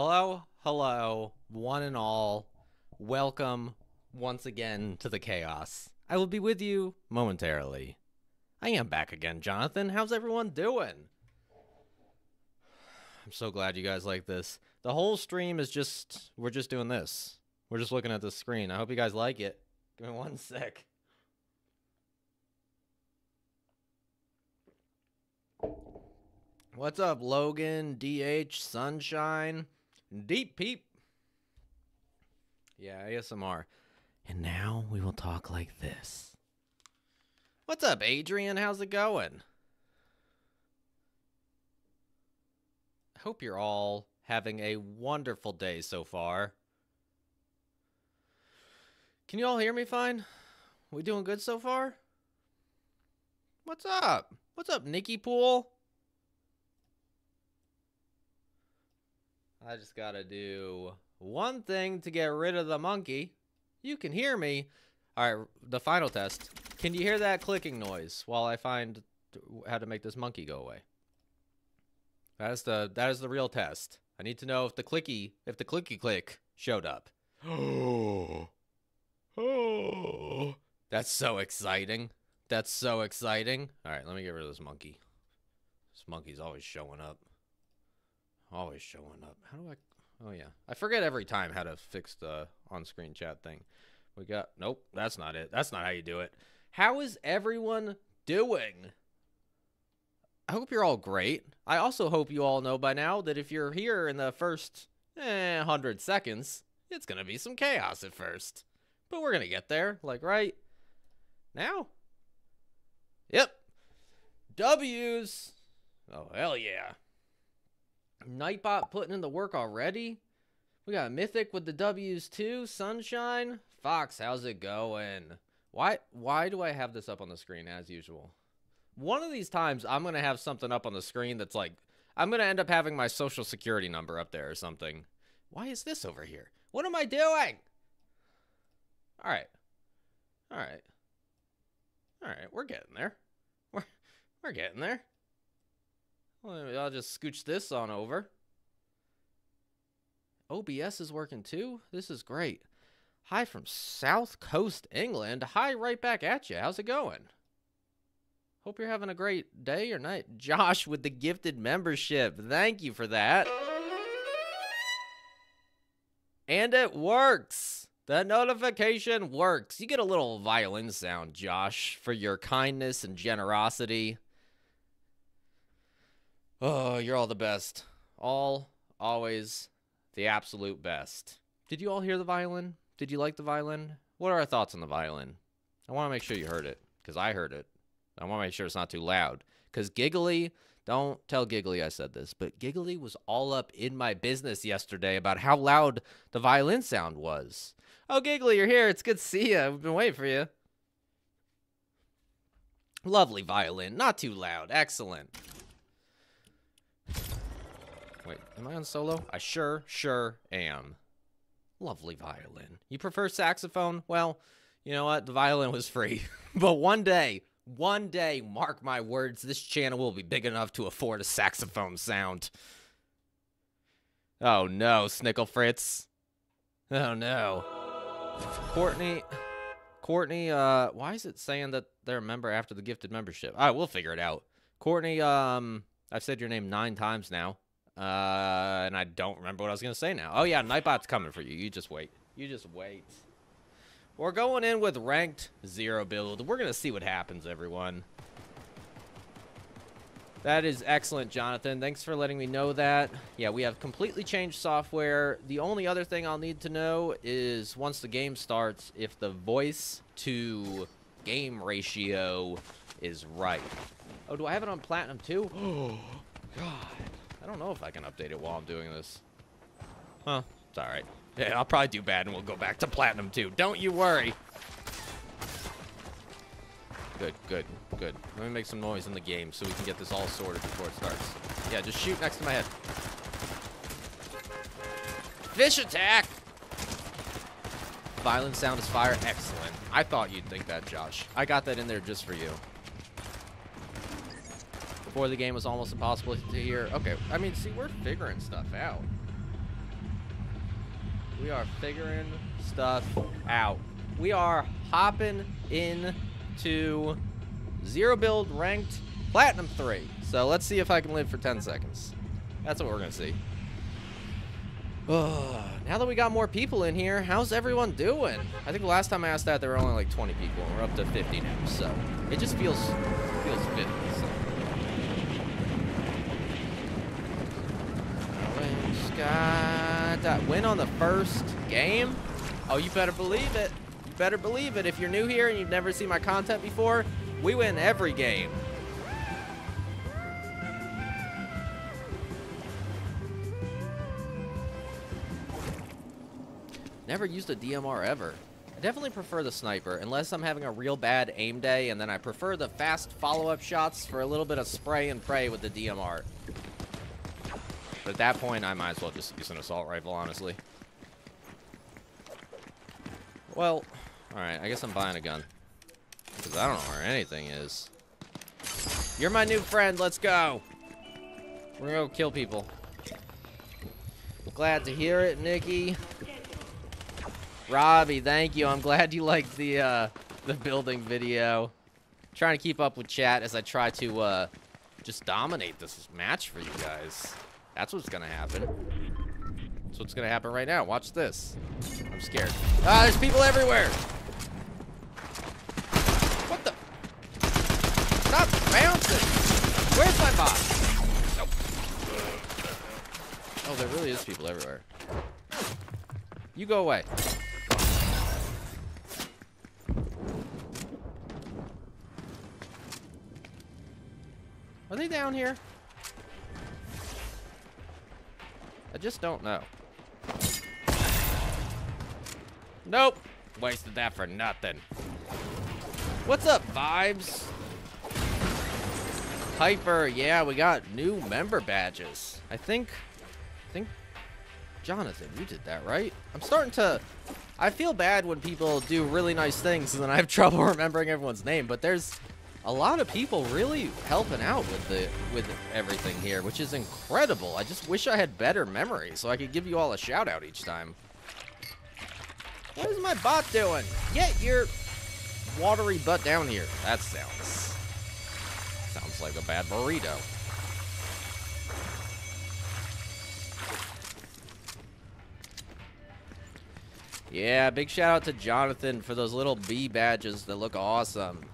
Hello, hello, one and all. Welcome once again to the chaos. I will be with you momentarily. I am back again, Jonathan. How's everyone doing? I'm so glad you guys like this. The whole stream is just, we're just doing this. We're just looking at the screen. I hope you guys like it. Give me one sec. What's up, Logan, DH, Sunshine, Deep Peep? Yeah, ASMR. And now we will talk like this. What's up, Adrian? How's it going? I hope you're all having a wonderful day so far. Can you all hear me fine? We doing good so far? What's up? What's up, Nikki Pool? I just gotta do one thing to get rid of the monkey. You can hear me. All right, the final test. Can you hear that clicking noise while I find how to make this monkey go away? That is the that is the real test. I need to know if the clicky if the clicky click showed up. Oh. Oh. That's so exciting. That's so exciting. All right, let me get rid of this monkey. This monkey's always showing up. Always showing up. How do I Oh yeah. I forget every time how to fix the on-screen chat thing. We got Nope, that's not it. That's not how you do it. How is everyone doing? I hope you're all great. I also hope you all know by now that if you're here in the first eh, 100 seconds, it's going to be some chaos at first. But we're going to get there, like right now. Yep. W's. Oh, hell yeah. Nightbot putting in the work already. We got Mythic with the W's too. Sunshine. Fox, how's it going? Why why do I have this up on the screen as usual? One of these times I'm to have something up on the screen that's like I'm to end up having my social security number up there or something. Why is this over here? What am I doing? All right. All right. All right, we're getting there. We're we're getting there. Well, I'll just scooch this on over. OBS is working too. This is great. Hi from South Coast, England. Hi, right back at you. How's it going? Hope you're having a great day or night. Josh with the gifted membership. Thank you for that. And it works. The notification works. You get a little violin sound, Josh, for your kindness and generosity. Oh, you're all the best. All, always, the absolute best. Did you all hear the violin? Did you like the violin? What are our thoughts on the violin? I want to make sure you heard it, because I heard it. I want to make sure it's not too loud. Because Giggly, don't tell Giggly I said this, but Giggly was all up in my business yesterday about how loud the violin sound was. Oh, Giggly, you're here. It's good to see you. We've been waiting for you. Lovely violin. Not too loud. Excellent. Wait, am I on solo? I sure, sure am. Lovely violin. You prefer saxophone? Well, you know what? The violin was free. but one day, one day, mark my words, this channel will be big enough to afford a saxophone sound. Oh no, Snickle Fritz. Oh no. Courtney, Courtney, uh, why is it saying that they're a member after the gifted membership? Right, we'll figure it out. Courtney, um, I've said your name nine times now. Uh, and I don't remember what I was going to say now. Oh, yeah, Nightbot's coming for you. You just wait. You just wait. We're going in with ranked zero build. We're going to see what happens, everyone. That is excellent, Jonathan. Thanks for letting me know that. Yeah, we have completely changed software. The only other thing I'll need to know is once the game starts, if the voice to game ratio is right. Oh, do I have it on Platinum too? Oh, God. I don't know if I can update it while I'm doing this. Huh, it's alright. Yeah, I'll probably do bad and we'll go back to Platinum too. Don't you worry. Good, good, good. Let me make some noise in the game so we can get this all sorted before it starts. Yeah, just shoot next to my head. Fish attack! Violent sound is fire. Excellent. I thought you'd think that, Josh. I got that in there just for you before the game was almost impossible to hear. Okay, I mean, see, we're figuring stuff out. We are figuring stuff out. We are hopping in to zero build ranked platinum 3. So let's see if I can live for 10 seconds. That's what we're to see. Oh, now that we got more people in here, how's everyone doing? I think the last time I asked that, there were only like 20 people, and we're up to 50 now, so it just feels feels fit. That win on the first game. Oh, you better believe it. You better believe it. If you're new here and you've never seen my content before, we win every game. Never used a DMR ever. I definitely prefer the sniper, unless I'm having a real bad aim day, and then I prefer the fast follow-up shots for a little bit of spray and pray with the DMR. But at that point, I might as well just use an assault rifle, honestly. Well, alright, I guess I'm buying a gun. Because I don't know where anything is. You're my new friend, let's go! We're gonna go kill people. Glad to hear it, Nikki. Robbie, thank you. I'm glad you liked the uh, the building video. trying to keep up with chat as I try to uh, just dominate this match for you guys. That's what's gonna happen. That's what's gonna happen right now. Watch this. I'm scared. Ah, there's people everywhere. What the? Stop bouncing. Where's my? Nope. Oh, there really is people everywhere. You go away. Are they down here? I just don't know. Nope. Wasted that for nothing. What's up, Vibes? Hyper, yeah, we got new member badges. I think, I think, Jonathan, you did that, right? I'm starting to, I feel bad when people do really nice things and then I have trouble remembering everyone's name, but there's a lot of people really helping out with the with everything here, which is incredible. I just wish I had better memory so I could give you all a shout out each time. What is my bot doing? Get your watery butt down here. That sounds sounds like a bad burrito. Yeah, big shout out to Jonathan for those little bee badges that look awesome.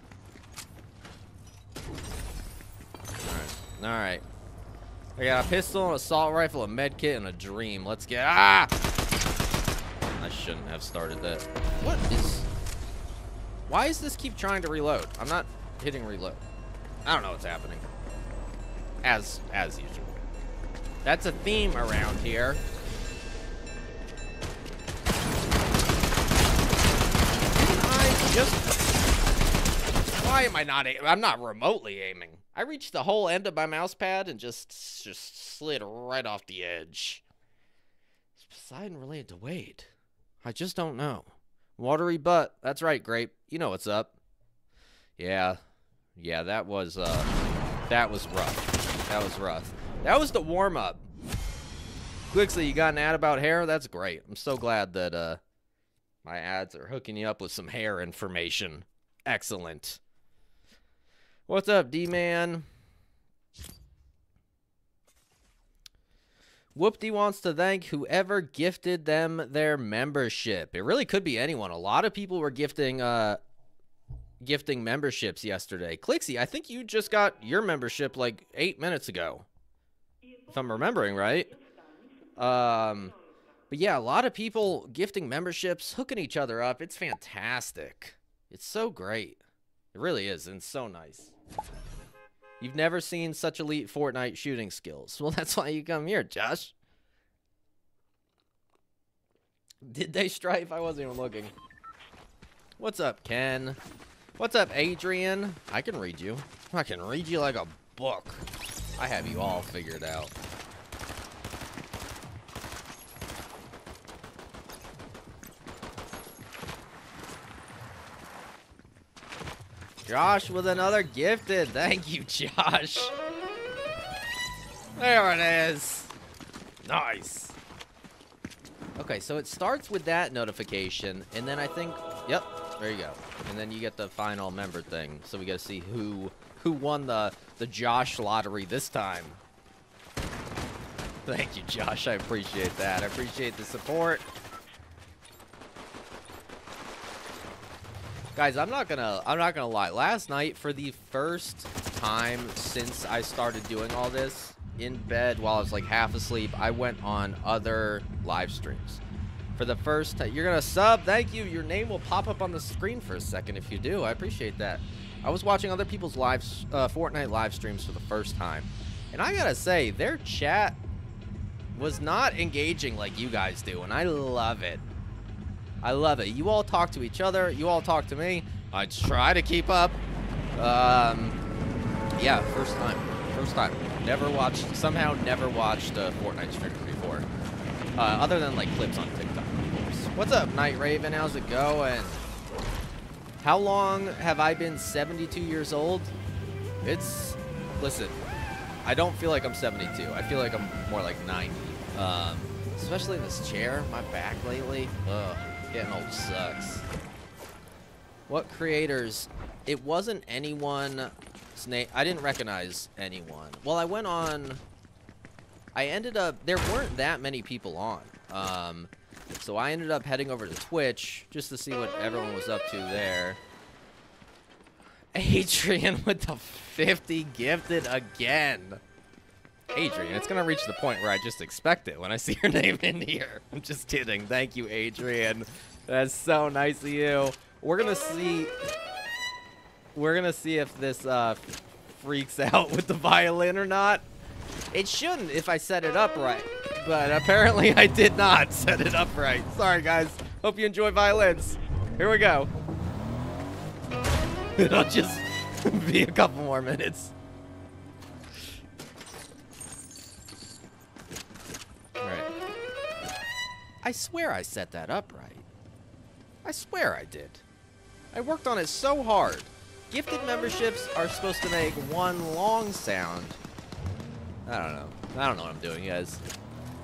Alright. I got a pistol, an assault rifle, a med kit, and a dream. Let's get... Ah! I shouldn't have started that. What is... Why does this keep trying to reload? I'm not hitting reload. I don't know what's happening. As, as usual. That's a theme around here. I just... Why am I not... I'm not remotely aiming. I reached the whole end of my mouse pad and just just slid right off the edge. Is Poseidon related to Wade? I just don't know. Watery butt. That's right, Grape. You know what's up. Yeah. Yeah, that was uh that was rough. That was rough. That was the warm up. Quixley, you got an ad about hair? That's great. I'm so glad that uh my ads are hooking you up with some hair information. Excellent. What's up, D-Man? Whoopty wants to thank whoever gifted them their membership. It really could be anyone. A lot of people were gifting uh gifting memberships yesterday. Clixie, I think you just got your membership like eight minutes ago. If I'm remembering right. Um but yeah, a lot of people gifting memberships, hooking each other up. It's fantastic. It's so great. It really is, and so nice. You've never seen such elite Fortnite shooting skills. Well, that's why you come here, Josh. Did they strife? I wasn't even looking. What's up, Ken? What's up, Adrian? I can read you. I can read you like a book. I have you all figured out. Josh with another gifted. Thank you, Josh. There it is. Nice. Okay, so it starts with that notification, and then I think, yep, there you go. And then you get the final member thing, so we got to see who who won the the Josh lottery this time. Thank you, Josh. I appreciate that. I appreciate the support. Guys, I'm not gonna I'm not gonna lie. Last night, for the first time since I started doing all this, in bed while I was like half asleep, I went on other live streams. For the first time, you're gonna sub. Thank you. Your name will pop up on the screen for a second if you do. I appreciate that. I was watching other people's live uh, Fortnite live streams for the first time, and I gotta say their chat was not engaging like you guys do, and I love it. I love it. You all talk to each other. You all talk to me. I try to keep up. Um, yeah, first time. First time. Never watched, somehow never watched a Fortnite stream before. Uh, other than like clips on TikTok, of course. What's up, Night Raven? How's it going? How long have I been 72 years old? It's, listen, I don't feel like I'm 72. I feel like I'm more like 90. Um, especially in this chair, my back lately. Ugh, getting old sucks. What creators? It wasn't anyone Snake. I didn't recognize anyone. Well, I went on. I ended up. There weren't that many people on. Um, so I ended up heading over to Twitch just to see what everyone was up to there. Adrian with the 50 gifted again. Adrian, it's going to reach the point where I just expect it when I see your name in here. I'm just kidding. Thank you, Adrian. That's so nice of you. We're going to see we're gonna see if this uh, freaks out with the violin or not. It shouldn't if I set it up right, but apparently I did not set it up right. Sorry, guys. Hope you enjoy violins. Here we go. It'll just be a couple more minutes. I swear I set that up right. I swear I did. I worked on it so hard. Gifted memberships are supposed to make one long sound. I don't know. I don't know what I'm doing, guys.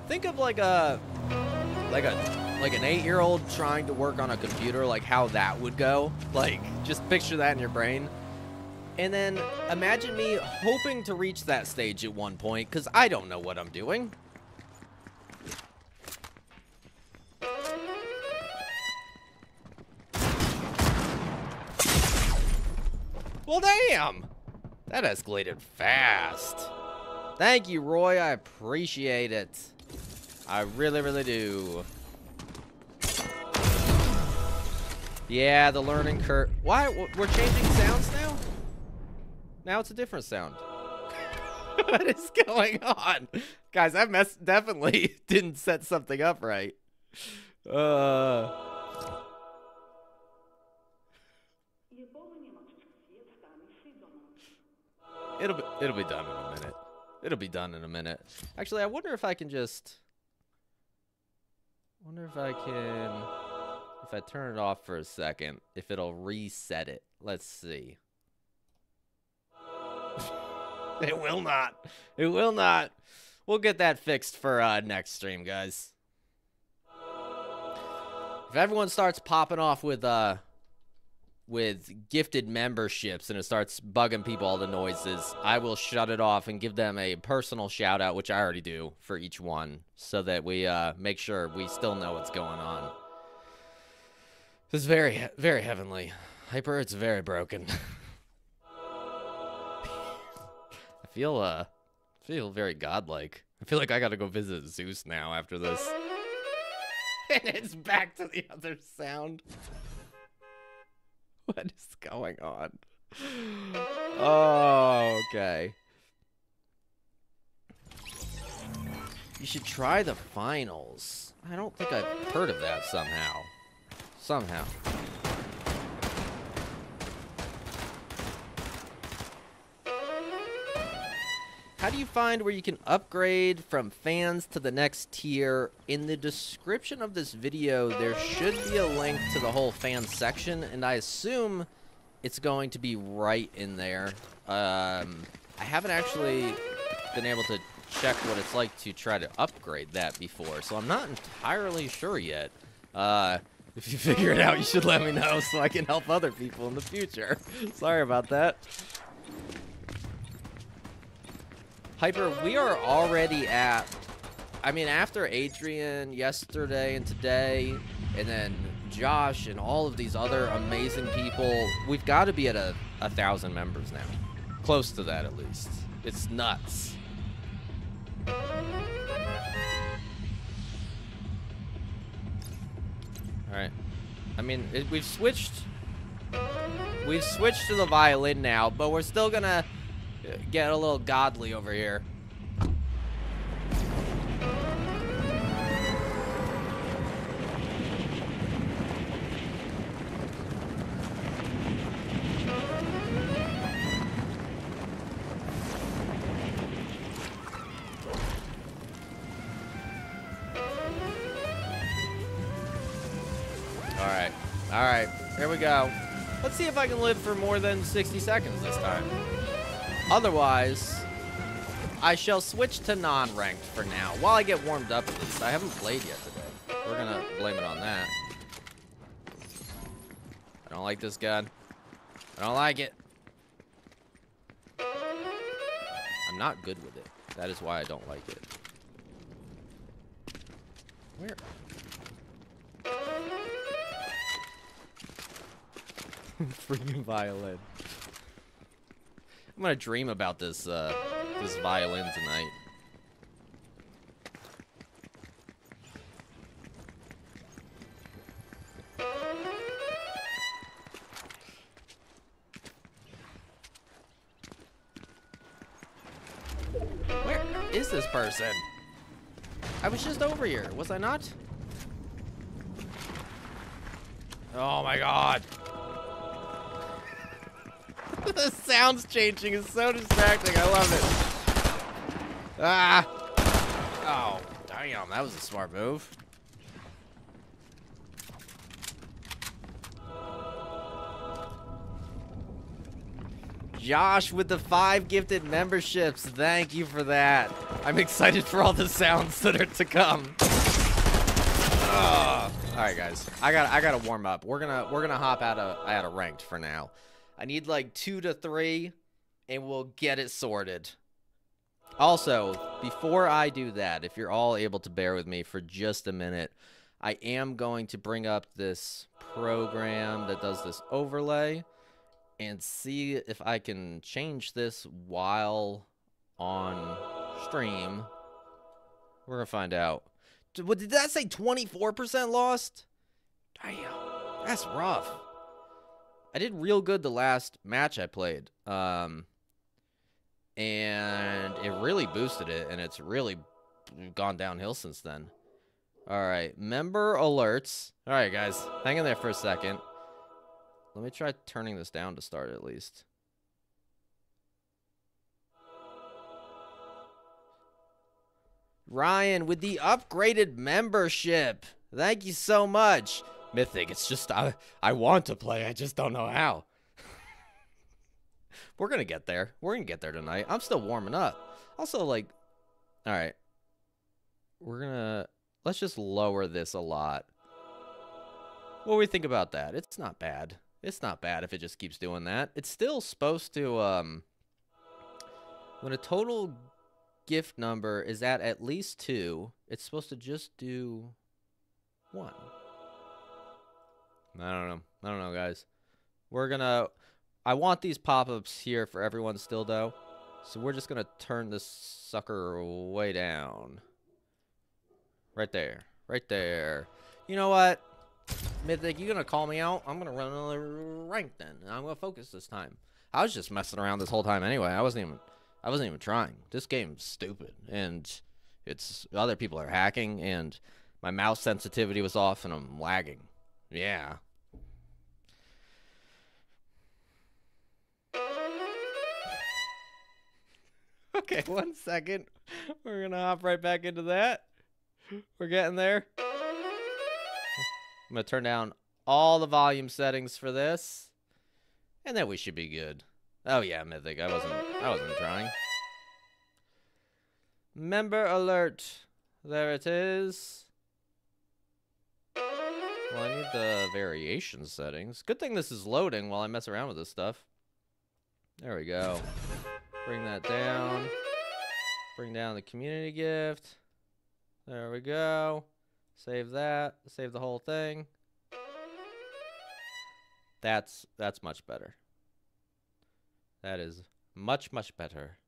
Think of like a like a like an eight-year-old trying to work on a computer, like how that would go. Like, just picture that in your brain. And then imagine me hoping to reach that stage at one point, because I don't know what I'm doing. Well, damn. That escalated fast. Thank you, Roy. I appreciate it. I really, really do. Yeah, the learning curve. Why? We're changing sounds now? Now it's a different sound. what is going on? Guys, I mess definitely didn't set something up right. Uh... It'll be it'll be done in a minute. It'll be done in a minute. Actually, I wonder if I can just wonder if I can if I turn it off for a second, if it'll reset it. Let's see. it will not. It will not. We'll get that fixed for uh, next stream, guys. If everyone starts popping off with uh with gifted memberships and it starts bugging people all the noises, I will shut it off and give them a personal shout out, which I already do for each one, so that we uh, make sure we still know what's going on. This is very, very heavenly. Hyper, it's very broken. I feel, uh, feel very godlike. I feel like I gotta go visit Zeus now after this. and it's back to the other sound. what is going on? Oh, okay. You should try the finals. I don't think I've heard of that somehow. Somehow. How do you find where you can upgrade from fans to the next tier? In the description of this video, there should be a link to the whole fan section, and I assume it's going to be right in there. Um, I haven't actually been able to check what it's like to try to upgrade that before, so I'm not entirely sure yet. Uh, if you figure it out, you should let me know so I can help other people in the future. Sorry about that. Hyper, we are already at... I mean, after Adrian yesterday and today, and then Josh and all of these other amazing people, we've got to be at a, a thousand members now. Close to that, at least. It's nuts. Alright. I mean, it, we've switched... We've switched to the violin now, but we're still gonna get a little godly over here. Alright. Here we go. Let's see if I can live for more than 60 seconds this time. Otherwise, I shall switch to non-ranked for now. While I get warmed up at least. I haven't played yet today. We're gonna blame it on that. I don't like this gun. I don't like it. I'm not good with it. That is why I don't like it. Where? Freaking violin. I'm gonna dream about this uh, this violin tonight. Where is this person? I was just over here, was I not? Oh my god. the sounds changing is so distracting. I love it. Ah. Oh, damn. That was a smart move. Josh with the five gifted memberships. Thank you for that. I'm excited for all the sounds that are to come. Ugh. All right, guys. I got I got to warm up. We're gonna we're gonna hop out of out of ranked for now. I need like two to three, and we'll get it sorted. Also, before I do that, if you're all able to bear with me for just a minute, I am going to bring up this program that does this overlay and see if I can change this while on stream. We're going to find out. What did that say 24% lost? Damn. That's rough. I did real good the last match I played. Um, and it really boosted it, and it's really gone downhill since then. All right, member alerts. All right, guys, hang in there for a second. Let me try turning this down to start at least. Ryan with the upgraded membership. Thank you so much. Mythic, it's just I I want to play, I just don't know how. We're gonna get there. We're gonna get there tonight. I'm still warming up. Also, like, all right, we're gonna let's just lower this a lot. What do we think about that? It's not bad. It's not bad if it just keeps doing that. It's still supposed to um when a total gift number is at at least two, it's supposed to just do one. I don't know. I don't know, guys. We're gonna... I want these pop-ups here for everyone still, though. So we're just gonna turn this sucker way down. Right there. Right there. You know what? Mythic, you gonna call me out? I'm gonna run another rank then. I'm gonna focus this time. I was just messing around this whole time anyway. I wasn't even... I wasn't even trying. This game's stupid. And it's... Other people are hacking, and my mouse sensitivity was off, and I'm lagging. Yeah. Okay, one second. We're gonna hop right back into that. We're getting there. I'm gonna turn down all the volume settings for this. And then we should be good. Oh yeah, Mythic. I wasn't I wasn't trying. Member alert. There it is. Well, I need the variation settings. Good thing this is loading while I mess around with this stuff. There we go. Bring that down. Bring down the community gift. There we go. Save that. Save the whole thing. That's that's much better. That is much much better.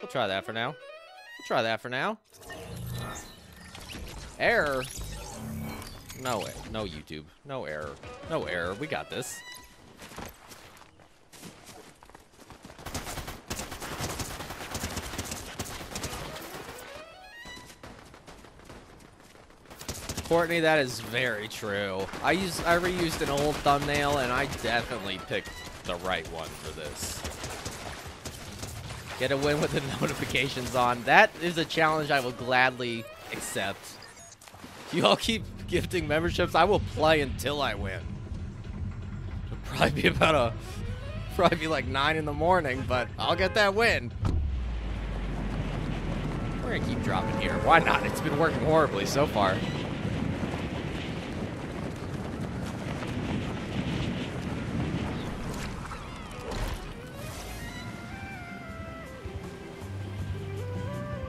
We'll try that for now. We'll try that for now. Error. No. No YouTube. No error. No error. We got this. Courtney, that is very true. I used I reused an old thumbnail and I definitely picked the right one for this. Get a win with the notifications on. That is a challenge I will gladly accept. You all keep gifting memberships. I will play until I win. It'll probably be about a probably be like nine in the morning, but I'll get that win. We're gonna keep dropping here. Why not? It's been working horribly so far.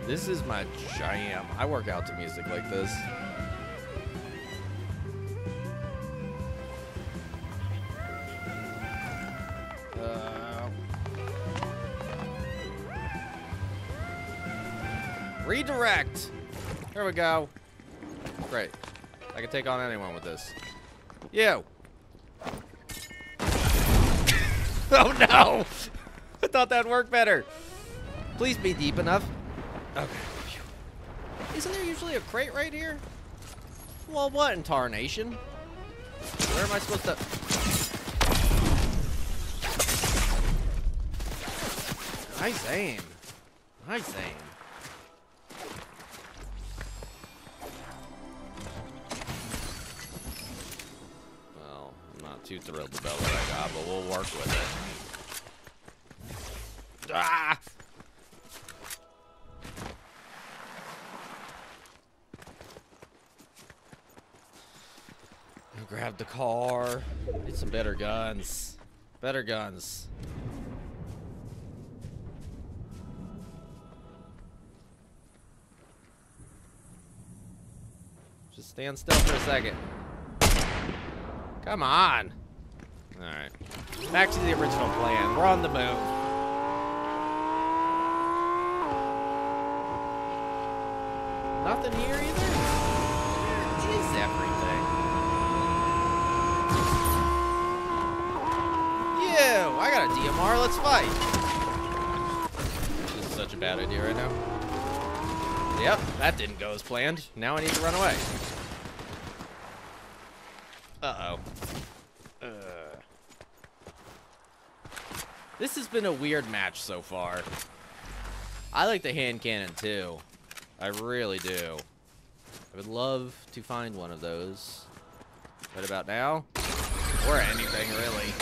This is my jam. I work out to music like this. Redirect. There we go. Great. I can take on anyone with this. You. oh no! I thought that'd work better. Please be deep enough. Okay. Isn't there usually a crate right here? Well, what in tarnation? Where am I supposed to... Nice aim. Nice aim. Too thrilled about what I got, but we'll work with it. Ah! grab the car. Need some better guns. Better guns. Just stand still for a second. Come on. Alright. Back to the original plan. We're on the move. Nothing here either? Where is everything? You! I got a DMR, let's fight! This is such a bad idea right now. Yep, that didn't go as planned. Now I need to run away. Uh-oh. Uh. This has been a weird match so far. I like the hand cannon too. I really do. I would love to find one of those. What about now? Or anything, really.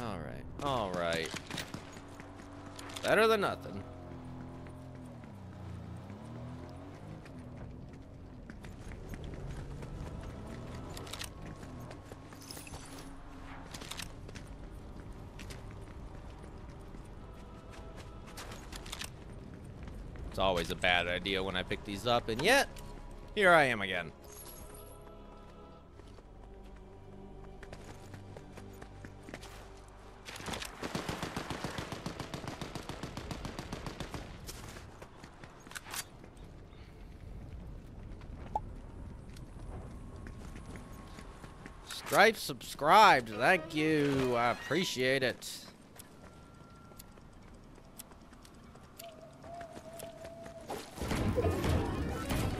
Alright, alright. Better than nothing. It's always a bad idea when I pick these up, and yet, here I am again. Stripe subscribed. Thank you. I appreciate it.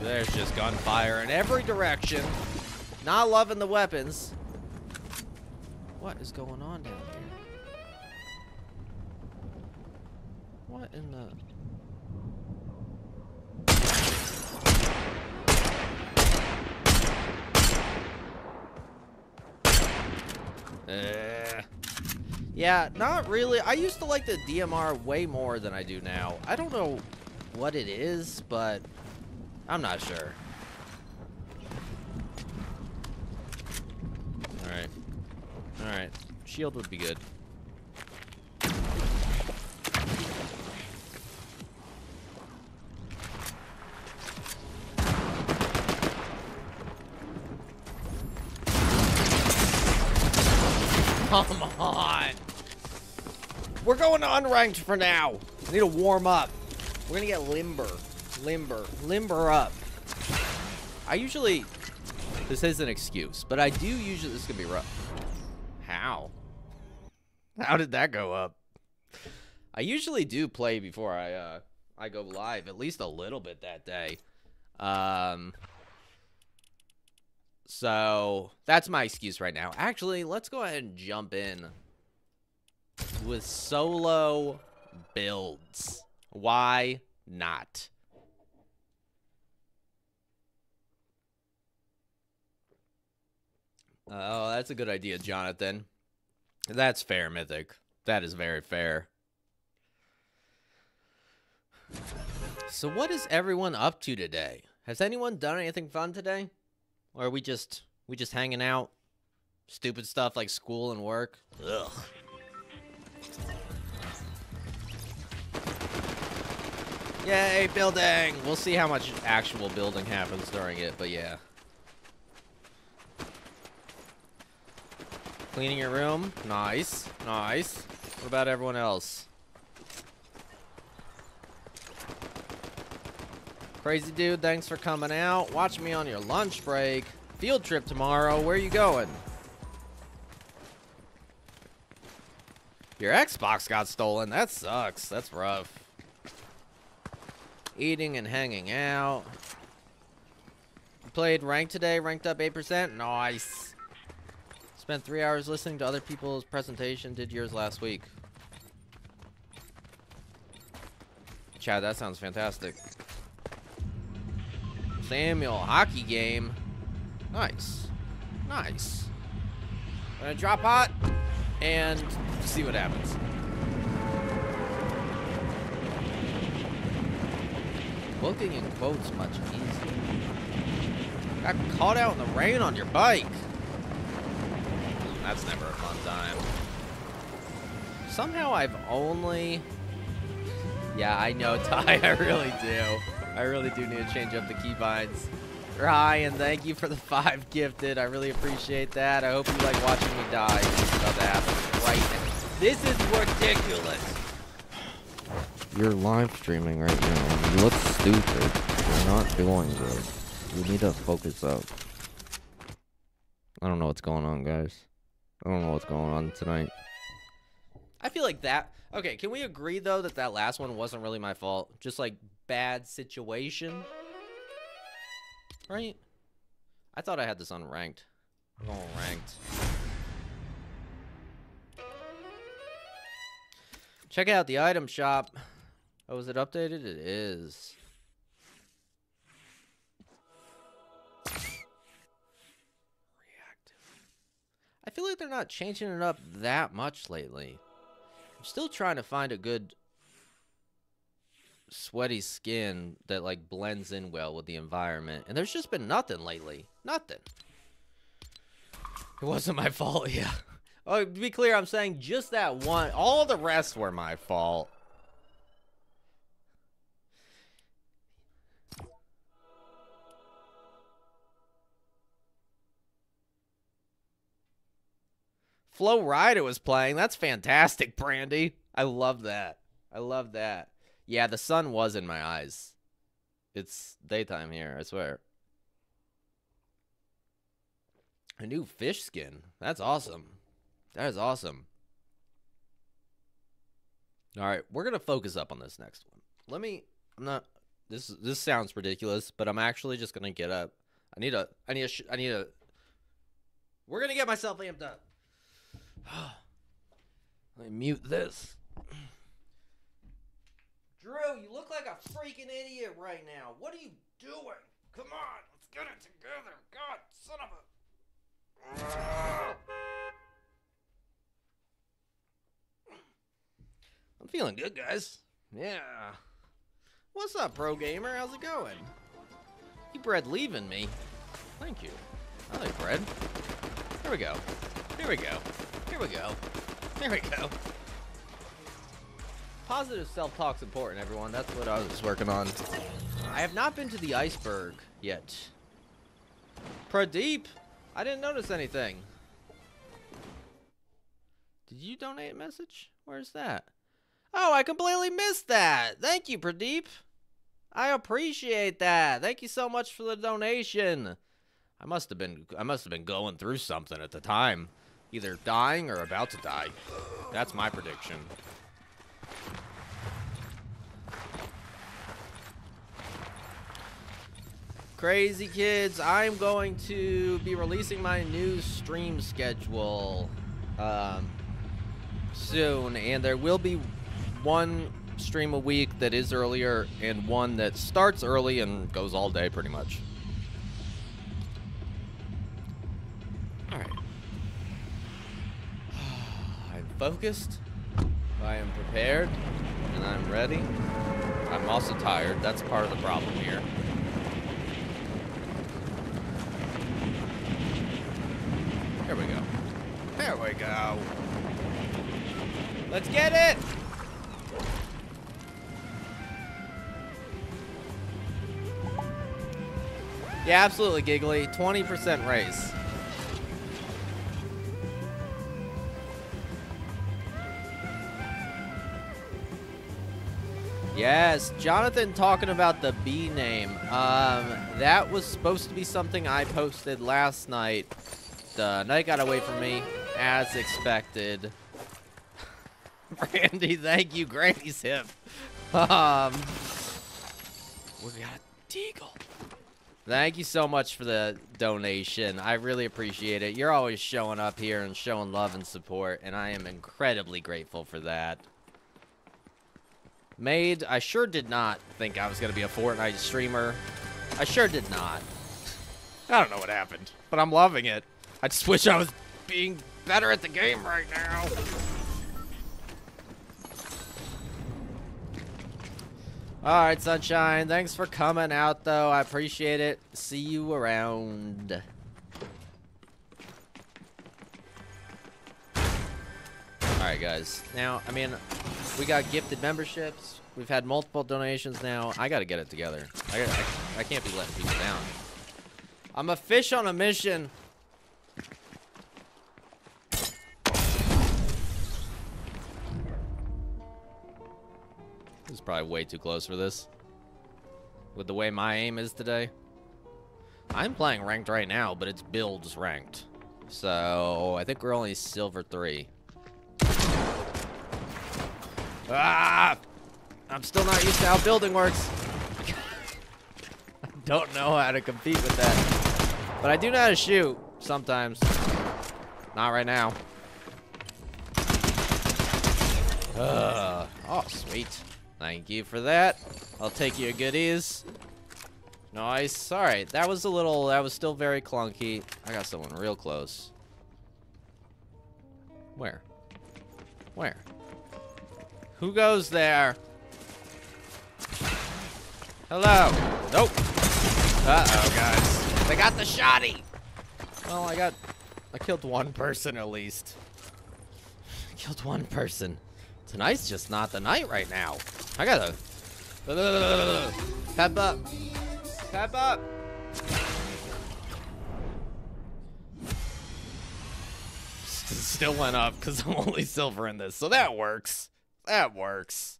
There's just gunfire in every direction. Not loving the weapons. What is going on down here? What in the... Uh, yeah, not really. I used to like the DMR way more than I do now. I don't know what it is, but I'm not sure. Alright. Alright. Shield would be good. Come on. We're going to unranked for now. We need to warm up. We're to get limber. Limber. Limber up. I usually... This is an excuse, but I do usually... This is to be rough. How? How did that go up? I usually do play before I, uh, I go live, at least a little bit that day. Um... So that's my excuse right now. Actually, let's go ahead and jump in with solo builds. Why not? Oh, that's a good idea, Jonathan. That's fair, Mythic. That is very fair. So what is everyone up to today? Has anyone done anything fun today? Or are we just we just hanging out? Stupid stuff like school and work. Ugh. Yay, building! We'll see how much actual building happens during it, but yeah. Cleaning your room? Nice. Nice. What about everyone else? Crazy dude, thanks for coming out. Watch me on your lunch break. Field trip tomorrow. Where are you going? Your Xbox got stolen. That sucks. That's rough. Eating and hanging out. Played ranked today. Ranked up 8%. Nice. Spent three hours listening to other people's presentation. Did yours last week. Chad, that sounds fantastic. Samuel, hockey game. Nice. Nice. Gonna drop hot and see what happens. Booking in quotes much easier. Got caught out in the rain on your bike. That's never a fun time. Somehow I've only... Yeah, I know, Ty, I really do. I really do need to change up the keybinds. Ryan, thank you for the five gifted. I really appreciate that. I hope you like watching me die. This about to happen right now. This is ridiculous. You're live streaming right now. You look stupid. You're not doing good. You need to focus up. I don't know what's going on, guys. I don't know what's going on tonight. I feel like that. Okay, can we agree though that that last one wasn't really my fault? Just like bad situation. Right? I thought I had this unranked. I'm going ranked. Check out the item shop. Oh, is it updated? It is. Reactive. I feel like they're not changing it up that much lately. I'm still trying to find a good sweaty skin that like blends in well with the environment. And there's just been nothing lately. Nothing. It wasn't my fault, yeah. Oh, to be clear, I'm saying just that one. All the rest were my fault. Flow Rider was playing. That's fantastic, Brandy. I love that. I love that. Yeah, the sun was in my eyes. It's daytime here, I swear. A new fish skin. That's awesome. That is awesome. All right, we're gonna focus up on this next one. Let me. I'm not. This this sounds ridiculous, but I'm actually just gonna get up. I need a. I need a. I need a. We're gonna get myself amped up. Let me mute this. Drew, you look like a freaking idiot right now. What are you doing? Come on, let's get it together. God, son of a. I'm feeling good, guys. Yeah. What's up, pro gamer? How's it going? You bred leaving me. Thank you. I like bread. Here we go. Here we go. Here we go. Here we go. Positive self-talk's important, everyone. That's what I was working on. I have not been to the iceberg yet. Pradeep, I didn't notice anything. Did you donate a message? Where's that? Oh, I completely missed that. Thank you, Pradeep. I appreciate that. Thank you so much for the donation. I must have been I must have been going through something at the time. Either dying or about to die. That's my prediction. Crazy kids, I'm going to be releasing my new stream schedule um, soon, and there will be one stream a week that is earlier and one that starts early and goes all day pretty much. Focused, I am prepared, and I'm ready. I'm also tired, that's part of the problem here. There we go. There we go. Let's get it! Yeah, absolutely, Giggly. 20% raise. Yes, Jonathan talking about the B name. Um, that was supposed to be something I posted last night. The night got away from me, as expected. Randy, thank you, Granny's hip. Um, we got a deagle. Thank you so much for the donation. I really appreciate it. You're always showing up here and showing love and support, and I am incredibly grateful for that. Made, I sure did not think I was going to be a Fortnite streamer. I sure did not. I don't know what happened, but I'm loving it. I just wish I was being better at the game right now. Alright, Sunshine. Thanks for coming out, though. I appreciate it. See you around. Alright, guys. Now, I mean, we got gifted memberships. We've had multiple donations now. I gotta get it together. I, I, I can't be letting people down. I'm a fish on a mission. This is probably way too close for this. With the way my aim is today. I'm playing ranked right now, but it's builds ranked. So, I think we're only silver 3. Ah! I'm still not used to how building works. I don't know how to compete with that. But I do know how to shoot sometimes. Not right now. Oh, sweet. Thank you for that. I'll take your goodies. Nice. Alright, that was a little, that was still very clunky. I got someone real close. Where? Where? Who goes there? Hello. Nope. Uh-oh, guys. They got the shotty. Well, I got... I killed one person at least. I killed one person. Tonight's just not the night right now. I gotta... Pep up. Pep up. Still went up because I'm only silver in this. So that works. That works.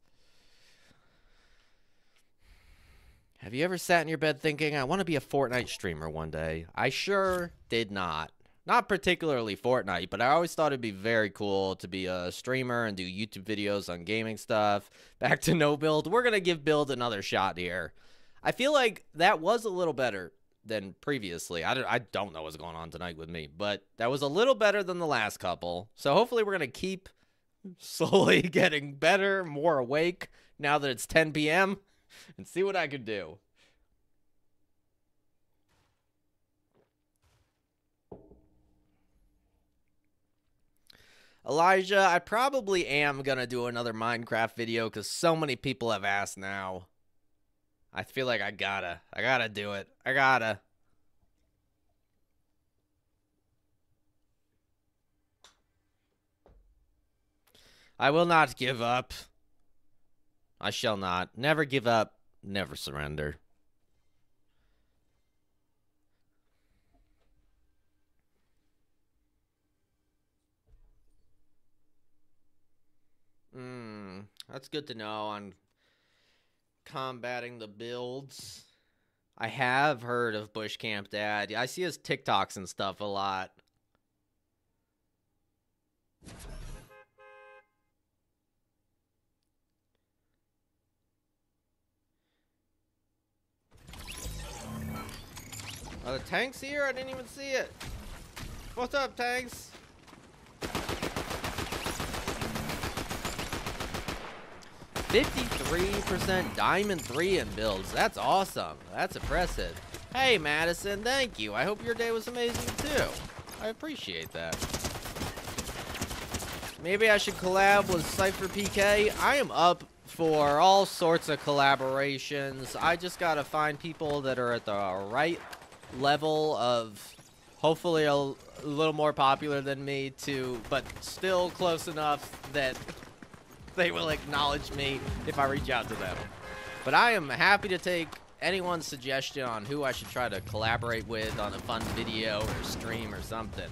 Have you ever sat in your bed thinking, I want to be a Fortnite streamer one day? I sure did not. Not particularly Fortnite, but I always thought it'd be very cool to be a streamer and do YouTube videos on gaming stuff. Back to no build. We're going to give build another shot here. I feel like that was a little better than previously. I don't, I don't know what's going on tonight with me, but that was a little better than the last couple. So hopefully we're going to keep slowly getting better, more awake now that it's 10 p.m. and see what I can do. Elijah, I probably am going to do another Minecraft video because so many people have asked now. I feel like I gotta. I gotta do it. I gotta. I will not give up. I shall not. Never give up. Never surrender. Hmm, that's good to know on combating the builds. I have heard of Bush Camp Dad. I see his TikToks and stuff a lot. Are the tanks here? I didn't even see it. What's up, tanks? Fifty-three percent diamond three in builds. That's awesome. That's impressive. Hey, Madison. Thank you. I hope your day was amazing too. I appreciate that. Maybe I should collab with Cypher PK. I am up for all sorts of collaborations. I just gotta find people that are at the right level of hopefully a, a little more popular than me to but still close enough that they will acknowledge me if I reach out to them. But I am happy to take anyone's suggestion on who I should try to collaborate with on a fun video or stream or something.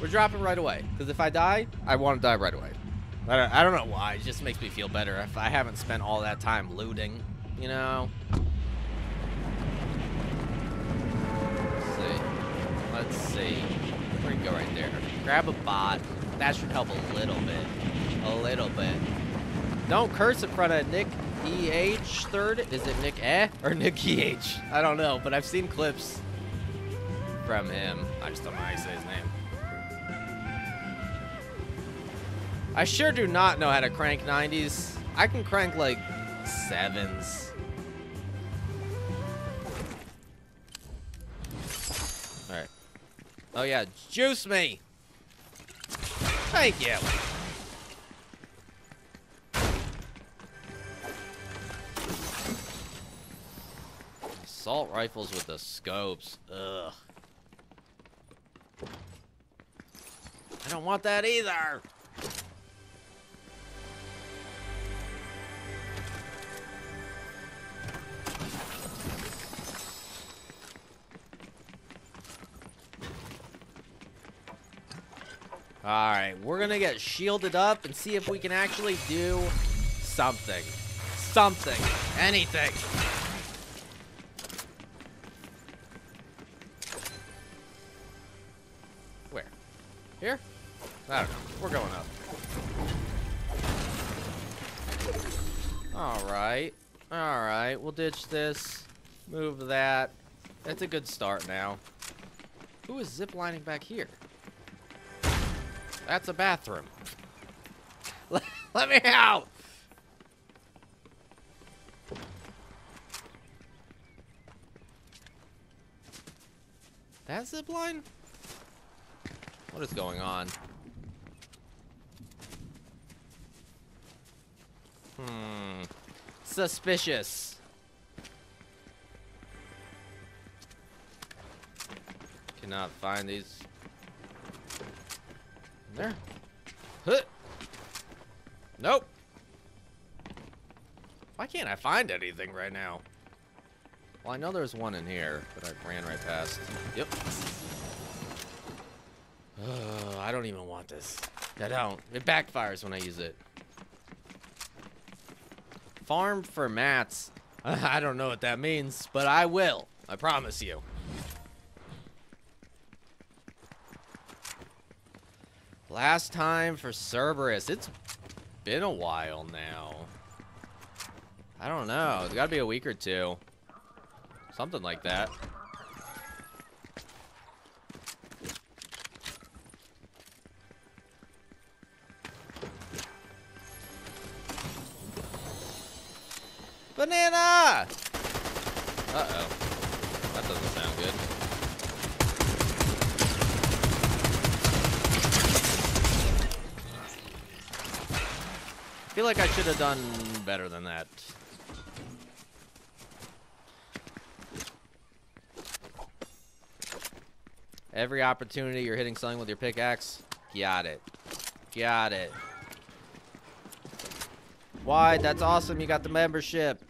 We're dropping right away. Because if I die, I want to die right away. I don't, I don't know why. It just makes me feel better if I haven't spent all that time looting, you know? Let's see. Let's see. Go right there? Grab a bot. That should help a little bit. A little bit. Don't curse in front of Nick EH third. Is it Nick Eh or Nick EH? I don't know, but I've seen clips from him. I just don't know how you say his name. I sure do not know how to crank 90s. I can crank like sevens. Oh yeah, juice me! Thank you! Assault rifles with the scopes. Ugh. I don't want that either! Alright, we're gonna get shielded up and see if we can actually do something. Something. Anything. Where? Here? I don't know. We're going up. Alright. Alright, we'll ditch this. Move that. That's a good start now. Who is ziplining back here? That's a bathroom. Let, me out! That zip line? What is going on? Hmm. Suspicious. Cannot find these there. Huh. Nope. Why can't I find anything right now? Well, I know there's one in here, but I ran right past. Yep. Uh, I don't even want this. I don't. It backfires when I use it. Farm for mats. I don't know what that means, but I will. I promise you. Last time for Cerberus. It's been a while now. I don't know. It's got to be a week or two. Something like that. Done better than that. Every opportunity you're hitting something with your pickaxe, got it. Got it. Why? That's awesome. You got the membership.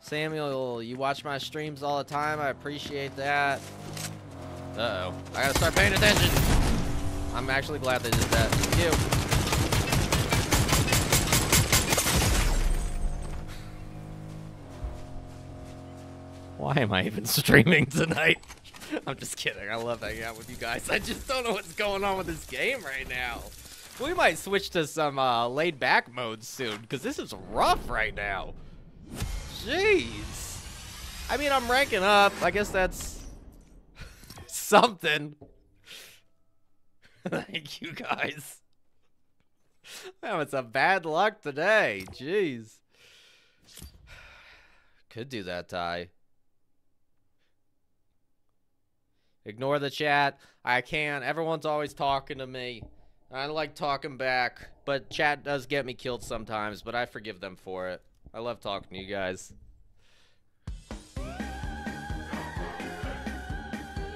Samuel, you watch my streams all the time. I appreciate that. Uh-oh. I gotta start paying attention. I'm actually glad they did that. Why am I even streaming tonight? I'm just kidding. I love hanging out with you guys. I just don't know what's going on with this game right now. We might switch to some uh, laid back mode soon, because this is rough right now. Jeez. I mean, I'm ranking up. I guess that's something. Thank you, guys. Man, it's a bad luck today. Jeez. Could do that, Ty. Ignore the chat. I can't. Everyone's always talking to me. I like talking back, but chat does get me killed sometimes, but I forgive them for it. I love talking to you guys.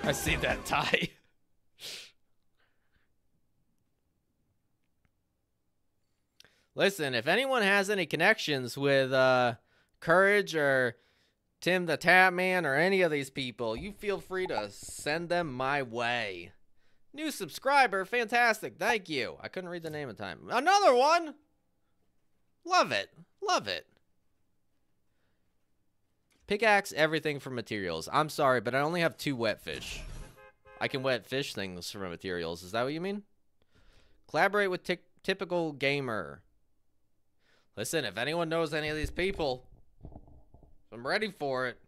I see that tie. Listen, if anyone has any connections with uh, Courage or Tim the Tatman or any of these people, you feel free to send them my way. New subscriber, fantastic, thank you. I couldn't read the name in time. Another one! Love it, love it. Pickaxe everything for materials. I'm sorry, but I only have two wet fish. I can wet fish things for materials. Is that what you mean? Collaborate with typical gamer. Listen, if anyone knows any of these people, I'm ready for it.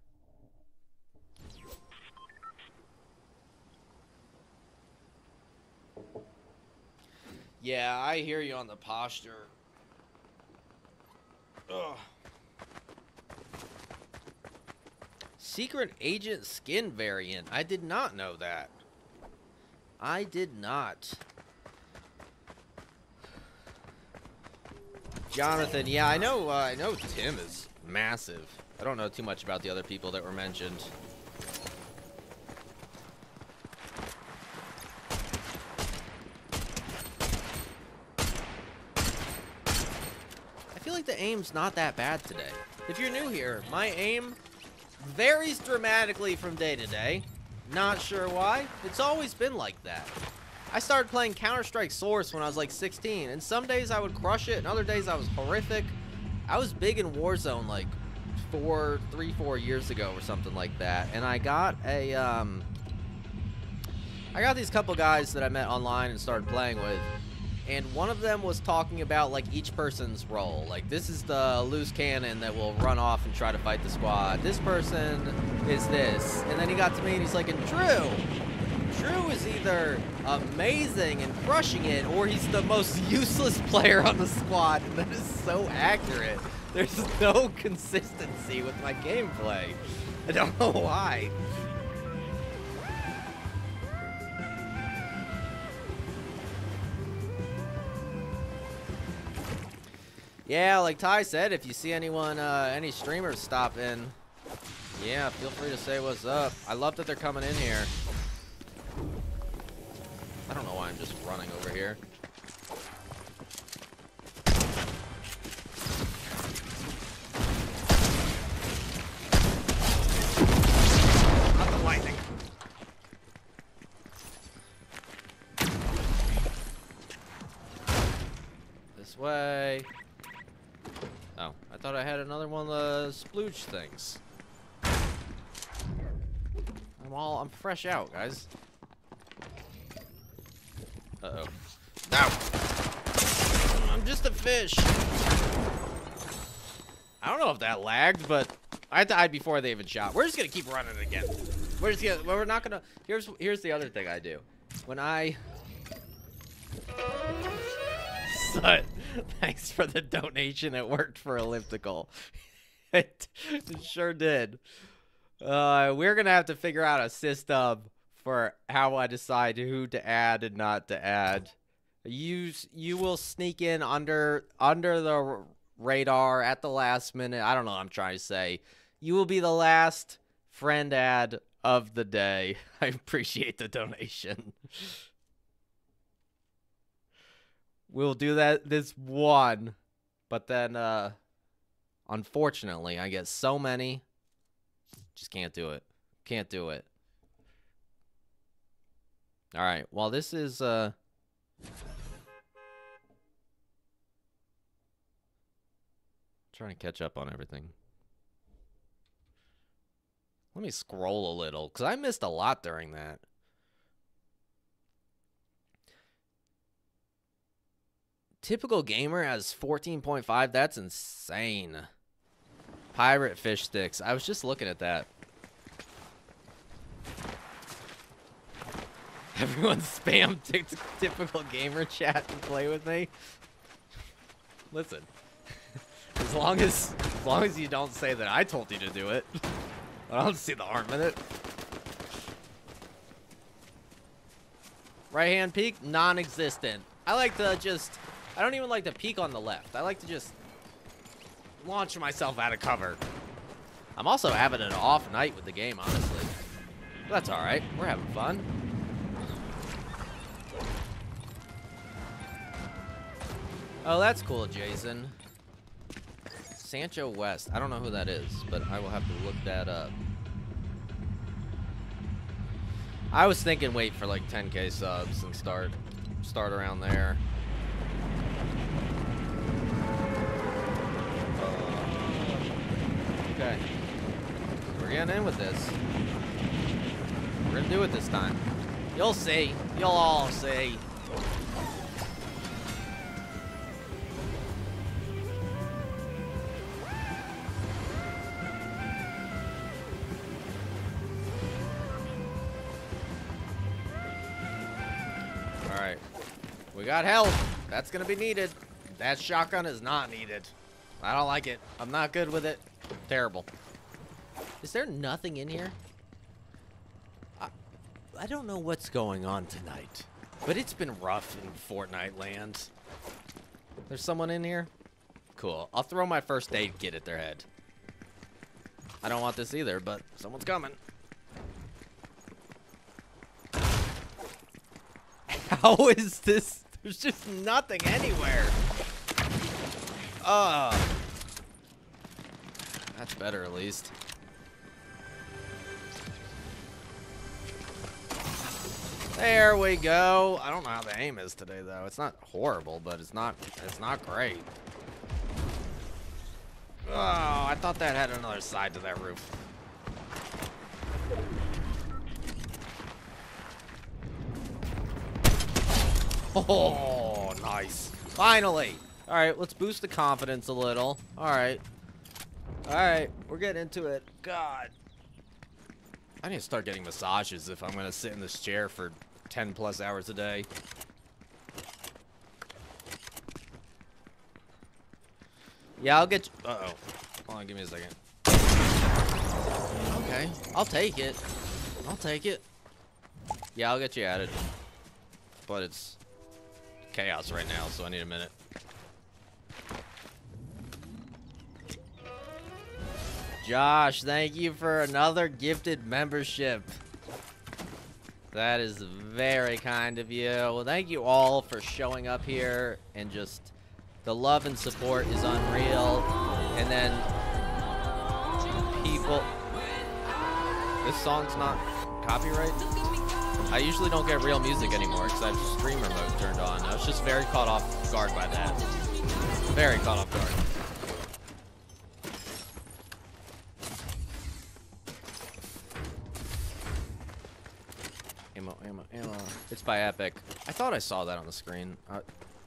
Yeah, I hear you on the posture. Ugh. Secret Agent skin variant. I did not know that. I did not. Jonathan, yeah, I know. Uh, I know Tim is massive. I don't know too much about the other people that were mentioned. I feel like the aim's not that bad today. If you're new here, my aim Varies dramatically from day to day. Not sure why. It's always been like that. I started playing Counter-Strike Source when I was like 16, and some days I would crush it, and other days I was horrific. I was big in Warzone like four, three, four years ago or something like that, and I got a, um, I got these couple guys that I met online and started playing with, and one of them was talking about like each person's role. Like this is the loose cannon that will run off and try to fight the squad. This person is this. And then he got to me and he's like, and Drew, Drew is either amazing and crushing it, or he's the most useless player on the squad. And that is so accurate. There's no consistency with my gameplay. I don't know why. Yeah, like Ty said, if you see anyone, uh, any streamers stop in, yeah, feel free to say what's up. I love that they're coming in here. I don't know why I'm just running over here. Not the lightning. This way. Oh, I thought I had another one of the splooge things. I'm all, I'm fresh out, guys. Uh-oh. No! I'm just a fish! I don't know if that lagged, but I died before they even shot. We're just gonna keep running again. We're just gonna, we're not gonna, here's, here's the other thing I do. When I... Sut. Thanks for the donation. It worked for Elliptical. it, it sure did. Uh, we're to have to figure out a system for how I decide who to add and not to add. You you will sneak in under under the radar at the last minute. I don't know what I'm trying to say. You will be the last friend ad of the day. I appreciate the donation. We'll do that this one. But then uh unfortunately, I get so many just can't do it. Can't do it. All right. Well, this is uh trying to catch up on everything. Let me scroll a little cuz I missed a lot during that. Typical gamer has 14.5. That's insane. Pirate fish sticks. I was just looking at that. Everyone spam typical gamer chat to play with me. Listen, as long as as long as you don't say that I told you to do it, I don't see the harm in it. Right hand peek, non-existent. I like to just, I don't even like to peek on the left. I like to just launch myself out of cover. I'm also having an off night with the game, honestly. But that's all right. We're having fun. Oh, that's cool, Jason. Sancho West. I don't know who that is, but I will have to look that up. I was thinking wait for like 10k subs and start start around there. Uh, okay. We're getting in with this. We're gonna do it this time. You'll see. You'll all see. We got help. That's gonna be needed. That shotgun is not needed. I don't like it. I'm not good with it. Terrible. Is there nothing in here? I, I don't know what's going on tonight, but it's been rough in Fortnite land. There's someone in here? Cool. I'll throw my first aid kit at their head. I don't want this either, but someone's coming. How is this? There's just nothing anywhere. Uh. That's better at least. There we go. I don't know how the aim is today though. It's not horrible, but it's not it's not great. Oh, I thought that had another side to that roof. Oh, nice. Finally. All right, let's boost the confidence a little. All right. All right, we're getting into it. God. I need to start getting massages if I'm going to sit in this chair for 10 plus hours a day. Yeah, I'll get you. Uh-oh. Hold on, give me a second. Okay, I'll take it. I'll take it. Yeah, I'll get you added. But it's chaos right now, so I need a minute. Josh, thank you for another gifted membership. That is very kind of you. Well, thank you all for showing up here and just the love and support is unreal. And then people. This song's not copyright. I usually don't get real music anymore because I have streamer mode turned on. I was just very caught off guard by that. Very caught off guard. Ammo, ammo, ammo. It's by Epic. I thought I saw that on the screen. Uh,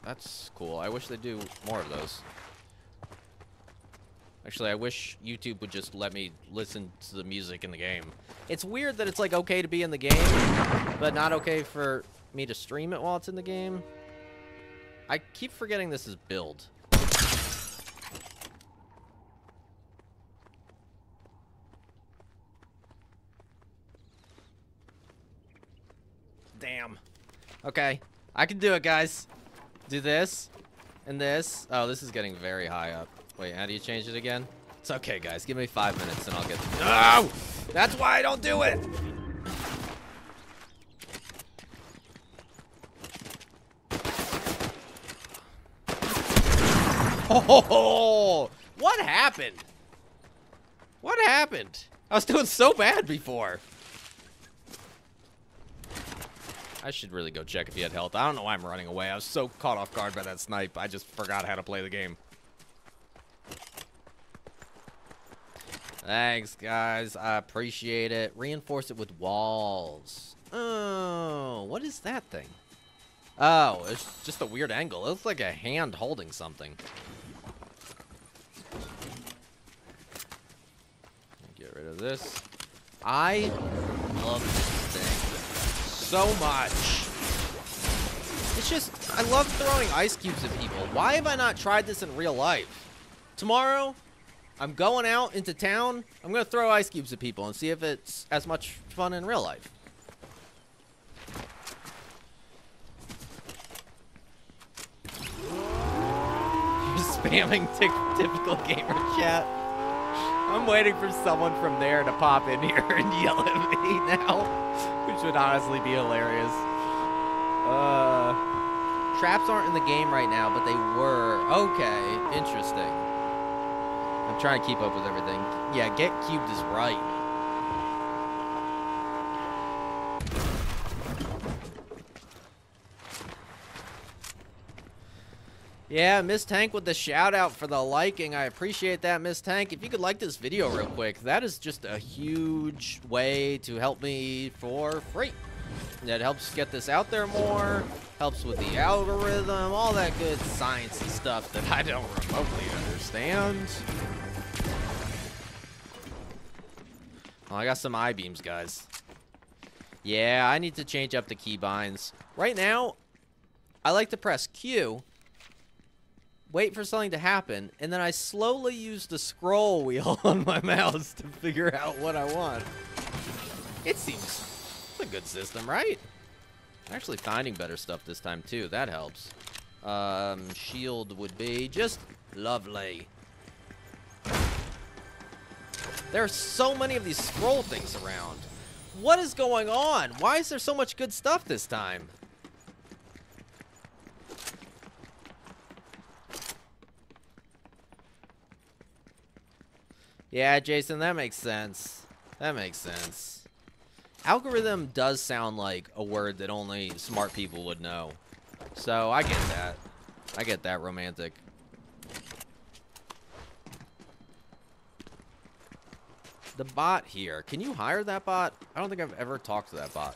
that's cool. I wish they'd do more of those. Actually, I wish YouTube would just let me listen to the music in the game. It's weird that it's like okay to be in the game, but not okay for me to stream it while it's in the game. I keep forgetting this is build. Damn. Okay. I can do it, guys. Do this. And this. Oh, this is getting very high up. Wait, how do you change it again? It's okay, guys. Give me five minutes and I'll get... No! That's why I don't do it! Oh, what happened? What happened? I was doing so bad before. I should really go check if he had health. I don't know why I'm running away. I was so caught off guard by that snipe. I just forgot how to play the game. Thanks, guys. I appreciate it. Reinforce it with walls. Oh, what is that thing? Oh, it's just a weird angle. It looks like a hand holding something. Get rid of this. I love this thing so much. It's just, I love throwing ice cubes at people. Why have I not tried this in real life? Tomorrow, I'm going out into town. I'm going to throw ice cubes at people and see if it's as much fun in real life. spamming typical gamer chat. I'm waiting for someone from there to pop in here and yell at me now, which would honestly be hilarious. Uh, traps aren't in the game right now, but they were. Okay, interesting. I'm trying to keep up with everything. Yeah, get cubed is right. Yeah, Miss Tank with the shout out for the liking. I appreciate that, Miss Tank. If you could like this video real quick, that is just a huge way to help me for free. That helps get this out there more, helps with the algorithm, all that good sciencey stuff that I don't remotely understand. Oh, I got some I-beams, guys. Yeah, I need to change up the keybinds. Right now, I like to press Q wait for something to happen, and then I slowly use the scroll wheel on my mouse to figure out what I want. It seems a good system, right? I'm actually finding better stuff this time, too. That helps. Um, shield would be just lovely. There are so many of these scroll things around. What is going on? Why is there so much good stuff this time? Yeah, Jason, that makes sense. That makes sense. Algorithm does sound like a word that only smart people would know. So, I get that. I get that romantic. The bot here. Can you hire that bot? I don't think I've ever talked to that bot.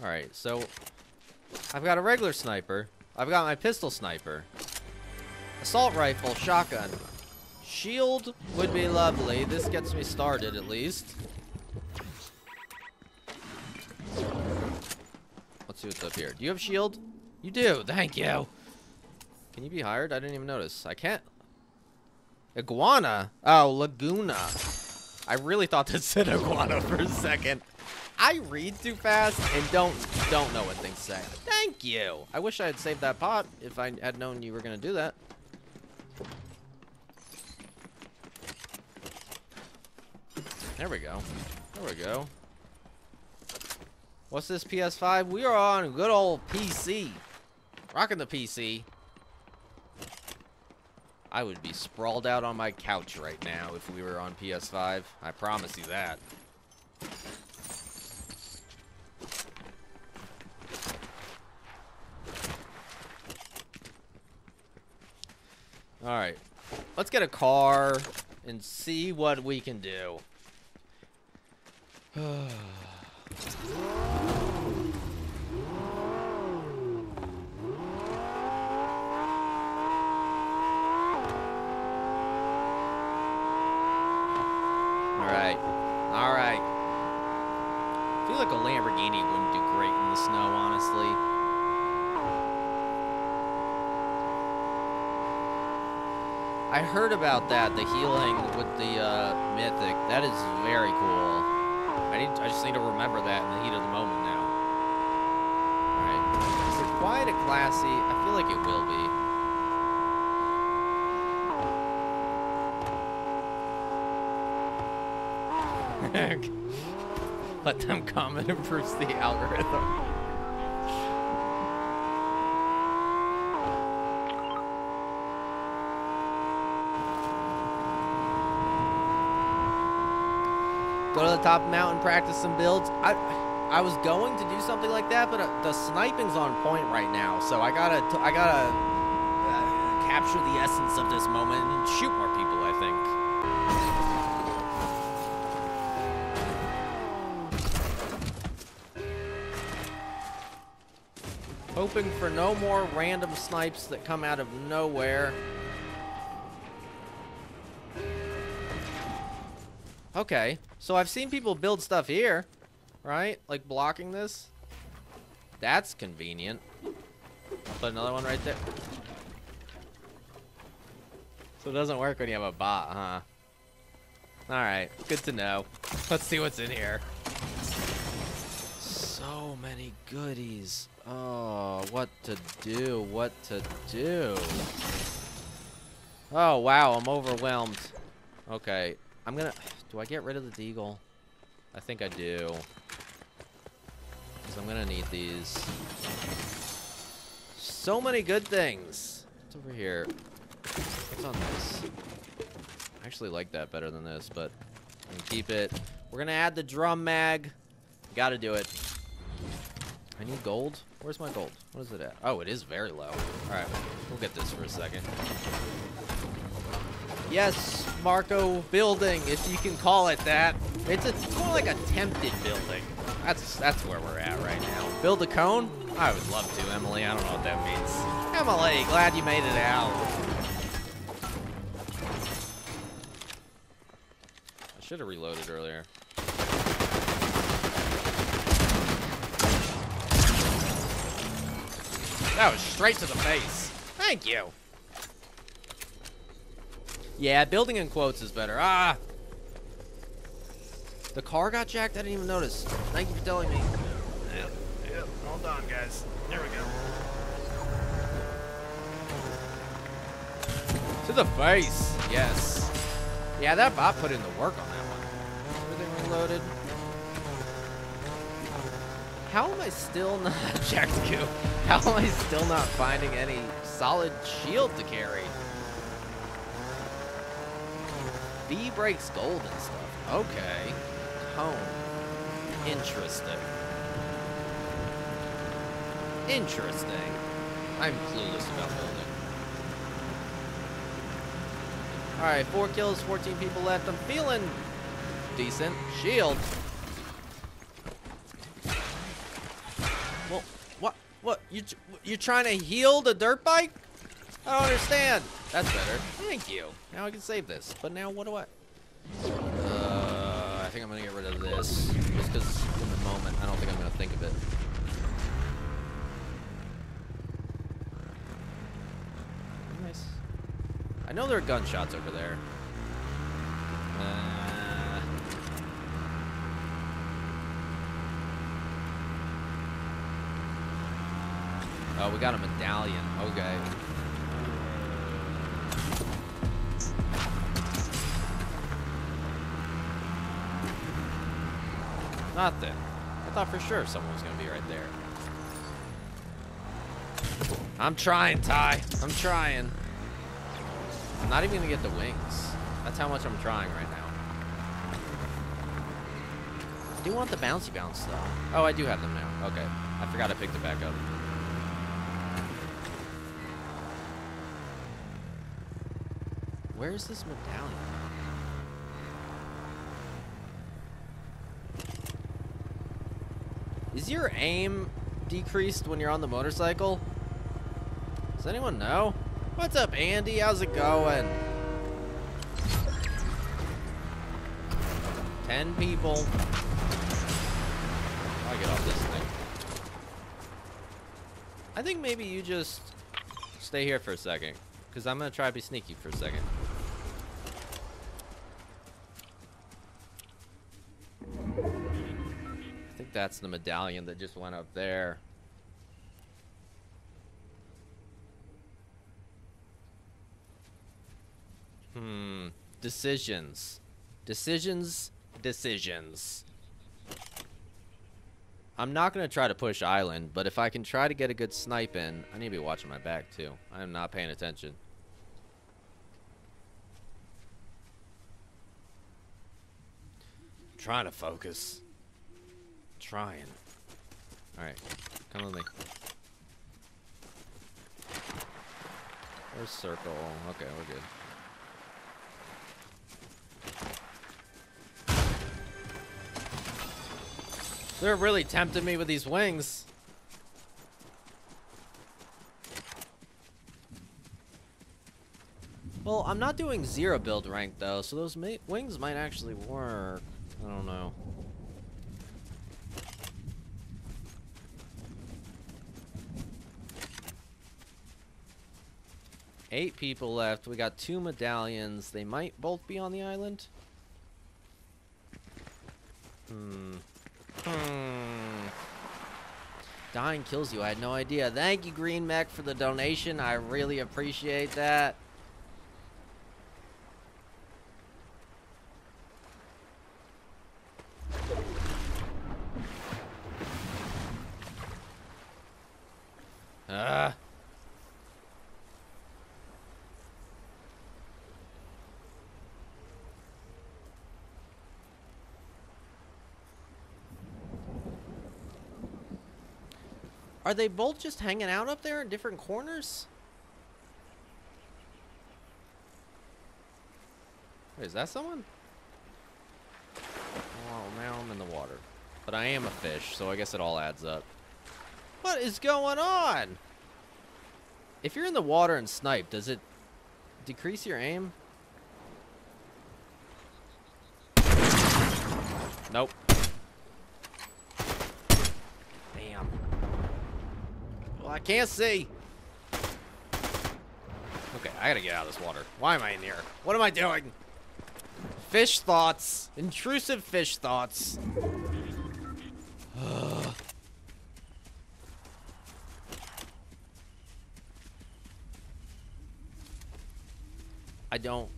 Alright, so I've got a regular sniper. I've got my pistol sniper. Assault rifle, shotgun. Shield would be lovely. This gets me started at least. Let's see what's up here. Do you have shield? You do. Thank you. Can you be hired? I didn't even notice. I can't. Iguana. Oh, Laguna. I really thought that said iguana for a second. I read too fast and don't don't know what things say. Thank you. I wish I had saved that pot if I had known you were going to do that. There we go. There we go. What's this PS5? We are on good old PC. Rocking the PC. I would be sprawled out on my couch right now if we were on PS5. I promise you that. Alright. Let's get a car and see what we can do. Alright. Alright. I feel like a Lamborghini wouldn't do great in the snow, honestly. I heard about that, the healing with the uh, mythic. That is very cool. I need. I just need to remember that in the heat of the moment now. All right. Is it quite a classy? I feel like it will be. Let them come and improves the algorithm. The top of the mountain, practice some builds. I I was going to do something like that, but uh, the sniping's on point right now, so I gotta t I gotta uh, capture the essence of this moment and shoot more people. I think. Hoping for no more random snipes that come out of nowhere. Okay, so I've seen people build stuff here, right? Like blocking this. That's convenient. Put another one right there. So it doesn't work when you have a bot, huh? Alright, good to know. Let's see what's in here. So many goodies. Oh, what to do, what to do. Oh, wow, I'm overwhelmed. Okay, I'm gonna... Do I get rid of the deagle? I think I do. Because I'm gonna need these. So many good things. What's over here? What's on this? I actually like that better than this, but I'm keep it. We're gonna add the drum mag. Gotta do it. I need gold. Where's my gold? What is it at? Oh, it is very low. Alright, we'll get this for a second. Yes, Marco building, if you can call it that. It's, a, more like a tempted building. That's that's where we're at right now. Build a cone? I would love to, Emily. I don't know what that means. Emily, glad you made it out. I should have reloaded earlier. That was straight to the face. Thank you. Yeah, building in quotes is better. Ah! The car got jacked? I didn't even notice. Thank you for telling me. Yep, yep. Hold on, guys. There we go. To the face. Yes. Yeah, that bot put in the work on that one. Everything reloaded. How am I still not jacked goo? How am I still not finding any solid shield to carry? B breaks gold and stuff. Okay. Home. Interesting. Interesting. I'm clueless about building. Alright, four kills, 14 people left. I'm feeling decent. Shield. Well, what? What? You you're trying to heal the dirt bike? I don't understand. That's better. Thank you. Now I can save this. But now what do I? Uh, I think I'm gonna get rid of this just because in the moment I don't think I'm gonna think of it. Nice. I know there are gunshots over there. Uh, oh, we got a medallion. Okay. Nothing. I thought for sure someone was gonna be right there. I'm trying, Ty. I'm trying. I'm not even gonna get the wings. That's how much I'm trying right now. I do want the bouncy bounce though. Oh, I do have them now. Okay. I forgot I picked it back up. Where is this medallion? Is your aim decreased when you're on the motorcycle? Does anyone know? What's up, Andy? How's it going? Ten people. I get off this thing. I think maybe you just stay here for a second. Because I'm going to try to be sneaky for a second. That's the medallion that just went up there. Hmm. Decisions. Decisions. Decisions. I'm not going to try to push island, but if I can try to get a good snipe in, I need to be watching my back too. I am not paying attention. trying to focus. Trying. Alright, come with me. Where's circle? Okay, we're good. They're really tempting me with these wings. Well, I'm not doing zero build rank though, so those wings might actually work. I don't know. Eight people left. We got two medallions. They might both be on the island. Hmm. Hmm. Dying kills you. I had no idea. Thank you, Green Mech, for the donation. I really appreciate that. Ah. Are they both just hanging out up there in different corners? Wait, is that someone? Oh, now I'm in the water. But I am a fish, so I guess it all adds up. What is going on? If you're in the water and snipe, does it decrease your aim? Nope. Damn. Well, I can't see. Okay, I gotta get out of this water. Why am I in here? What am I doing? Fish thoughts. Intrusive fish thoughts. I don't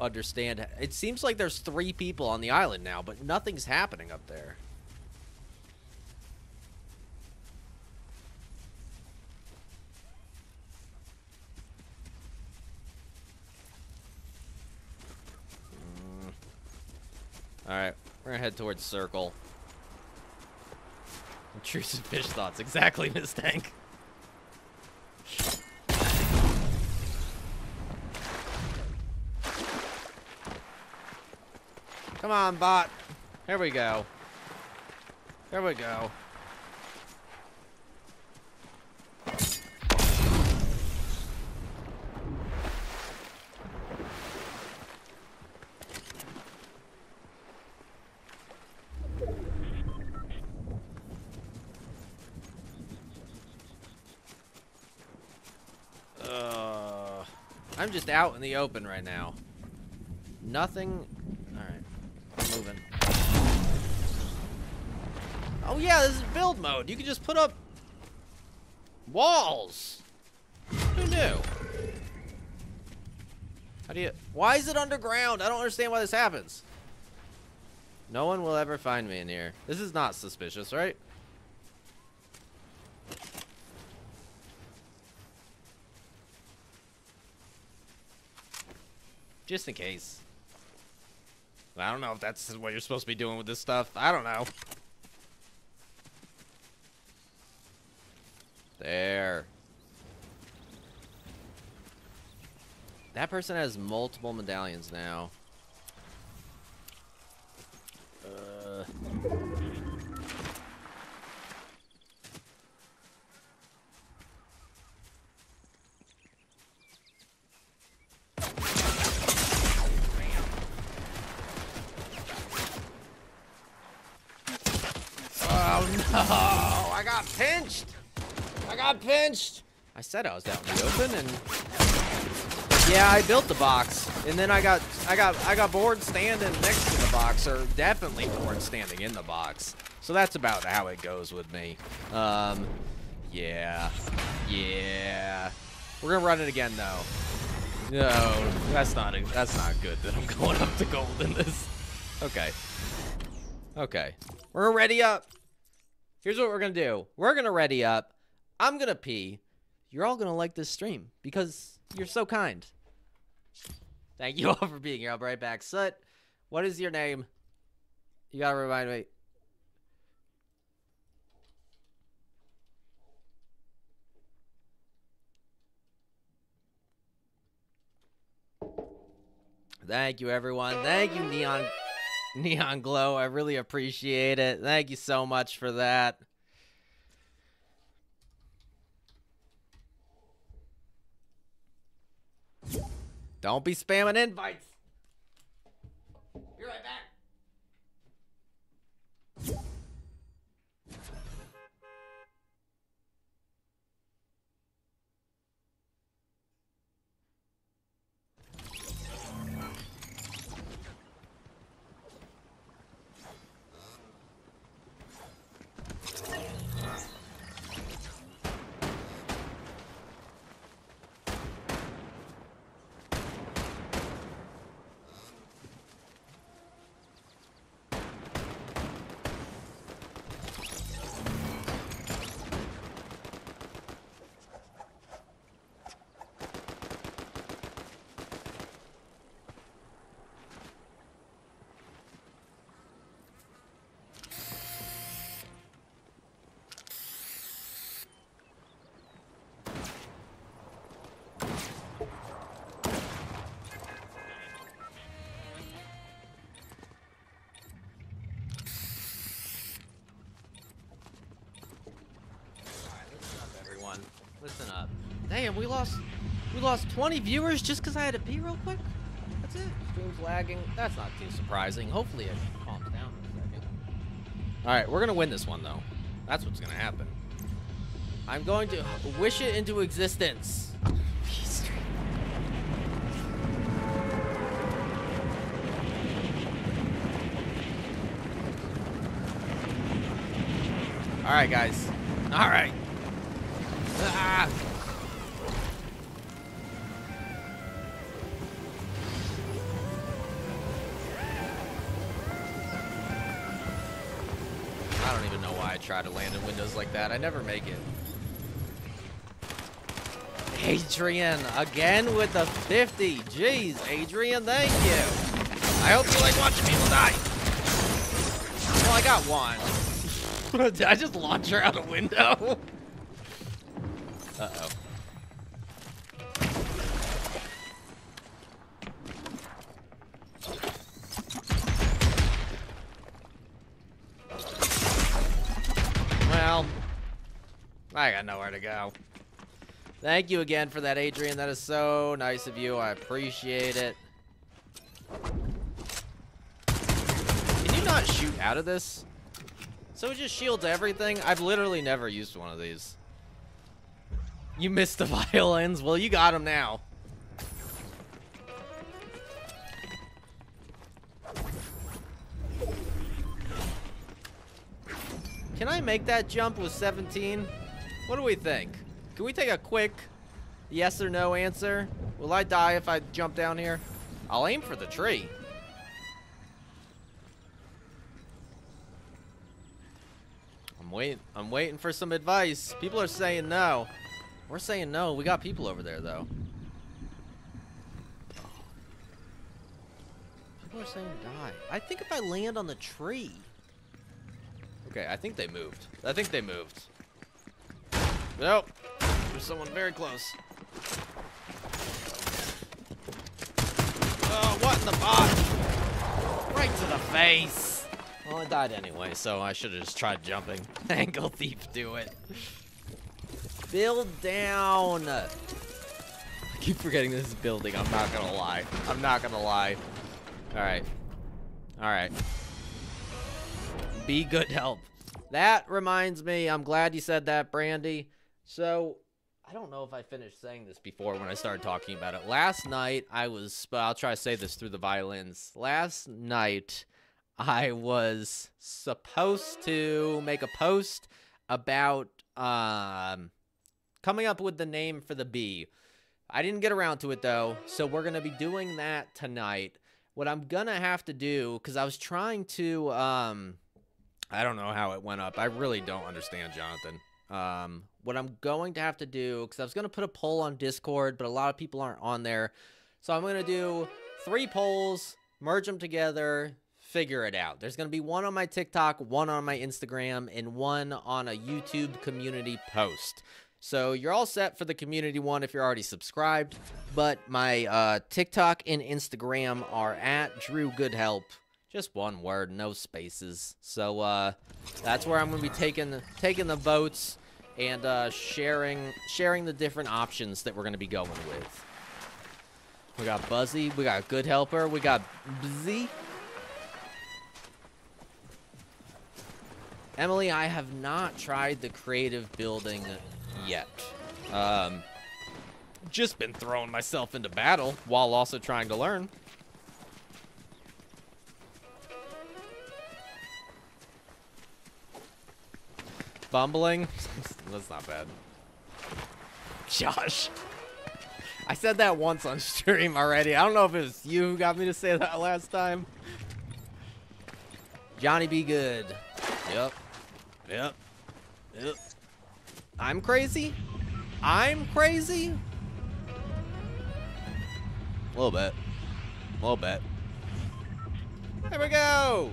understand. It seems like there's three people on the island now, but nothing's happening up there. Alright, we're gonna head towards Circle. Intrusive fish thoughts. Exactly, Miss Tank. Come on, bot. Here we go. Here we go. Uh, I'm just out in the open right now. Nothing Alright. moving. Oh yeah, this is build mode. You can just put up walls. Who knew? How do you... Why is it underground? I don't understand why this happens. No one will ever find me in here. This is not suspicious, right? Just in case. I don't know if that's what you're supposed to be doing with this stuff. I don't know. There. That person has multiple medallions now. Uh... Oh, I got pinched. I got pinched. I said I was out in the open and Yeah, I built the box, and then I got I got I got bored standing next to the box, or definitely bored standing in the box. So that's about how it goes with me. Um, yeah, yeah. We're gonna run it again though. No, that's not that's not good. That I'm going up to gold in this. Okay. Okay. We're ready up. Here's what we're gonna do. We're gonna ready up. I'm gonna pee. You're all gonna like this stream because you're so kind. Thank you all for being here. I'll be right back. Soot, what is your name? You gotta remind me. Thank you, everyone. Thank you, Neon Neon Glow. I really appreciate it. Thank you so much for that. Don't be spamming invites. We lost we lost 20 viewers just because I had to pee real quick? That's it. Stream's lagging. That's not too surprising. Hopefully it calms down in a second. Alright, we're gonna win this one though. That's what's gonna happen. I'm going to wish it into existence. Peace. Alright guys. Alright. Ah! Try to land in windows like that. I never make it. Adrian, again with the 50. Jeez, Adrian, thank you. I hope you like watching people die. Well, I got one. Did I just launch her out a window? Thank you again for that, Adrian. That is so nice of you. I appreciate it. Can you not shoot out of this? So it just shields everything? I've literally never used one of these. You missed the violins. Well, you got them now. Can I make that jump with 17? What do we think? Can we take a quick yes or no answer? Will I die if I jump down here? I'll aim for the tree. I'm waiting. I'm waiting for some advice. People are saying no. We're saying no. We got people over there, though. People are saying die. I think if I land on the tree. Okay, I think they moved. I think they moved. Nope. There's someone very close. Oh, what in the bot? Right to the face. Well, I died anyway, so I should have just tried jumping. Angle thief, do it. Build down. I keep forgetting this is building. I'm not gonna lie. I'm not gonna lie. All right. All right. Be good help. That reminds me. I'm glad you said that, Brandy. So, I don't know if I finished saying this before when I started talking about it. Last night I was but I'll try to say this through the violins. Last night I was supposed to make a post about um coming up with the name for the bee. I didn't get around to it though, so we're going to be doing that tonight. What I'm going to have to do cuz I was trying to um I don't know how it went up. I really don't understand, Jonathan. Um, what I'm going to have to do, because I was going to put a poll on Discord, but a lot of people aren't on there. So I'm going to do three polls, merge them together, figure it out. There's going to be one on my TikTok, one on my Instagram, and one on a YouTube community post. So you're all set for the community one if you're already subscribed. But my uh, TikTok and Instagram are at Drew Goodhelp. Just one word, no spaces. So uh, that's where I'm gonna be taking taking the votes and uh, sharing sharing the different options that we're gonna be going with. We got Buzzy, we got Good Helper, we got Buzzy. Emily, I have not tried the creative building yet. Um, just been throwing myself into battle while also trying to learn. Bumbling? That's not bad. Josh. I said that once on stream already. I don't know if it was you who got me to say that last time. Johnny be good. Yep. Yep. Yep. I'm crazy? I'm crazy? A little bit. A little bit. There we go.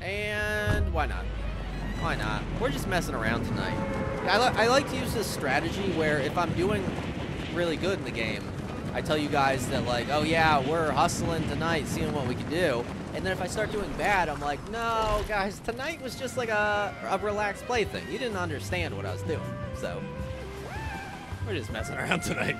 And why not? Why not? We're just messing around tonight. I, li I like to use this strategy where if I'm doing really good in the game, I tell you guys that like, oh yeah, we're hustling tonight, seeing what we can do. And then if I start doing bad, I'm like, no, guys, tonight was just like a, a relaxed play thing. You didn't understand what I was doing. So, we're just messing around tonight.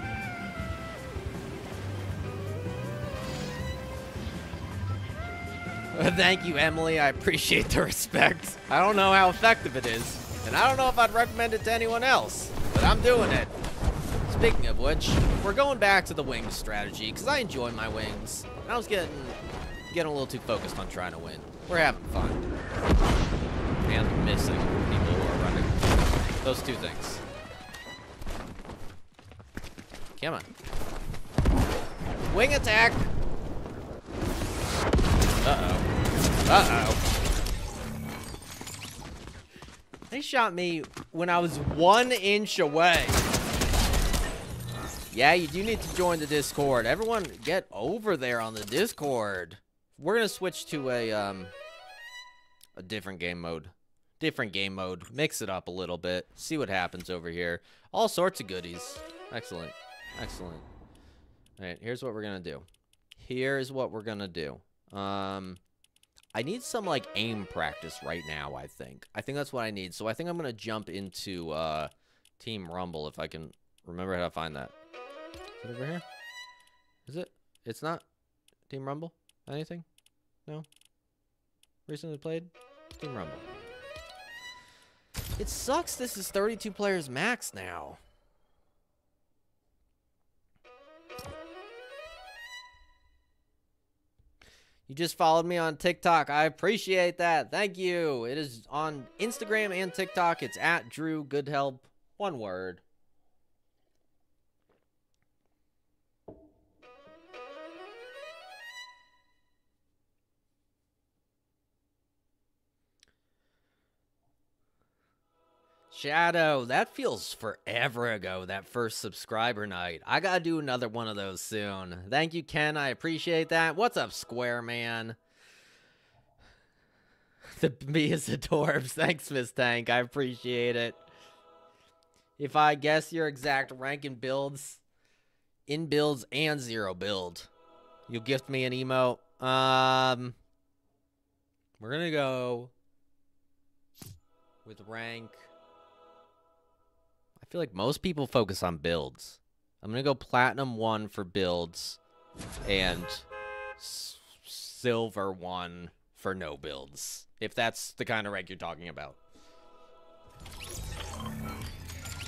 Thank you, Emily. I appreciate the respect. I don't know how effective it is, and I don't know if I'd recommend it to anyone else, but I'm doing it. Speaking of which, we're going back to the wings strategy, because I enjoy my wings. And I was getting, getting a little too focused on trying to win. We're having fun. And missing people who are running. Those two things. Come on. Wing attack! Uh-oh. Uh-oh. They shot me when I was one inch away. Yeah, you do need to join the Discord. Everyone get over there on the Discord. We're going to switch to a, um, a different game mode. Different game mode. Mix it up a little bit. See what happens over here. All sorts of goodies. Excellent. Excellent. All right, here's what we're going to do. Here's what we're going to do. Um, I need some, like, aim practice right now, I think. I think that's what I need. So I think I'm going to jump into uh, Team Rumble if I can remember how to find that. Is it over here? Is it? It's not Team Rumble? Anything? No? Recently played? Team Rumble. It sucks this is 32 players max now. You just followed me on TikTok. I appreciate that. Thank you. It is on Instagram and TikTok. It's at Drew Goodhelp. One word. Shadow, that feels forever ago, that first subscriber night. I gotta do another one of those soon. Thank you, Ken. I appreciate that. What's up, Square Man? The me is adorbs. Thanks, Miss Tank. I appreciate it. If I guess your exact rank in builds, in builds and zero build, you'll gift me an emote. Um, we're gonna go with rank. Feel like most people focus on builds. I'm gonna go platinum one for builds, and silver one for no builds. If that's the kind of rank you're talking about.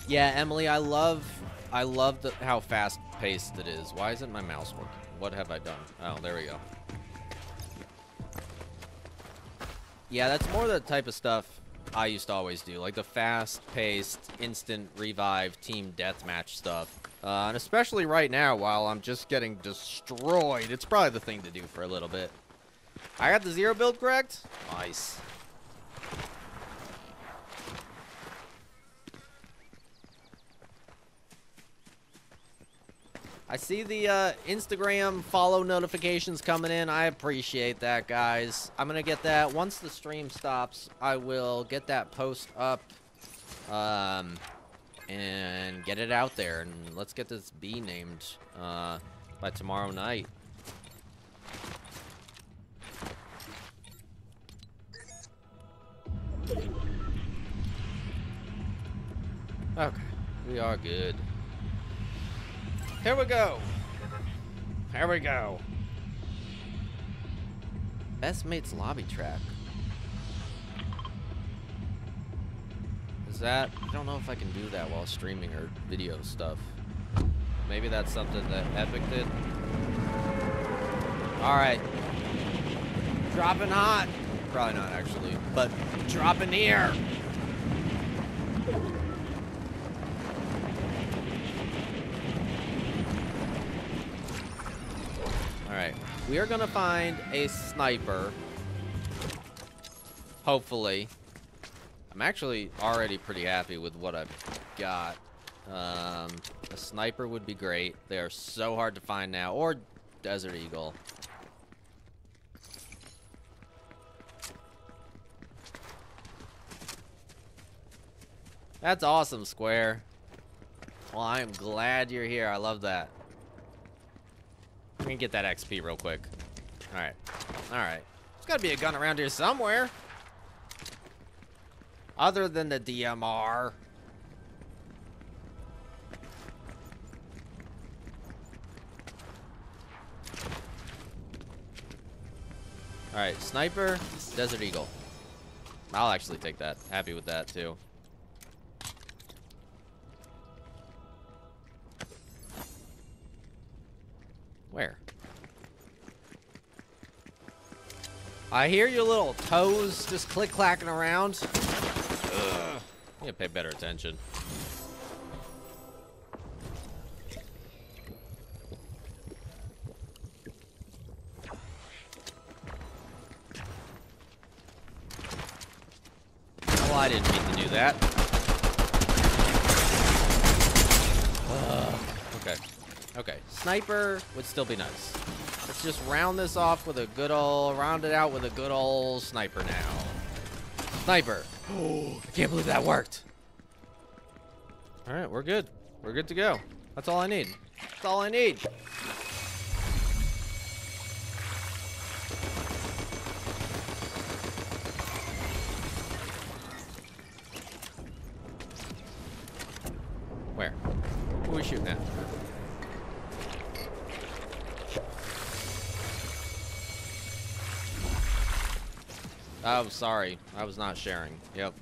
Yeah, Emily, I love, I love the, how fast-paced it is. Why isn't my mouse working? What have I done? Oh, there we go. Yeah, that's more the type of stuff I used to always do, like the fast-paced, instant revive team deathmatch stuff. Uh, and especially right now, while I'm just getting destroyed, it's probably the thing to do for a little bit. I got the zero build correct? Nice. I see the uh, Instagram follow notifications coming in. I appreciate that, guys. I'm going to get that. Once the stream stops, I will get that post up um, and get it out there. And let's get this bee named uh, by tomorrow night. Okay, we are good. Here we go. Here we go. Best mates lobby track. Is that? I don't know if I can do that while streaming or video stuff. Maybe that's something that Epic did. All right. Dropping hot. Probably not actually, but dropping here. Alright. We are gonna find a sniper. Hopefully. I'm actually already pretty happy with what I've got. Um, a sniper would be great. They are so hard to find now. Or Desert Eagle. That's awesome, Square. Well, I am glad you're here. I love that. Let me get that XP real quick. Alright. Alright. There's gotta be a gun around here somewhere. Other than the DMR. Alright, sniper, Desert Eagle. I'll actually take that. Happy with that, too. Where? I hear your little toes just click-clacking around. Ugh. You gotta pay better attention. Well, I didn't mean to do that. Ugh. Okay. Okay. Sniper would still be nice. Let's just round this off with a good old, round it out with a good old sniper now. Sniper. Oh, I can't believe that worked. All right, we're good. We're good to go. That's all I need. That's all I need. Where? Who are we shooting at? Oh, sorry. I was not sharing. Yep.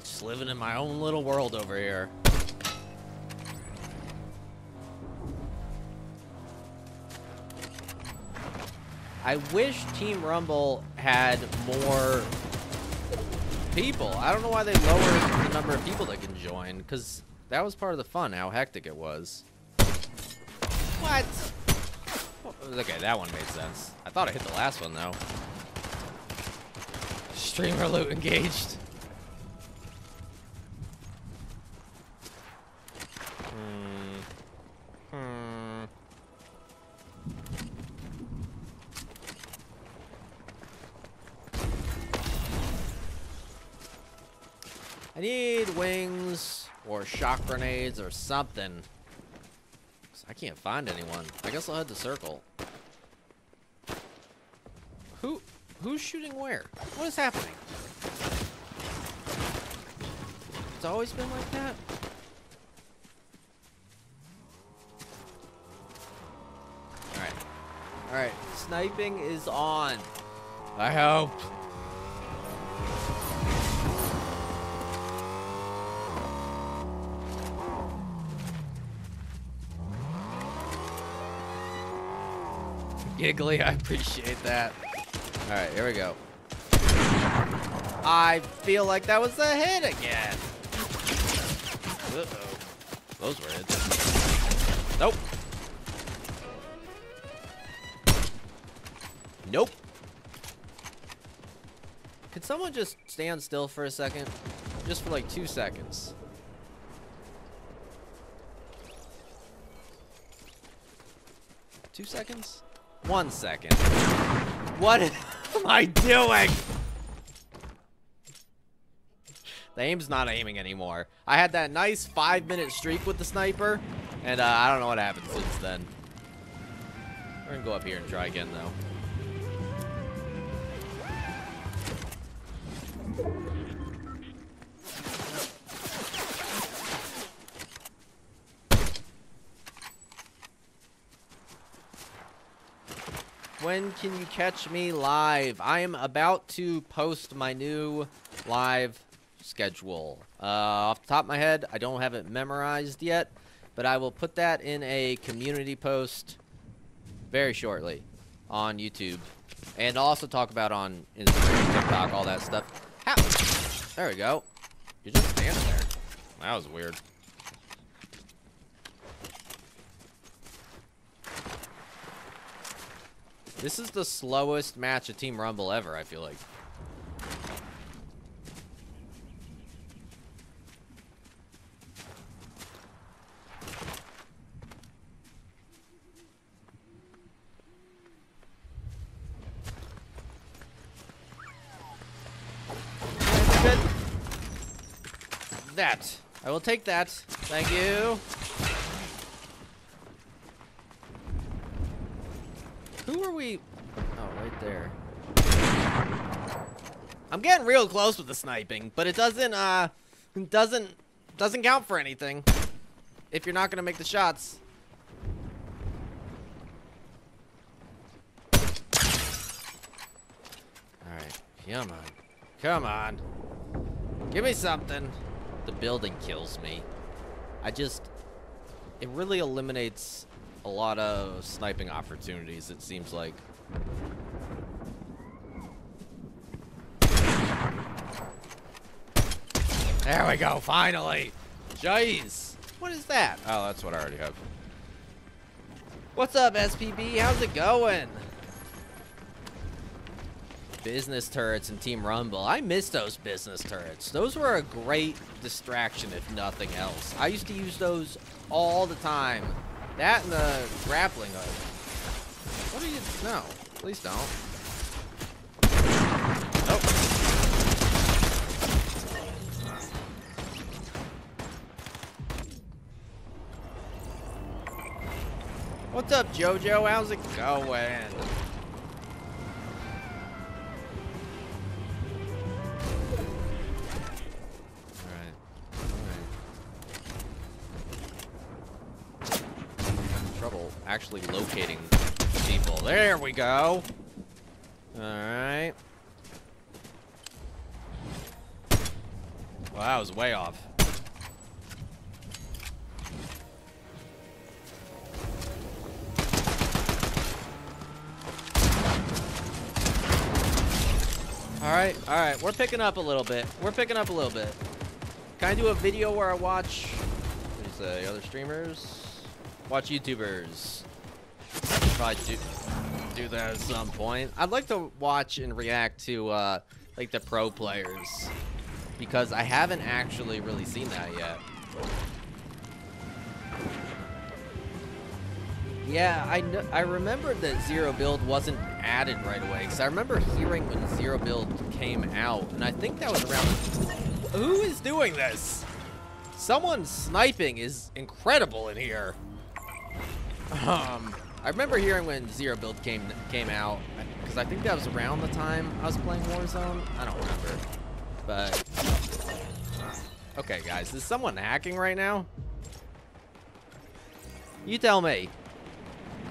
Just living in my own little world over here. I wish Team Rumble had more people. I don't know why they lowered the number of people that can join, because that was part of the fun, how hectic it was. What? Okay, that one made sense. I thought I hit the last one, though. Streamer loot engaged. Hmm. I need wings or shock grenades or something. I can't find anyone. I guess I'll head to circle. Who's shooting where? What is happening? It's always been like that? Alright. Alright. Sniping is on. I hope. Giggly, I appreciate that. All right, here we go. I feel like that was a hit again. Uh-oh. Those were hits. Nope. Nope. Could someone just stand still for a second? Just for like two seconds. Two seconds? One second. What am I doing? The aim's not aiming anymore. I had that nice five minute streak with the sniper, and uh, I don't know what happened since then. We're gonna go up here and try again though. When can you catch me live? I am about to post my new live schedule. Uh, off the top of my head, I don't have it memorized yet, but I will put that in a community post very shortly on YouTube. And I'll also talk about on Instagram, TikTok, all that stuff. How? There we go. You're just standing there. That was weird. This is the slowest match of Team Rumble ever, I feel like. That. I will take that. Thank you. We? Oh, right there. I'm getting real close with the sniping, but it doesn't, uh, doesn't, doesn't count for anything. If you're not gonna make the shots. Alright, come on. Come on. Give me something. The building kills me. I just, it really eliminates a lot of sniping opportunities, it seems like. There we go, finally. Jeez. What is that? Oh, that's what I already have. What's up, SPB? How's it going? Business turrets and Team Rumble. I miss those business turrets. Those were a great distraction, if nothing else. I used to use those all the time. That and the grappling hook. What are you? No, please don't. Nope. What's up, JoJo? How's it going? Actually locating people. There we go. Alright. Well, that was way off. Alright, alright. We're picking up a little bit. We're picking up a little bit. Can I do a video where I watch do other streamers? Watch YouTubers. Probably do, do that at some point. I'd like to watch and react to uh, like the pro players because I haven't actually really seen that yet. Yeah, I I remembered that Zero Build wasn't added right away because I remember hearing when Zero Build came out, and I think that was around. Who is doing this? Someone sniping is incredible in here. Um, I remember hearing when Zero Build came came out because I think that was around the time I was playing Warzone. I don't remember, but okay, guys, is someone hacking right now? You tell me.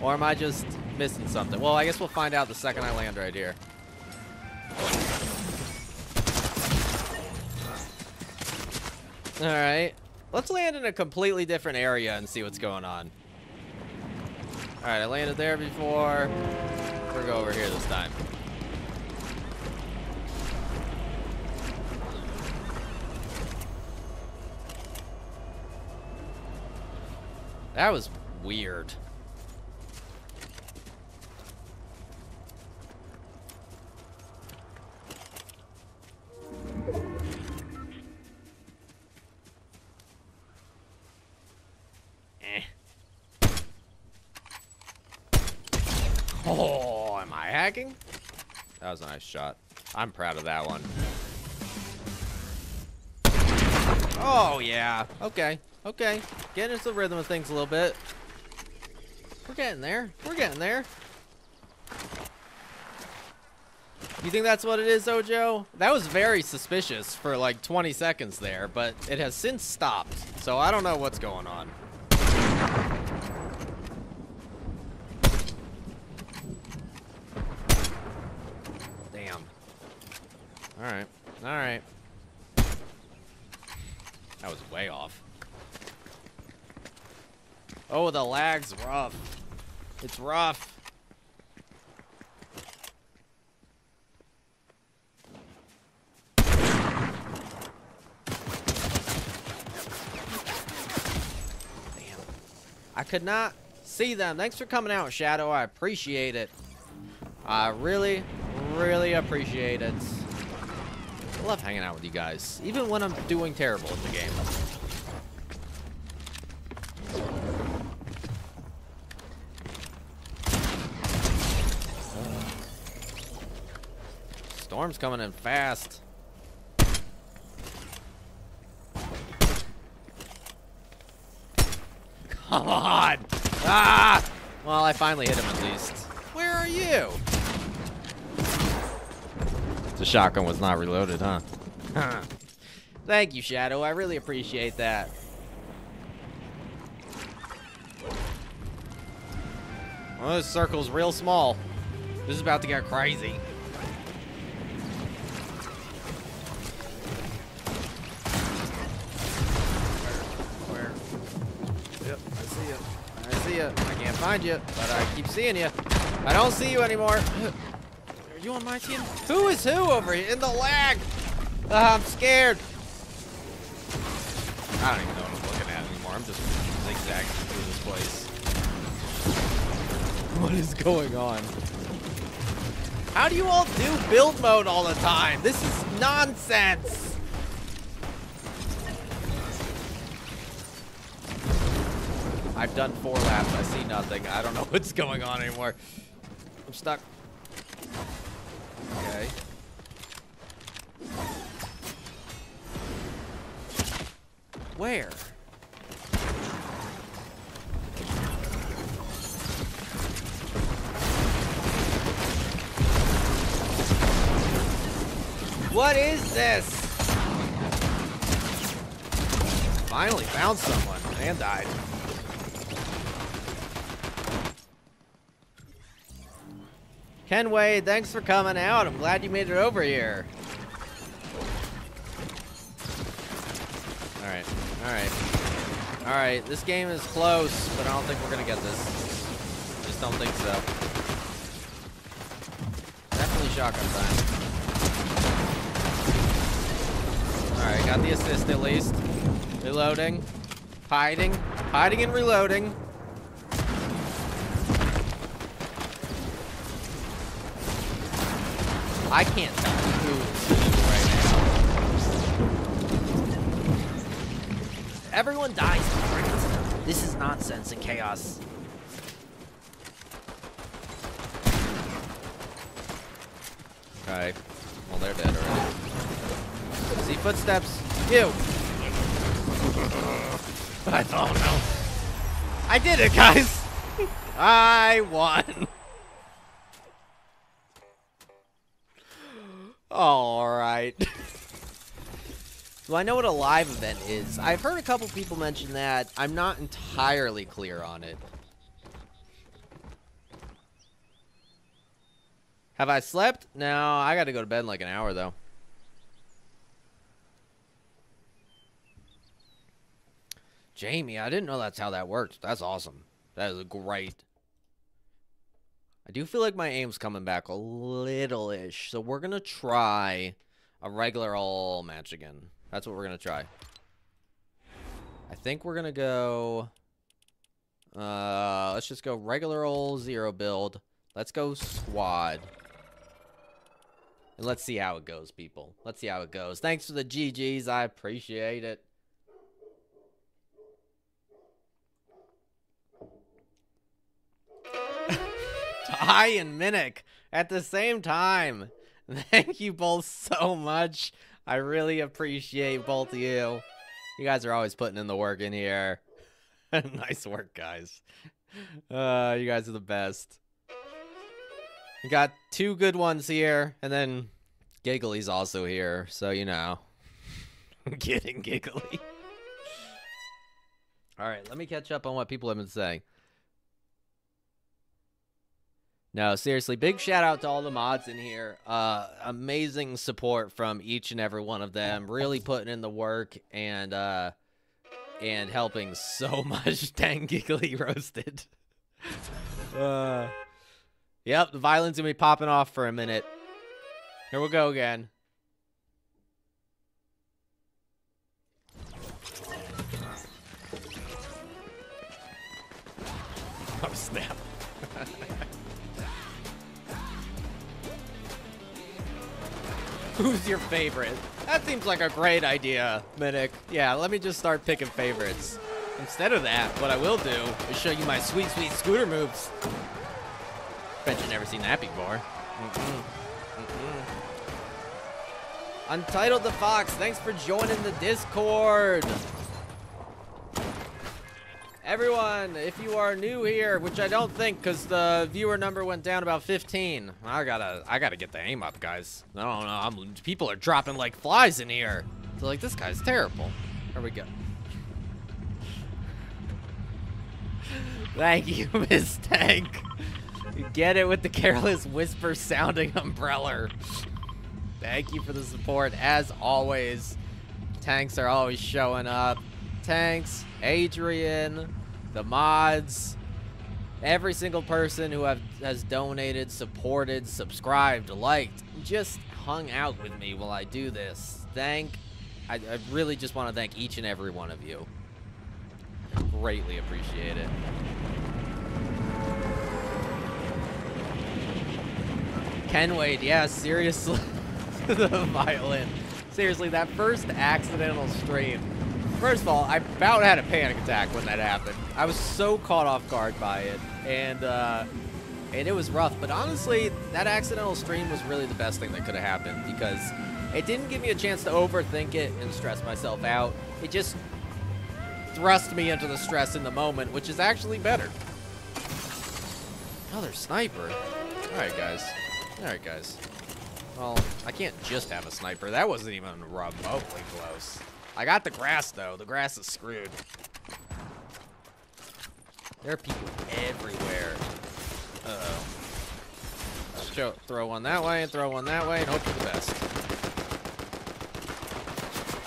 Or am I just missing something? Well, I guess we'll find out the second I land right here. Alright. Let's land in a completely different area and see what's going on. Alright, I landed there before. We're go over here this time. That was weird. Oh, am I hacking? That was a nice shot. I'm proud of that one. Oh, yeah. Okay. Okay. Getting into the rhythm of things a little bit. We're getting there. We're getting there. You think that's what it is, Ojo? That was very suspicious for like 20 seconds there, but it has since stopped. So I don't know what's going on. Damn. Alright. Alright. That was way off. Oh, the lag's rough. It's rough. Damn. I could not see them. Thanks for coming out, Shadow. I appreciate it. I really, really appreciate it. I love hanging out with you guys, even when I'm doing terrible at the game. Storm's coming in fast. Come on! Ah! Well, I finally hit him at least. Where are you? The shotgun was not reloaded, huh? Thank you, Shadow. I really appreciate that. Well, this circle's real small. This is about to get crazy. Where? Yep, I see you. I see you. I can't find you, but I keep seeing you. I don't see you anymore. Are you on my team? Who is who over here in the lag? Ah, I'm scared. I don't even know what I'm looking at anymore. I'm just zigzagging through this place. What is going on? How do you all do build mode all the time? This is nonsense. I've done four laps. I see nothing. I don't know what's going on anymore. I'm stuck. Okay. Where? What is this? Finally found someone and died. Ken Wade, thanks for coming out. I'm glad you made it over here. Alright, alright. Alright, this game is close, but I don't think we're gonna get this. Just don't think so. Definitely shotgun time. Alright, got the assist at least. Reloading. Hiding. Hiding and reloading. I can't tell who is right now. Everyone dies. This is nonsense and chaos. Okay. Well, they're dead already. See footsteps. You. I don't know. I did it, guys. I won. All right. Do I know what a live event is? I've heard a couple people mention that. I'm not entirely clear on it. Have I slept? No, I got to go to bed in like an hour though. Jamie, I didn't know that's how that works. That's awesome. That is great. I do feel like my aim's coming back a little-ish, so we're gonna try a regular all match again. That's what we're gonna try. I think we're gonna go. Uh, let's just go regular old zero build. Let's go squad. And let's see how it goes, people. Let's see how it goes. Thanks for the GGs. I appreciate it. Ty and Minnick at the same time. Thank you both so much. I really appreciate both of you. You guys are always putting in the work in here. nice work, guys. Uh, you guys are the best. We got two good ones here, and then Giggly's also here, so you know. Getting giggly. Alright, let me catch up on what people have been saying. No, seriously, big shout out to all the mods in here. Uh, amazing support from each and every one of them. Really putting in the work and uh, and helping so much. Dang giggly roasted. uh, yep, the violence gonna be popping off for a minute. Here we go again. Who's your favorite? That seems like a great idea, Minik. Yeah, let me just start picking favorites. Instead of that, what I will do is show you my sweet, sweet scooter moves. Bet you've never seen that before. Mm -mm. Mm Untitled the Fox, thanks for joining the Discord. Everyone, if you are new here, which I don't think because the viewer number went down about 15. I gotta I gotta get the aim up, guys. I don't know. I'm, people are dropping like flies in here. So like this guy's terrible. There we go. Thank you, Miss Tank. Get it with the careless whisper sounding umbrella. Thank you for the support as always. Tanks are always showing up. Tanks, Adrian, the mods, every single person who have, has donated, supported, subscribed, liked, just hung out with me while I do this. Thank, I, I really just want to thank each and every one of you. Greatly appreciate it. Ken Wade, yeah, seriously. the violin. Seriously, that first accidental stream First of all, I about had a panic attack when that happened. I was so caught off guard by it, and uh, and it was rough. But honestly, that accidental stream was really the best thing that could have happened because it didn't give me a chance to overthink it and stress myself out. It just thrust me into the stress in the moment, which is actually better. Another sniper. All right, guys. All right, guys. Well, I can't just have a sniper. That wasn't even remotely close. I got the grass, though. The grass is screwed. There are people everywhere. Uh-oh. Throw one that way and throw one that way and hope for the best.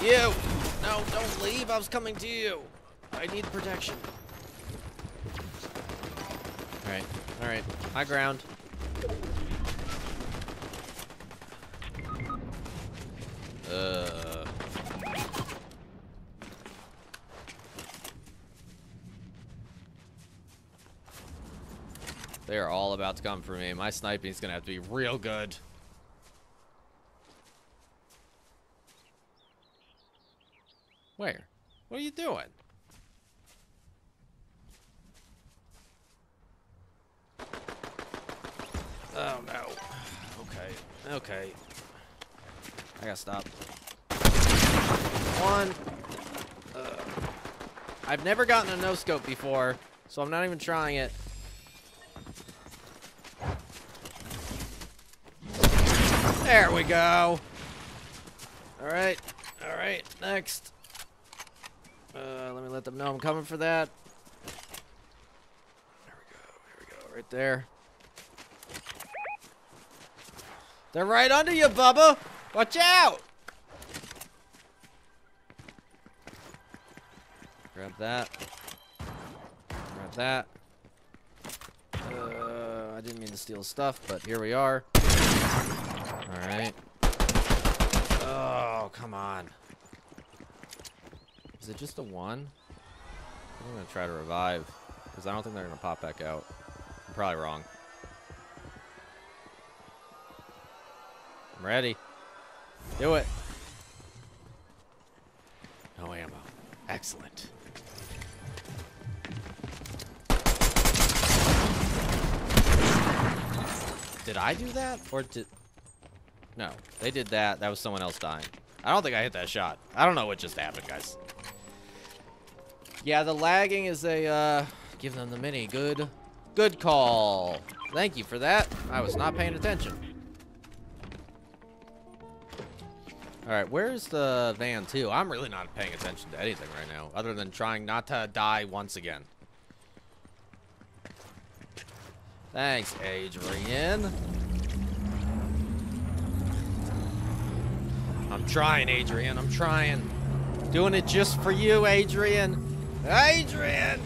You! No, don't leave. I was coming to you. I need protection. Alright, alright. High ground. Uh... They are all about to come for me. My sniping is going to have to be real good. Where? What are you doing? Oh, no. Okay. Okay. I gotta stop. One. Uh, I've never gotten a no-scope before, so I'm not even trying it. There we go. All right. All right. Next. Uh, let me let them know I'm coming for that. There we go. Here we go. Right there. They're right under you, Bubba. Watch out. Grab that. Grab that. Uh, I didn't mean to steal stuff, but here we are. Alright. Oh, come on. Is it just a one? I'm gonna try to revive. Because I don't think they're gonna pop back out. I'm probably wrong. I'm ready. Do it. No ammo. Excellent. Did I do that? Or did... No. They did that. That was someone else dying. I don't think I hit that shot. I don't know what just happened, guys. Yeah, the lagging is a, uh... Give them the mini. Good. Good call. Thank you for that. I was not paying attention. Alright, where's the van, too? I'm really not paying attention to anything right now, other than trying not to die once again. Thanks, Adrian. Trying, Adrian. I'm trying. Doing it just for you, Adrian. Adrian!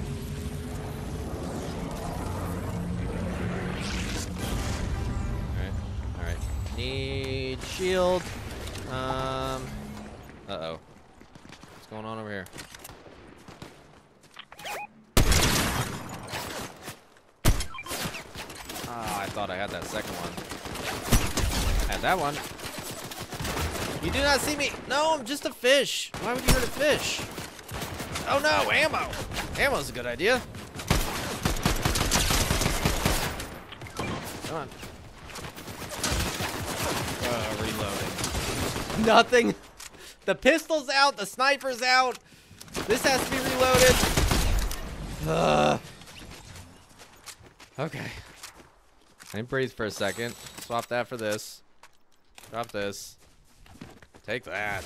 Alright, alright. Need shield. Um. Uh-oh. What's going on over here? Ah, I thought I had that second one. Had that one. You do not see me. No, I'm just a fish. Why would you hurt a fish? Oh no, ammo. Ammo's a good idea. Come on. Uh, reloading. Nothing. The pistol's out. The sniper's out. This has to be reloaded. Ugh. Okay. I didn't breathe for a second. Swap that for this. Drop this. Take that.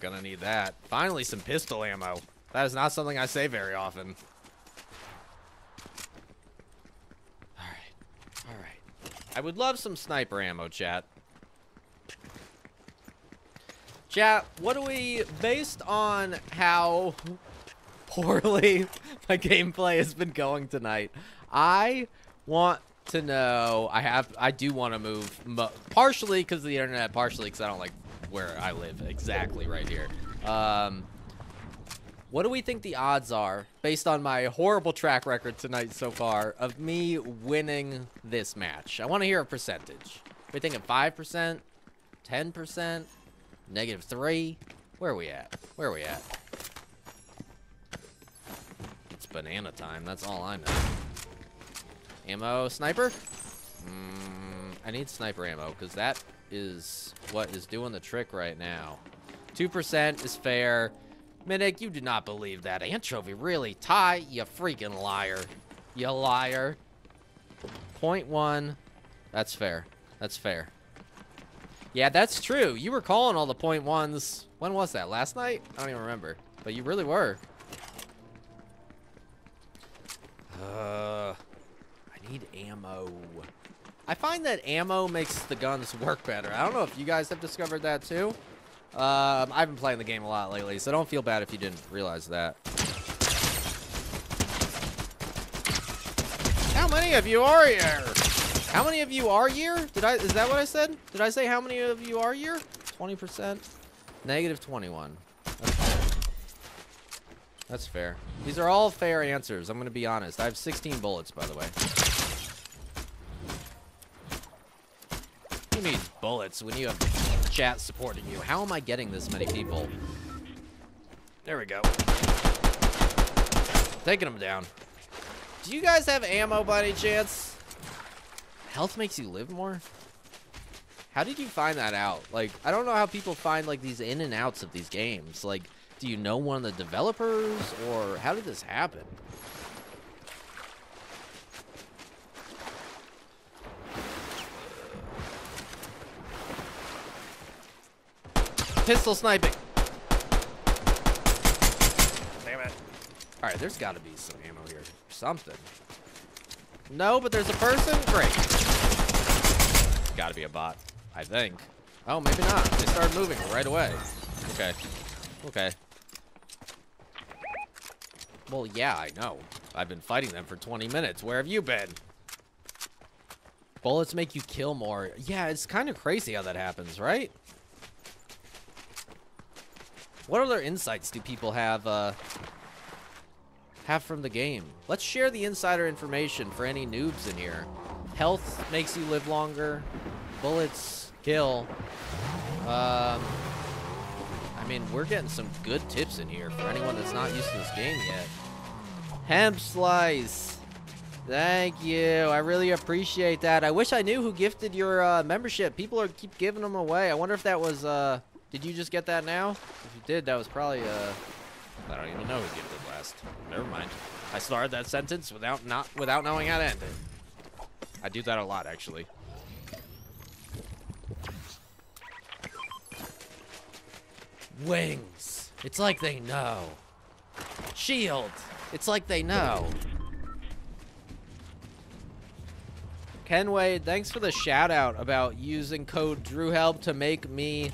Gonna need that. Finally, some pistol ammo. That is not something I say very often. Alright. Alright. I would love some sniper ammo, chat. Chat, what do we, based on how poorly my gameplay has been going tonight, I want to know, I have, I do want to move, partially because of the internet, partially because I don't like where I live exactly right here. Um, what do we think the odds are, based on my horrible track record tonight so far, of me winning this match? I want to hear a percentage. We thinking 5%? 10%? Negative 3? Where are we at? Where are we at? It's banana time. That's all I know. Ammo sniper? Mm, I need sniper ammo, because that is what is doing the trick right now. 2% is fair. Minik, you do not believe that. Anchovy, really? Ty, you freaking liar. You liar. Point one. That's fair. That's fair. Yeah, that's true. You were calling all the point ones. When was that? Last night? I don't even remember. But you really were. Uh, I need ammo. I find that ammo makes the guns work better. I don't know if you guys have discovered that too. Um, I've been playing the game a lot lately, so don't feel bad if you didn't realize that. How many of you are here? How many of you are here? Did I? Is that what I said? Did I say how many of you are here? 20%? Negative 21. That's fair. That's fair. These are all fair answers. I'm going to be honest. I have 16 bullets, by the way. Who needs bullets when you have chat supporting you? How am I getting this many people? There we go. Taking them down. Do you guys have ammo by any chance? Health makes you live more? How did you find that out? Like, I don't know how people find, like, these in and outs of these games. Like, do you know one of the developers? Or how did this happen? Pistol sniping. Damn it. Alright, there's got to be some ammo here. Something. No, but there's a person? Great. Gotta be a bot. I think. Oh, maybe not. They started moving right away. Okay. Okay. Well, yeah, I know. I've been fighting them for 20 minutes. Where have you been? Bullets make you kill more. Yeah, it's kind of crazy how that happens, right? What other insights do people have uh, have from the game? Let's share the insider information for any noobs in here. Health makes you live longer. Bullets kill. Um, I mean, we're getting some good tips in here for anyone that's not used to this game yet. Hemp slice. Thank you. I really appreciate that. I wish I knew who gifted your uh, membership. People are keep giving them away. I wonder if that was. Uh, did you just get that now? If you did, that was probably. Uh, I don't even know who gifted last. Never mind. I started that sentence without not without knowing how to end it. I do that a lot, actually. Wings. It's like they know. Shield. It's like they know. Kenway, thanks for the shout out about using code DrewHelp to make me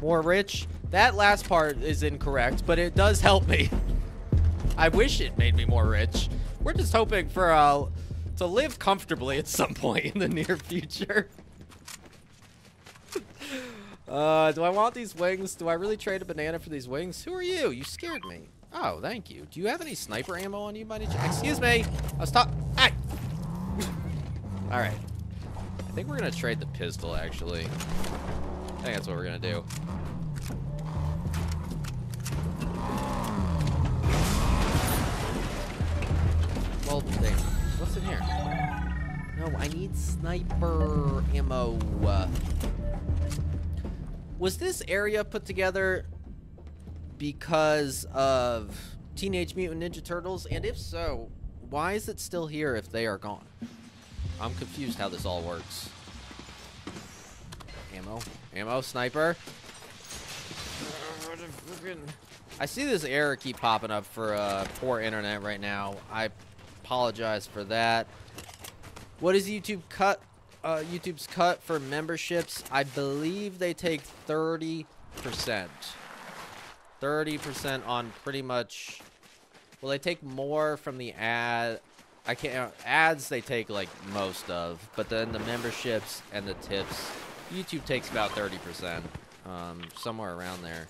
more rich. That last part is incorrect, but it does help me. I wish it made me more rich. We're just hoping for uh, to live comfortably at some point in the near future. uh, do I want these wings? Do I really trade a banana for these wings? Who are you? You scared me. Oh, thank you. Do you have any sniper ammo on you, buddy? Excuse me. I was talking. Hey. All right. I think we're gonna trade the pistol. Actually, I think that's what we're gonna do. Well, dang. What's in here? No, I need sniper ammo. Was this area put together because of Teenage Mutant Ninja Turtles? And if so, why is it still here if they are gone? I'm confused how this all works. Ammo. Ammo, sniper. I see this error keep popping up for uh, poor internet right now. I apologize for that. What is YouTube cut? Uh, YouTube's cut for memberships? I believe they take 30%. 30% on pretty much... Well, they take more from the ad... I can't... Ads they take, like, most of. But then the memberships and the tips... YouTube takes about 30%. Um, somewhere around there.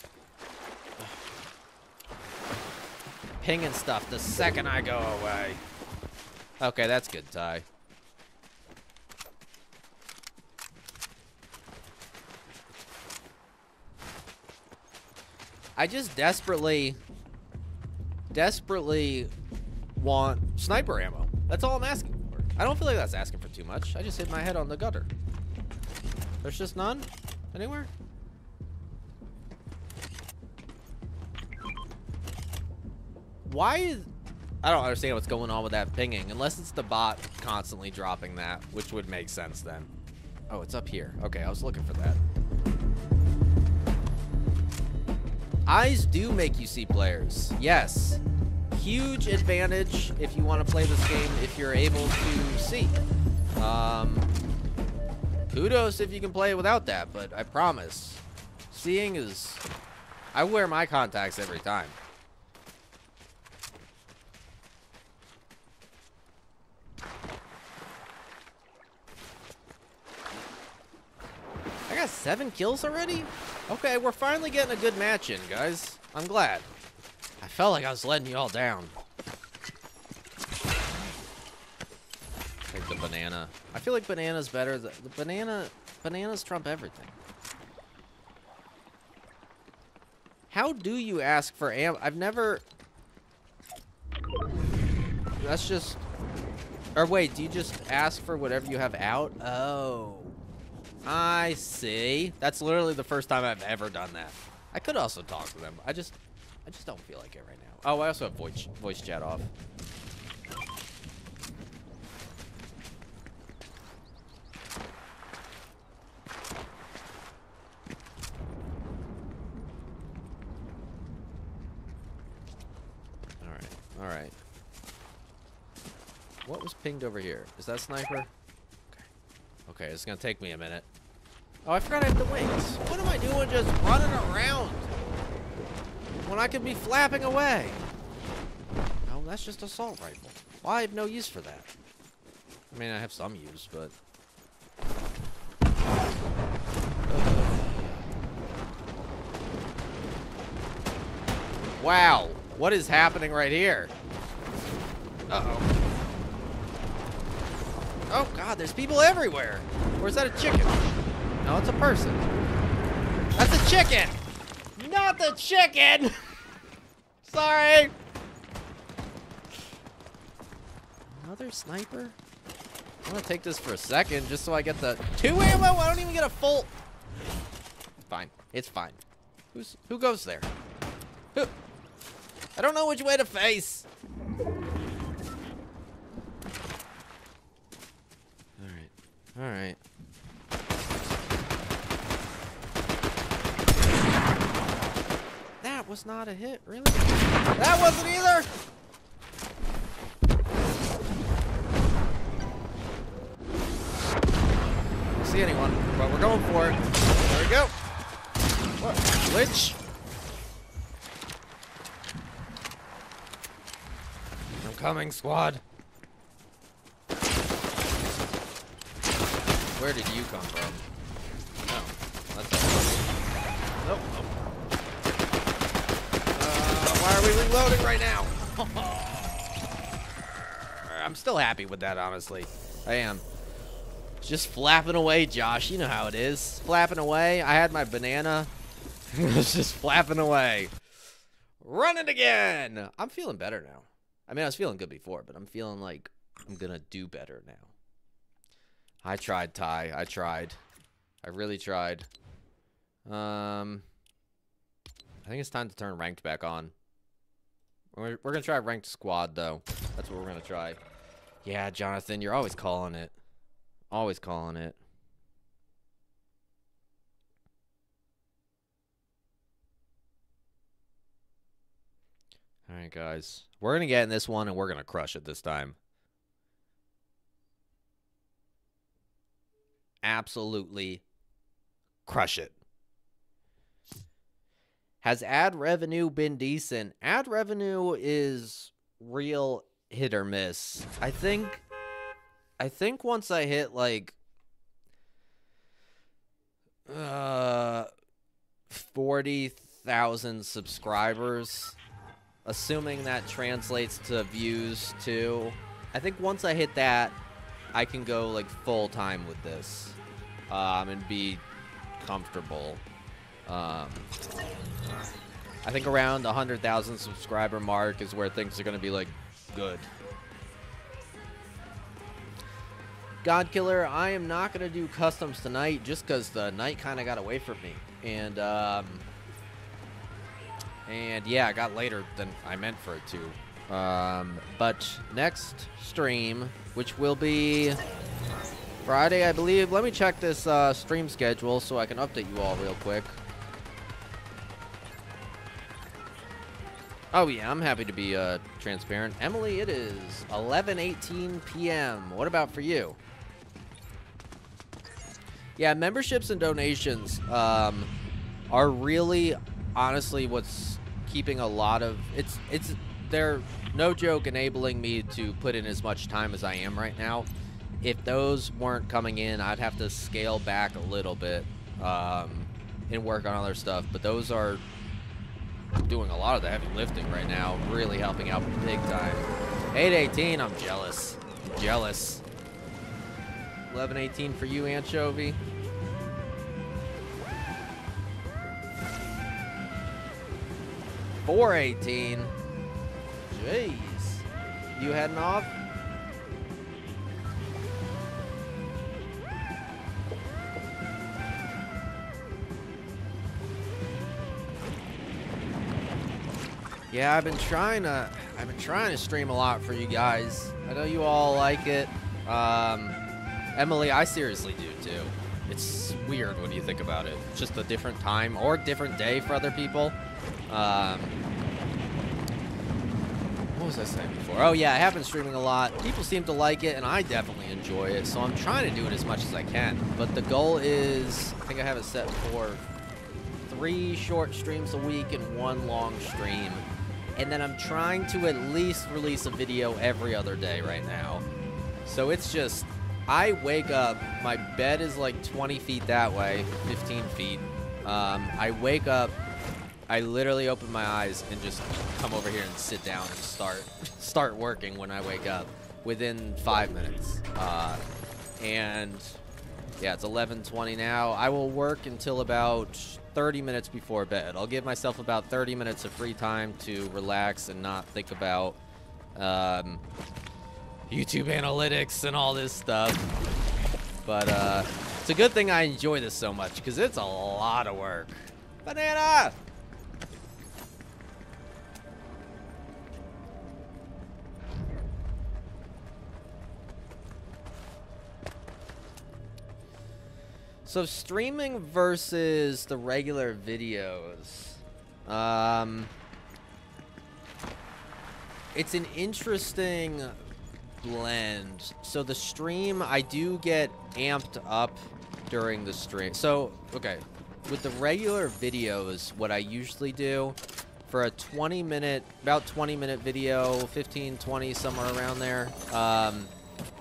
Pinging stuff the second I go away. Okay, that's good, Ty. I just desperately, desperately want sniper ammo. That's all I'm asking for. I don't feel like that's asking for too much. I just hit my head on the gutter. There's just none? Anywhere? Why is... I don't understand what's going on with that pinging, unless it's the bot constantly dropping that, which would make sense then. Oh, it's up here. Okay, I was looking for that. Eyes do make you see players. Yes. Huge advantage if you want to play this game if you're able to see. Um, kudos if you can play without that, but I promise. Seeing is... I wear my contacts every time. I got seven kills already? Okay, we're finally getting a good match in, guys. I'm glad. I felt like I was letting you all down. Take the banana. I feel like banana's better. The, the banana, bananas trump everything. How do you ask for am? I've never. That's just. Or wait, do you just ask for whatever you have out? Oh. I see. That's literally the first time I've ever done that. I could also talk to them. I just, I just don't feel like it right now. Oh, I also have voice voice chat off. All right, all right. What was pinged over here? Is that sniper? Okay, Okay, it's gonna take me a minute. Oh, I forgot I have the wings. What am I doing just running around? When I could be flapping away. No, that's just assault rifle. Well, I have no use for that. I mean, I have some use, but. Wow, what is happening right here? Uh-oh. Oh god, there's people everywhere. Or is that a chicken? No, it's a person. That's a chicken! Not the chicken! Sorry! Another sniper? I'm gonna take this for a second just so I get the two ammo. I don't even get a full. Fine. It's fine. Who's who goes there? Who? I don't know which way to face. All right. All right. That was not a hit, really? That wasn't either. See anyone, but we're going for it. There we go. What? Glitch? I'm coming, squad. Where did you come from? Oh, that's Nope. nope. Uh, why are we reloading right now? I'm still happy with that, honestly. I am. Just flapping away, Josh. You know how it is. Flapping away. I had my banana. it's just flapping away. Running again. I'm feeling better now. I mean, I was feeling good before, but I'm feeling like I'm going to do better now. I tried, Ty. I tried. I really tried. Um, I think it's time to turn ranked back on. We're, we're going to try ranked squad, though. That's what we're going to try. Yeah, Jonathan, you're always calling it. Always calling it. Alright, guys. We're going to get in this one, and we're going to crush it this time. Absolutely crush it. Has ad revenue been decent? Ad revenue is real hit or miss. I think I think once I hit like uh 40,000 subscribers, assuming that translates to views too. I think once I hit that, I can go like full time with this um, and be comfortable. Um, I think around the 100,000 subscriber mark is where things are going to be like good. God Killer, I am not going to do customs tonight just because the night kind of got away from me. And, um, and yeah, it got later than I meant for it to. Um, but next stream, which will be Friday, I believe. Let me check this uh, stream schedule so I can update you all real quick. Oh yeah, I'm happy to be uh, transparent. Emily, it is 11:18 p.m. What about for you? Yeah, memberships and donations um, are really, honestly, what's keeping a lot of it's it's they're no joke enabling me to put in as much time as I am right now. If those weren't coming in, I'd have to scale back a little bit um, and work on other stuff. But those are doing a lot of the heavy lifting right now, really helping out big time. 818, I'm jealous. I'm jealous. 1118 for you, Anchovy. Four eighteen. Jeez. You heading off? Yeah, I've been trying to I've been trying to stream a lot for you guys. I know you all like it. Um, Emily, I seriously do too. It's weird when you think about it. It's just a different time or different day for other people. Um, what was I saying before? Oh yeah, I have been streaming a lot. People seem to like it, and I definitely enjoy it. So I'm trying to do it as much as I can. But the goal is, I think I have it set for three short streams a week and one long stream. And then I'm trying to at least release a video every other day right now. So it's just, I wake up, my bed is like 20 feet that way, 15 feet. Um, I wake up, I literally open my eyes and just come over here and sit down and start start working when I wake up within five minutes. Uh, and yeah, it's 11:20 now. I will work until about 30 minutes before bed. I'll give myself about 30 minutes of free time to relax and not think about um, YouTube analytics and all this stuff. But uh, it's a good thing I enjoy this so much because it's a lot of work. Banana! So streaming versus the regular videos. Um, it's an interesting blend. So the stream, I do get amped up during the stream. So, okay, with the regular videos, what I usually do for a 20 minute, about 20 minute video, 15, 20, somewhere around there, um,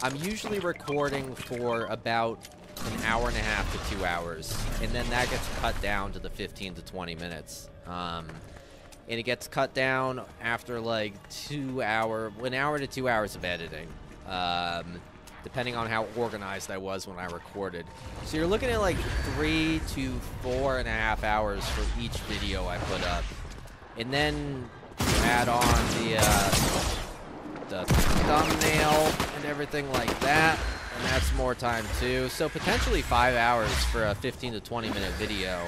I'm usually recording for about an hour and a half to two hours, and then that gets cut down to the 15 to 20 minutes. Um, and it gets cut down after like two hour, an hour to two hours of editing, um, depending on how organized I was when I recorded. So you're looking at like three to four and a half hours for each video I put up, and then add on the uh, the thumbnail and everything like that and that's more time too. So potentially five hours for a 15 to 20 minute video.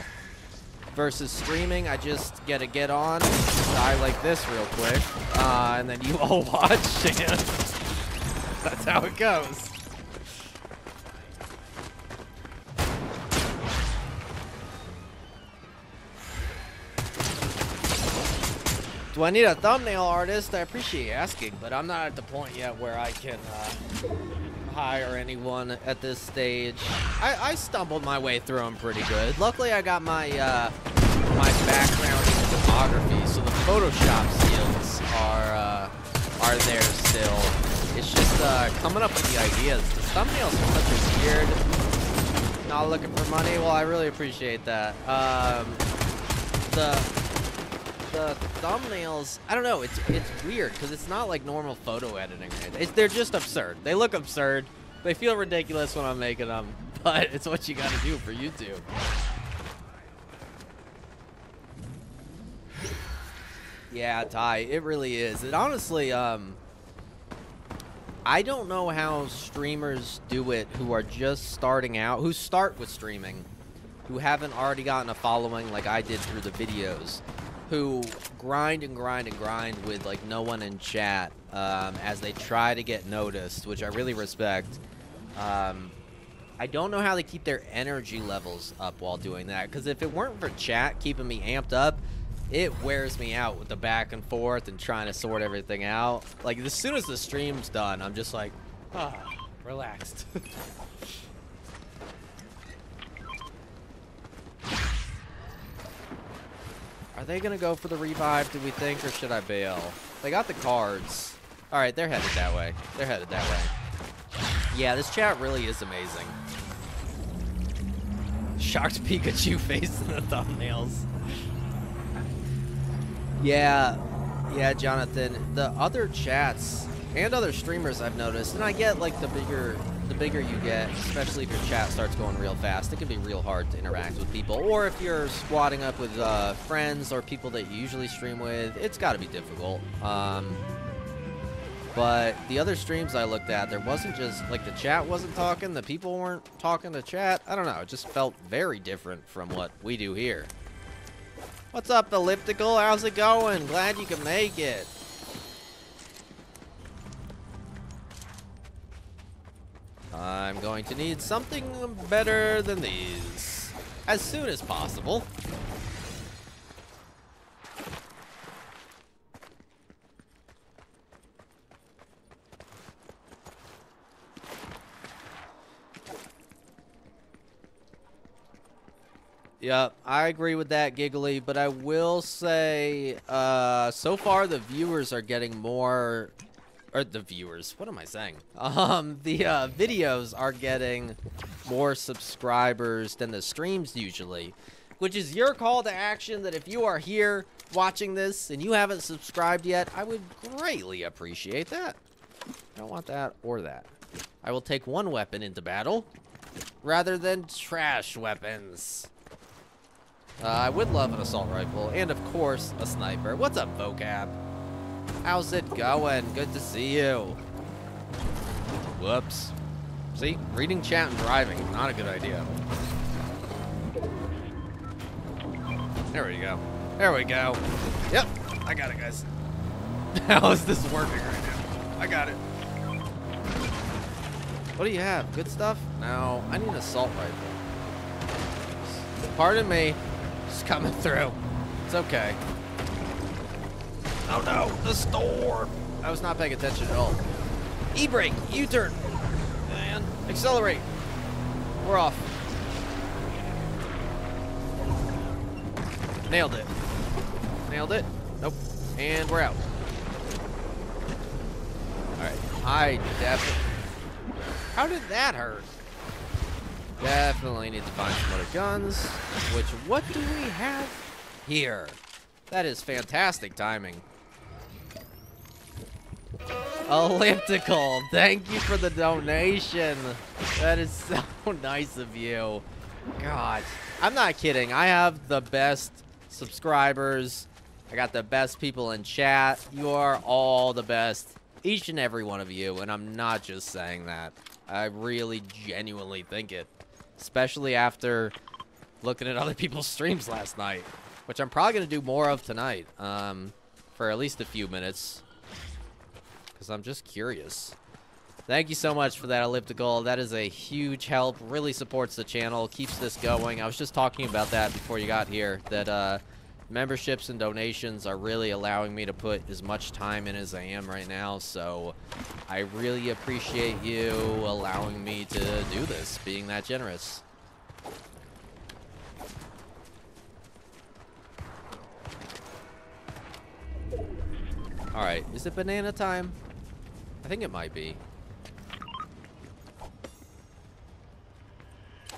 Versus streaming, I just get to get on, die like this real quick, uh, and then you all watch, and that's how it goes. Do I need a thumbnail artist? I appreciate asking, but I'm not at the point yet where I can uh, hire anyone at this stage. I, I, stumbled my way through them pretty good. Luckily, I got my uh, my background in photography, so the Photoshop skills are uh, are there still. It's just uh, coming up with the ideas. The thumbnails are such a weird. Not looking for money. Well, I really appreciate that. Um, the the thumbnails, I don't know, it's it's weird because it's not like normal photo editing. It's, they're just absurd. They look absurd. They feel ridiculous when I'm making them, but it's what you got to do for YouTube. Yeah, Ty, it really is. It honestly, um, I don't know how streamers do it who are just starting out, who start with streaming, who haven't already gotten a following like I did through the videos who grind and grind and grind with like no one in chat um, as they try to get noticed, which I really respect. Um, I don't know how they keep their energy levels up while doing that, because if it weren't for chat keeping me amped up, it wears me out with the back and forth and trying to sort everything out. Like, as soon as the stream's done, I'm just like, ah, relaxed. Are they going to go for the revive, do we think, or should I bail? They got the cards. All right, they're headed that way. They're headed that way. Yeah, this chat really is amazing. Shocked Pikachu face in the thumbnails. Yeah, yeah, Jonathan. The other chats and other streamers I've noticed, and I get like the bigger the bigger you get, especially if your chat starts going real fast, it can be real hard to interact with people. Or if you're squatting up with uh, friends or people that you usually stream with, it's got to be difficult. Um, but the other streams I looked at, there wasn't just, like, the chat wasn't talking, the people weren't talking to chat. I don't know, it just felt very different from what we do here. What's up, Elliptical? How's it going? Glad you can make it. I'm going to need something better than these. As soon as possible. Yeah, I agree with that, Giggly, but I will say, uh, so far the viewers are getting more or the viewers. What am I saying? Um, the uh, videos are getting more subscribers than the streams usually, which is your call to action. That if you are here watching this and you haven't subscribed yet, I would greatly appreciate that. I don't want that or that. I will take one weapon into battle rather than trash weapons. Uh, I would love an assault rifle and, of course, a sniper. What's up, vocab? How's it going? Good to see you. Whoops. See, reading chat and driving, not a good idea. There we go. There we go. Yep, I got it, guys. How is this working right now? I got it. What do you have? Good stuff? No, I need an assault rifle. Pardon me. Just coming through. It's okay. Oh no, the storm! I was not paying attention at all. E-brake, U-turn, and accelerate. We're off. Nailed it. Nailed it. Nope. And we're out. Alright. I definitely... How did that hurt? Definitely need to find some other guns. Which, what do we have here? That is fantastic timing. Elliptical, thank you for the donation. That is so nice of you. God, I'm not kidding. I have the best subscribers. I got the best people in chat. You are all the best. Each and every one of you, and I'm not just saying that. I really genuinely think it. Especially after looking at other people's streams last night. Which I'm probably going to do more of tonight. Um, for at least a few minutes because I'm just curious. Thank you so much for that elliptical. That is a huge help. Really supports the channel. Keeps this going. I was just talking about that before you got here. That uh, memberships and donations are really allowing me to put as much time in as I am right now. So I really appreciate you allowing me to do this, being that generous. Alright, is it banana time? I think it might be.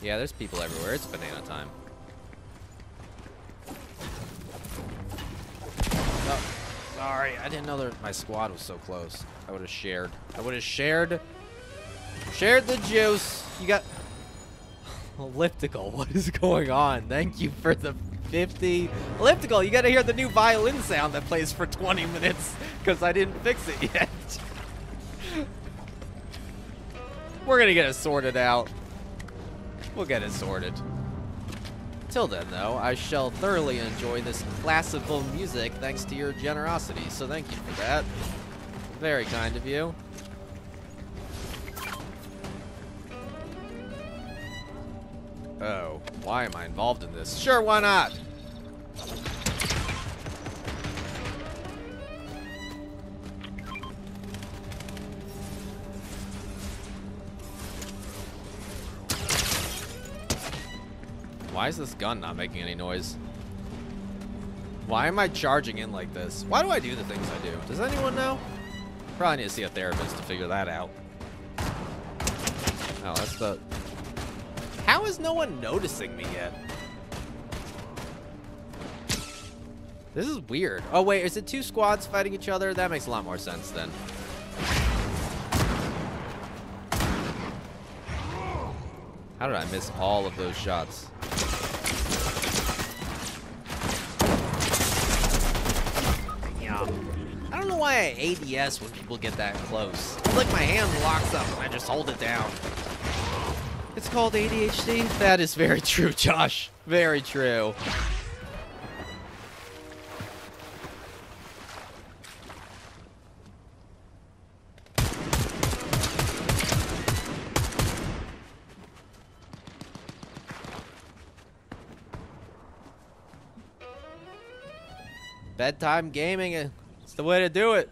Yeah, there's people everywhere. It's banana time. Oh, sorry. I didn't know that my squad was so close. I would have shared. I would have shared. Shared the juice. You got... Elliptical. What is going on? Thank you for the 50. Elliptical, you gotta hear the new violin sound that plays for 20 minutes because I didn't fix it yet. We're gonna get it sorted out. We'll get it sorted. Till then, though, I shall thoroughly enjoy this classical music thanks to your generosity, so thank you for that. Very kind of you. Oh, why am I involved in this? Sure, why not? Why is this gun not making any noise? Why am I charging in like this? Why do I do the things I do? Does anyone know? Probably need to see a therapist to figure that out. Oh, that's the... How is no one noticing me yet? This is weird. Oh, wait, is it two squads fighting each other? That makes a lot more sense then. How did I miss all of those shots? Yeah. I don't know why I ADS when people get that close. It's like my hand locks up and I just hold it down. It's called ADHD? That is very true, Josh. Very true. Bedtime gaming, it's the way to do it.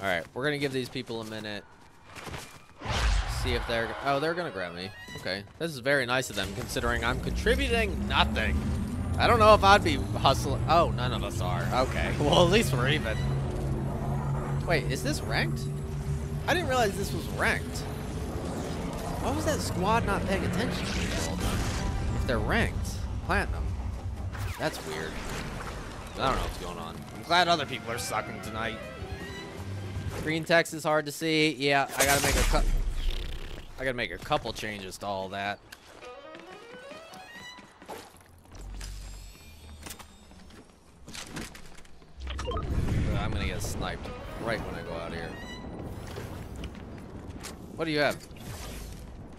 All right, We're gonna give these people a minute. See if they're. Oh, they're gonna grab me. Okay, this is very nice of them, considering I'm contributing nothing. I don't know if I'd be hustling. Oh, none of us are. Okay, well at least we're even. Wait, is this ranked? I didn't realize this was ranked. Why was that squad not paying attention to me the time? If they're ranked, platinum. That's weird. I don't know what's going on. I'm glad other people are sucking tonight. Green text is hard to see. Yeah, I gotta make a. I gotta make a couple changes to all that. I'm gonna get sniped right when I go out here. What do you have?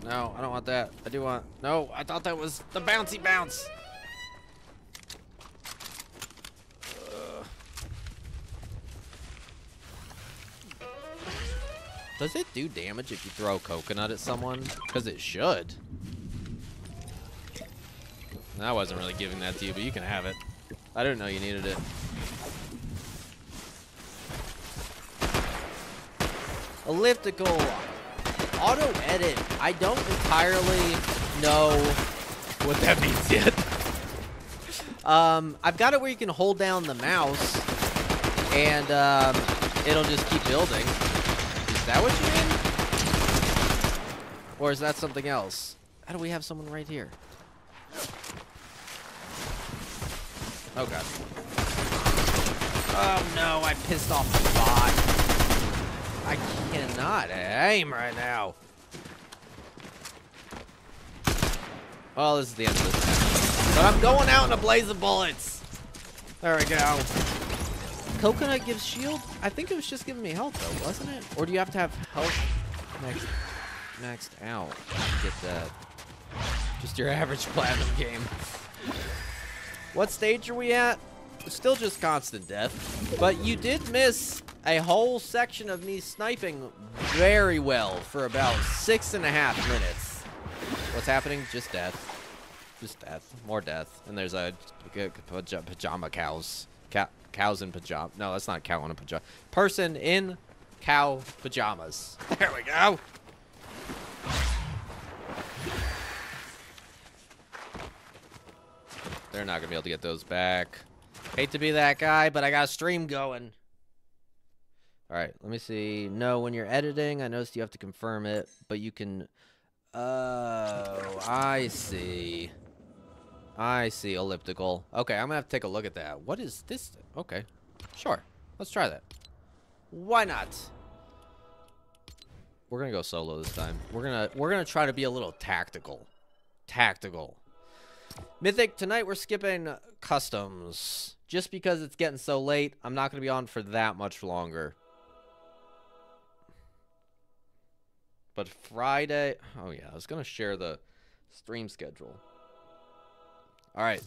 No, I don't want that. I do want. No, I thought that was the bouncy bounce. Does it do damage if you throw coconut at someone? Because it should. I wasn't really giving that to you, but you can have it. I didn't know you needed it. Elliptical auto edit. I don't entirely know what that means yet. um, I've got it where you can hold down the mouse and um, it'll just keep building. Is that what you mean? Or is that something else? How do we have someone right here? Oh god. Oh no, I pissed off the bot. I cannot aim right now. Well, this is the end of this. But I'm going out in a blaze of bullets. There we go. Coconut gives shield? I think it was just giving me health though, wasn't it? Or do you have to have health maxed, maxed out to get that? Just your average platinum game. What stage are we at? Still just constant death. But you did miss a whole section of me sniping very well for about six and a half minutes. What's happening? Just death. Just death. More death. And there's a pajama cows. Cow, cows in pajama. No, that's not cow in a pajama. Person in cow pajamas. There we go. They're not going to be able to get those back. Hate to be that guy, but I got a stream going. All right, let me see. No, when you're editing, I noticed you have to confirm it, but you can... Oh, I see. I see, elliptical. Okay, I'm gonna have to take a look at that. What is this? Okay, sure. Let's try that. Why not? We're gonna go solo this time. We're gonna we're gonna try to be a little tactical. Tactical. Mythic, tonight we're skipping customs. Just because it's getting so late, I'm not gonna be on for that much longer. But Friday, oh yeah, I was gonna share the stream schedule. All right,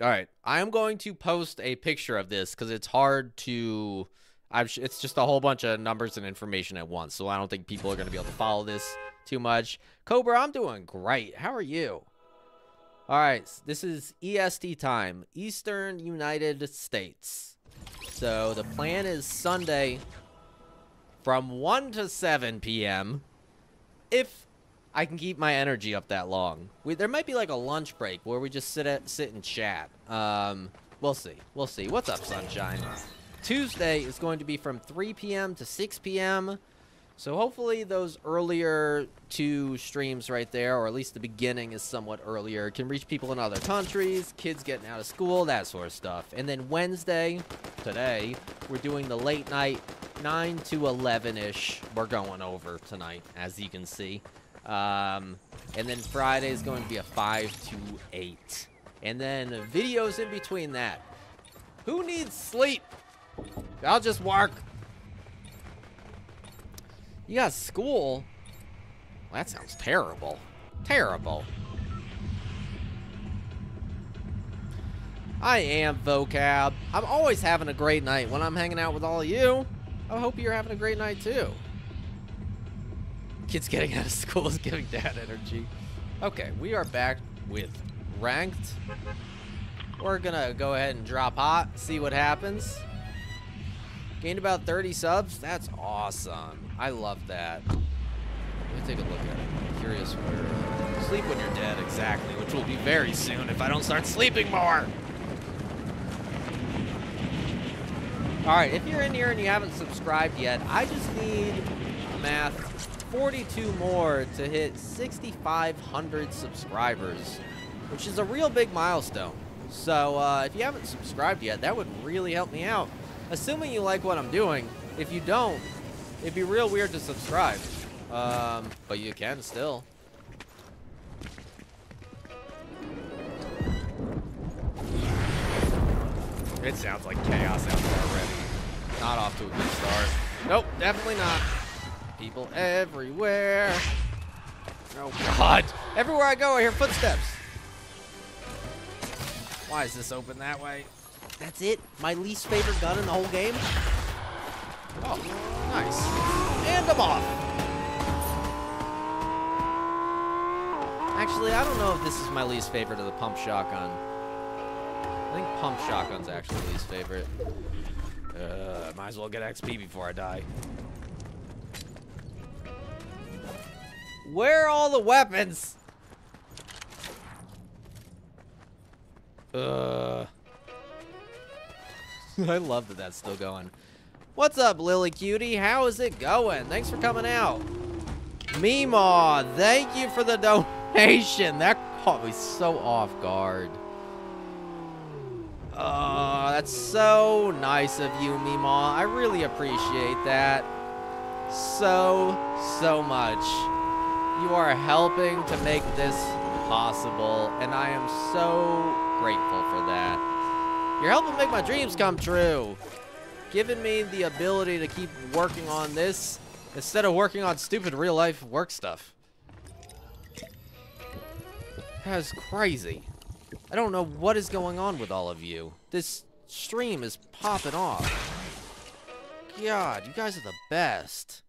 all right. I am going to post a picture of this because it's hard to. I'm. It's just a whole bunch of numbers and information at once, so I don't think people are gonna be able to follow this too much. Cobra, I'm doing great. How are you? All right, this is EST time, Eastern United States. So the plan is Sunday from 1 to 7 p.m if I can keep my energy up that long. We, there might be like a lunch break where we just sit at, sit and chat. Um, we'll see. We'll see. What's up, Sunshine? Tuesday is going to be from 3 p.m. to 6 p.m. So hopefully those earlier two streams right there, or at least the beginning is somewhat earlier, can reach people in other countries, kids getting out of school, that sort of stuff. And then Wednesday, today, we're doing the late night 9 to 11-ish. We're going over tonight, as you can see. Um, and then Friday is going to be a 5 to 8. And then videos in between that. Who needs sleep? I'll just work. You got school? Well, that sounds terrible. Terrible. I am vocab. I'm always having a great night when I'm hanging out with all of you. I hope you're having a great night too. Kids getting out of school is giving dad energy. Okay, we are back with ranked. We're gonna go ahead and drop hot, see what happens. Gained about 30 subs? That's awesome. I love that. Let me take a look at it. I'm curious where... Sleep when you're dead, exactly. Which will be very soon if I don't start sleeping more. Alright, if you're in here and you haven't subscribed yet, I just need math 42 more to hit 6,500 subscribers, which is a real big milestone. So uh, if you haven't subscribed yet, that would really help me out. Assuming you like what I'm doing. If you don't, it'd be real weird to subscribe. Um, but you can still. It sounds like chaos out there already. Not off to a good start. Nope, definitely not. People everywhere. Oh god. Everywhere I go, I hear footsteps. Why is this open that way? That's it? My least favorite gun in the whole game? Oh, nice. And I'm off. Actually, I don't know if this is my least favorite of the pump shotgun. I think pump shotgun's actually least favorite. Uh, might as well get XP before I die. Where are all the weapons? Uh. I love that that's still going. What's up, Lily Cutie? How is it going? Thanks for coming out. Meemaw, thank you for the donation. That caught me so off guard. Oh, that's so nice of you, Meemaw. I really appreciate that. So, so much. You are helping to make this possible, and I am so grateful for that. You're helping make my dreams come true. Giving me the ability to keep working on this instead of working on stupid real life work stuff. That's crazy. I don't know what is going on with all of you. This stream is popping off. God, you guys are the best.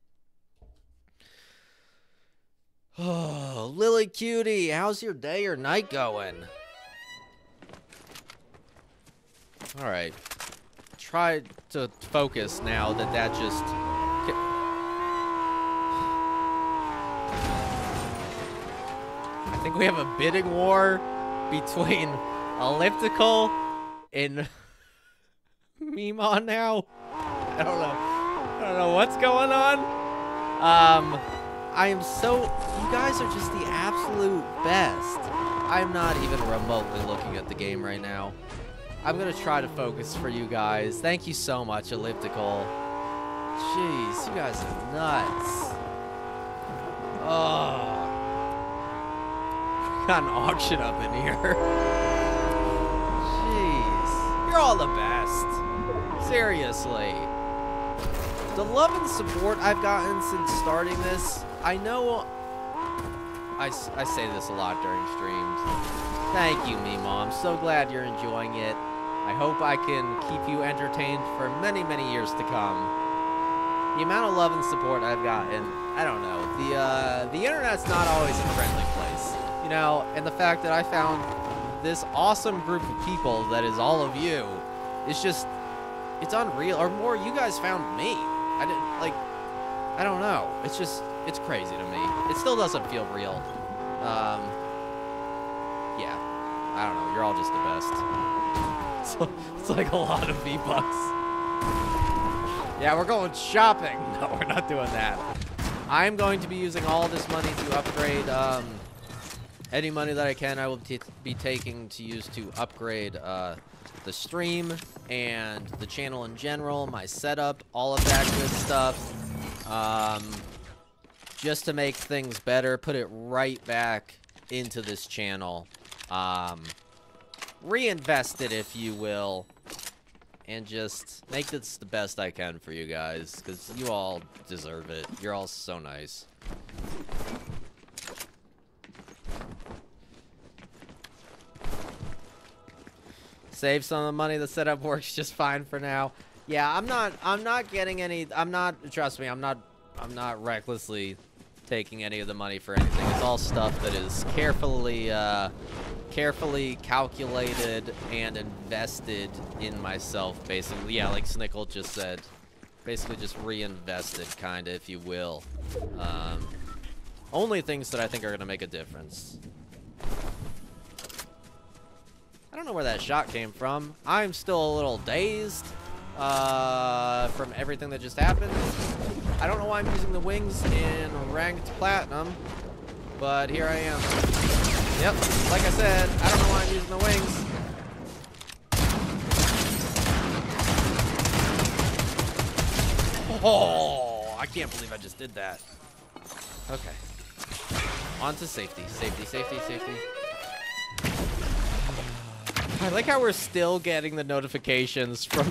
Oh, Lily Cutie, how's your day or night going? All right. Try to focus now that that just... I think we have a bidding war between Elliptical and Meemaw now. I don't know. I don't know what's going on. Um, I am so... You guys are just the absolute best. I'm not even remotely looking at the game right now. I'm going to try to focus for you guys. Thank you so much, Elliptical. Jeez, you guys are nuts. Oh. Got an auction up in here. Jeez. You're all the best. Seriously. The love and support I've gotten since starting this, I know I, I say this a lot during streams. Thank you, Meemaw. I'm so glad you're enjoying it. I hope I can keep you entertained for many, many years to come. The amount of love and support I've gotten, I don't know. The, uh, the internet's not always a friendly place. You know, and the fact that I found this awesome group of people that is all of you, is just, it's unreal. Or more, you guys found me. I didn't, like, I don't know. It's just, it's crazy to me. It still doesn't feel real. Um, yeah. I don't know. You're all just the best. So it's like a lot of V-Bucks. Yeah, we're going shopping. No, we're not doing that. I'm going to be using all this money to upgrade um, any money that I can. I will be taking to use to upgrade uh, the stream and the channel in general, my setup, all of that good stuff. Um, just to make things better, put it right back into this channel. Um, reinvest it, if you will, and just make this the best I can for you guys, because you all deserve it. You're all so nice. Save some of the money. The setup works just fine for now. Yeah, I'm not. I'm not getting any. I'm not. Trust me. I'm not. I'm not recklessly taking any of the money for anything. It's all stuff that is carefully uh, carefully calculated and invested in myself, basically. Yeah, like Snickle just said. basically just reinvested, kind of, if you will. Um, only things that I think are going to make a difference. I don't know where that shot came from. I'm still a little dazed uh, from everything that just happened. I don't know why I'm using the wings in ranked platinum, but here I am. Yep, like I said, I don't know why I'm using the wings. Oh, I can't believe I just did that. Okay. On to safety, safety, safety, safety. I like how we're still getting the notifications from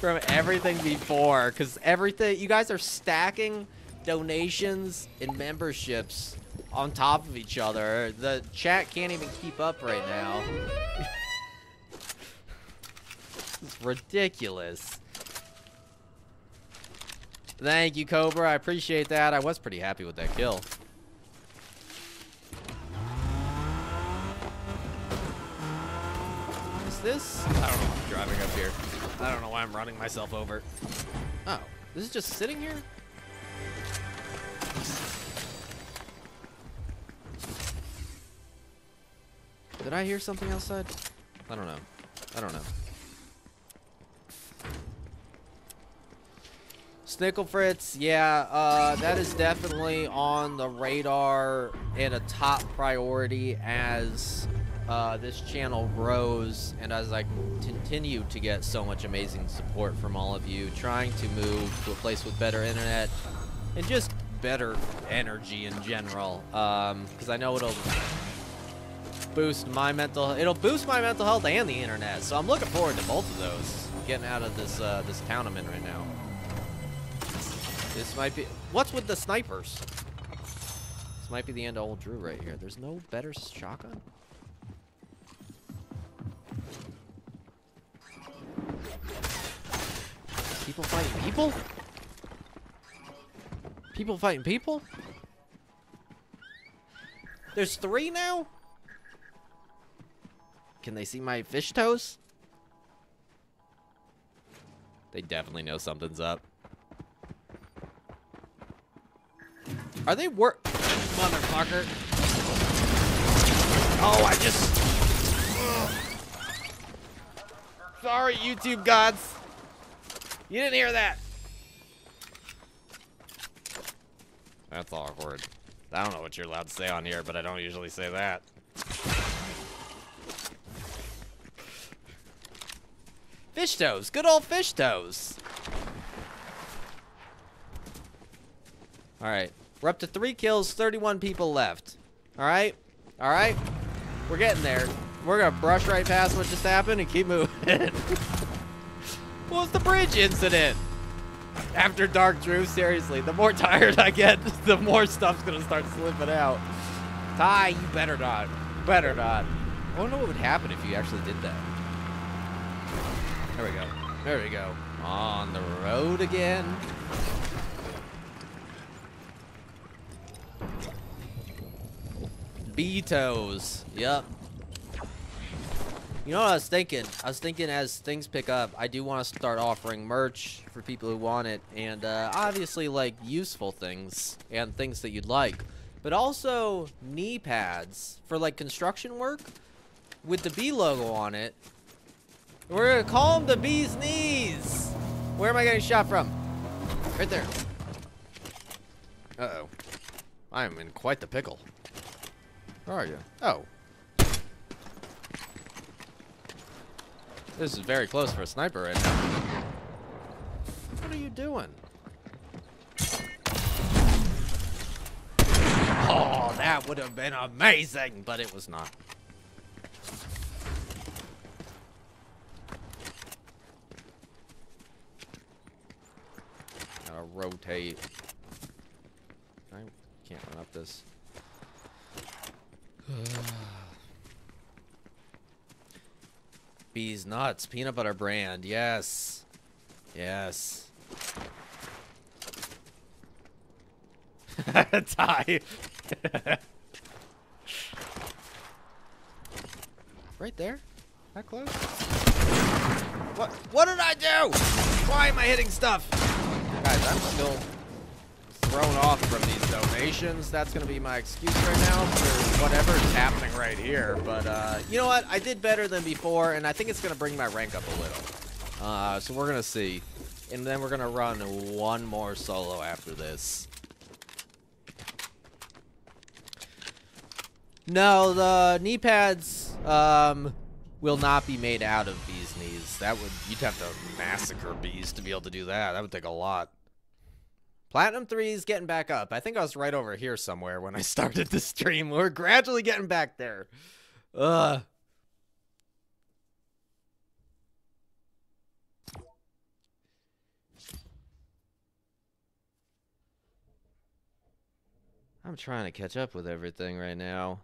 from everything before, because everything you guys are stacking donations and memberships on top of each other. The chat can't even keep up right now. it's ridiculous. Thank you, Cobra. I appreciate that. I was pretty happy with that kill. Is this? I don't know. why I'm driving up here. I don't know why I'm running myself over. Oh, this is just sitting here? Did I hear something outside? I don't know. I don't know. Snickle Fritz, yeah, uh, that is definitely on the radar and a top priority as uh, this channel grows and as I continue to get so much amazing support from all of you, trying to move to a place with better internet and just better energy in general. Because I know it'll boost my mental, it'll boost my mental health and the internet. So I'm looking forward to both of those. Getting out of this uh, this town I'm in right now. This might be. What's with the snipers? This might be the end of old Drew right here. There's no better shotgun. People fighting people? People fighting people? There's three now? Can they see my fish toes? They definitely know something's up. Are they work? Motherfucker. Oh, I just... Sorry, YouTube gods. You didn't hear that. That's awkward. I don't know what you're allowed to say on here, but I don't usually say that. Fish toes. Good old fish toes. All right. We're up to three kills, 31 people left. All right? All right? We're getting there. We're going to brush right past what just happened and keep moving. what was the bridge incident? After Dark Drew, seriously, the more tired I get, the more stuff's going to start slipping out. Ty, you better not. Better not. I don't know what would happen if you actually did that. There we go. There we go. On the road again. Betos. Yep. You know what I was thinking? I was thinking as things pick up, I do want to start offering merch for people who want it. And uh, obviously, like, useful things and things that you'd like. But also knee pads for, like, construction work with the B logo on it. We're to call them the Bee's Knees. Where am I getting shot from? Right there. Uh-oh. I am in quite the pickle. Where are you? Oh. This is very close for a sniper right now. What are you doing? Oh, that would have been amazing, but it was not. Gotta rotate. I can't run up this. Bees nuts, peanut butter brand. Yes. Yes. Ty. right there? That close? What? What did I do? Why am I hitting stuff? I'm still thrown off from these donations. That's gonna be my excuse right now for whatever is happening right here. But uh, you know what? I did better than before, and I think it's gonna bring my rank up a little. Uh, so we're gonna see, and then we're gonna run one more solo after this. No, the knee pads um, will not be made out of bees' knees. That would you'd have to massacre bees to be able to do that. That would take a lot. Platinum 3 is getting back up. I think I was right over here somewhere when I started the stream. We're gradually getting back there. Ugh. I'm trying to catch up with everything right now.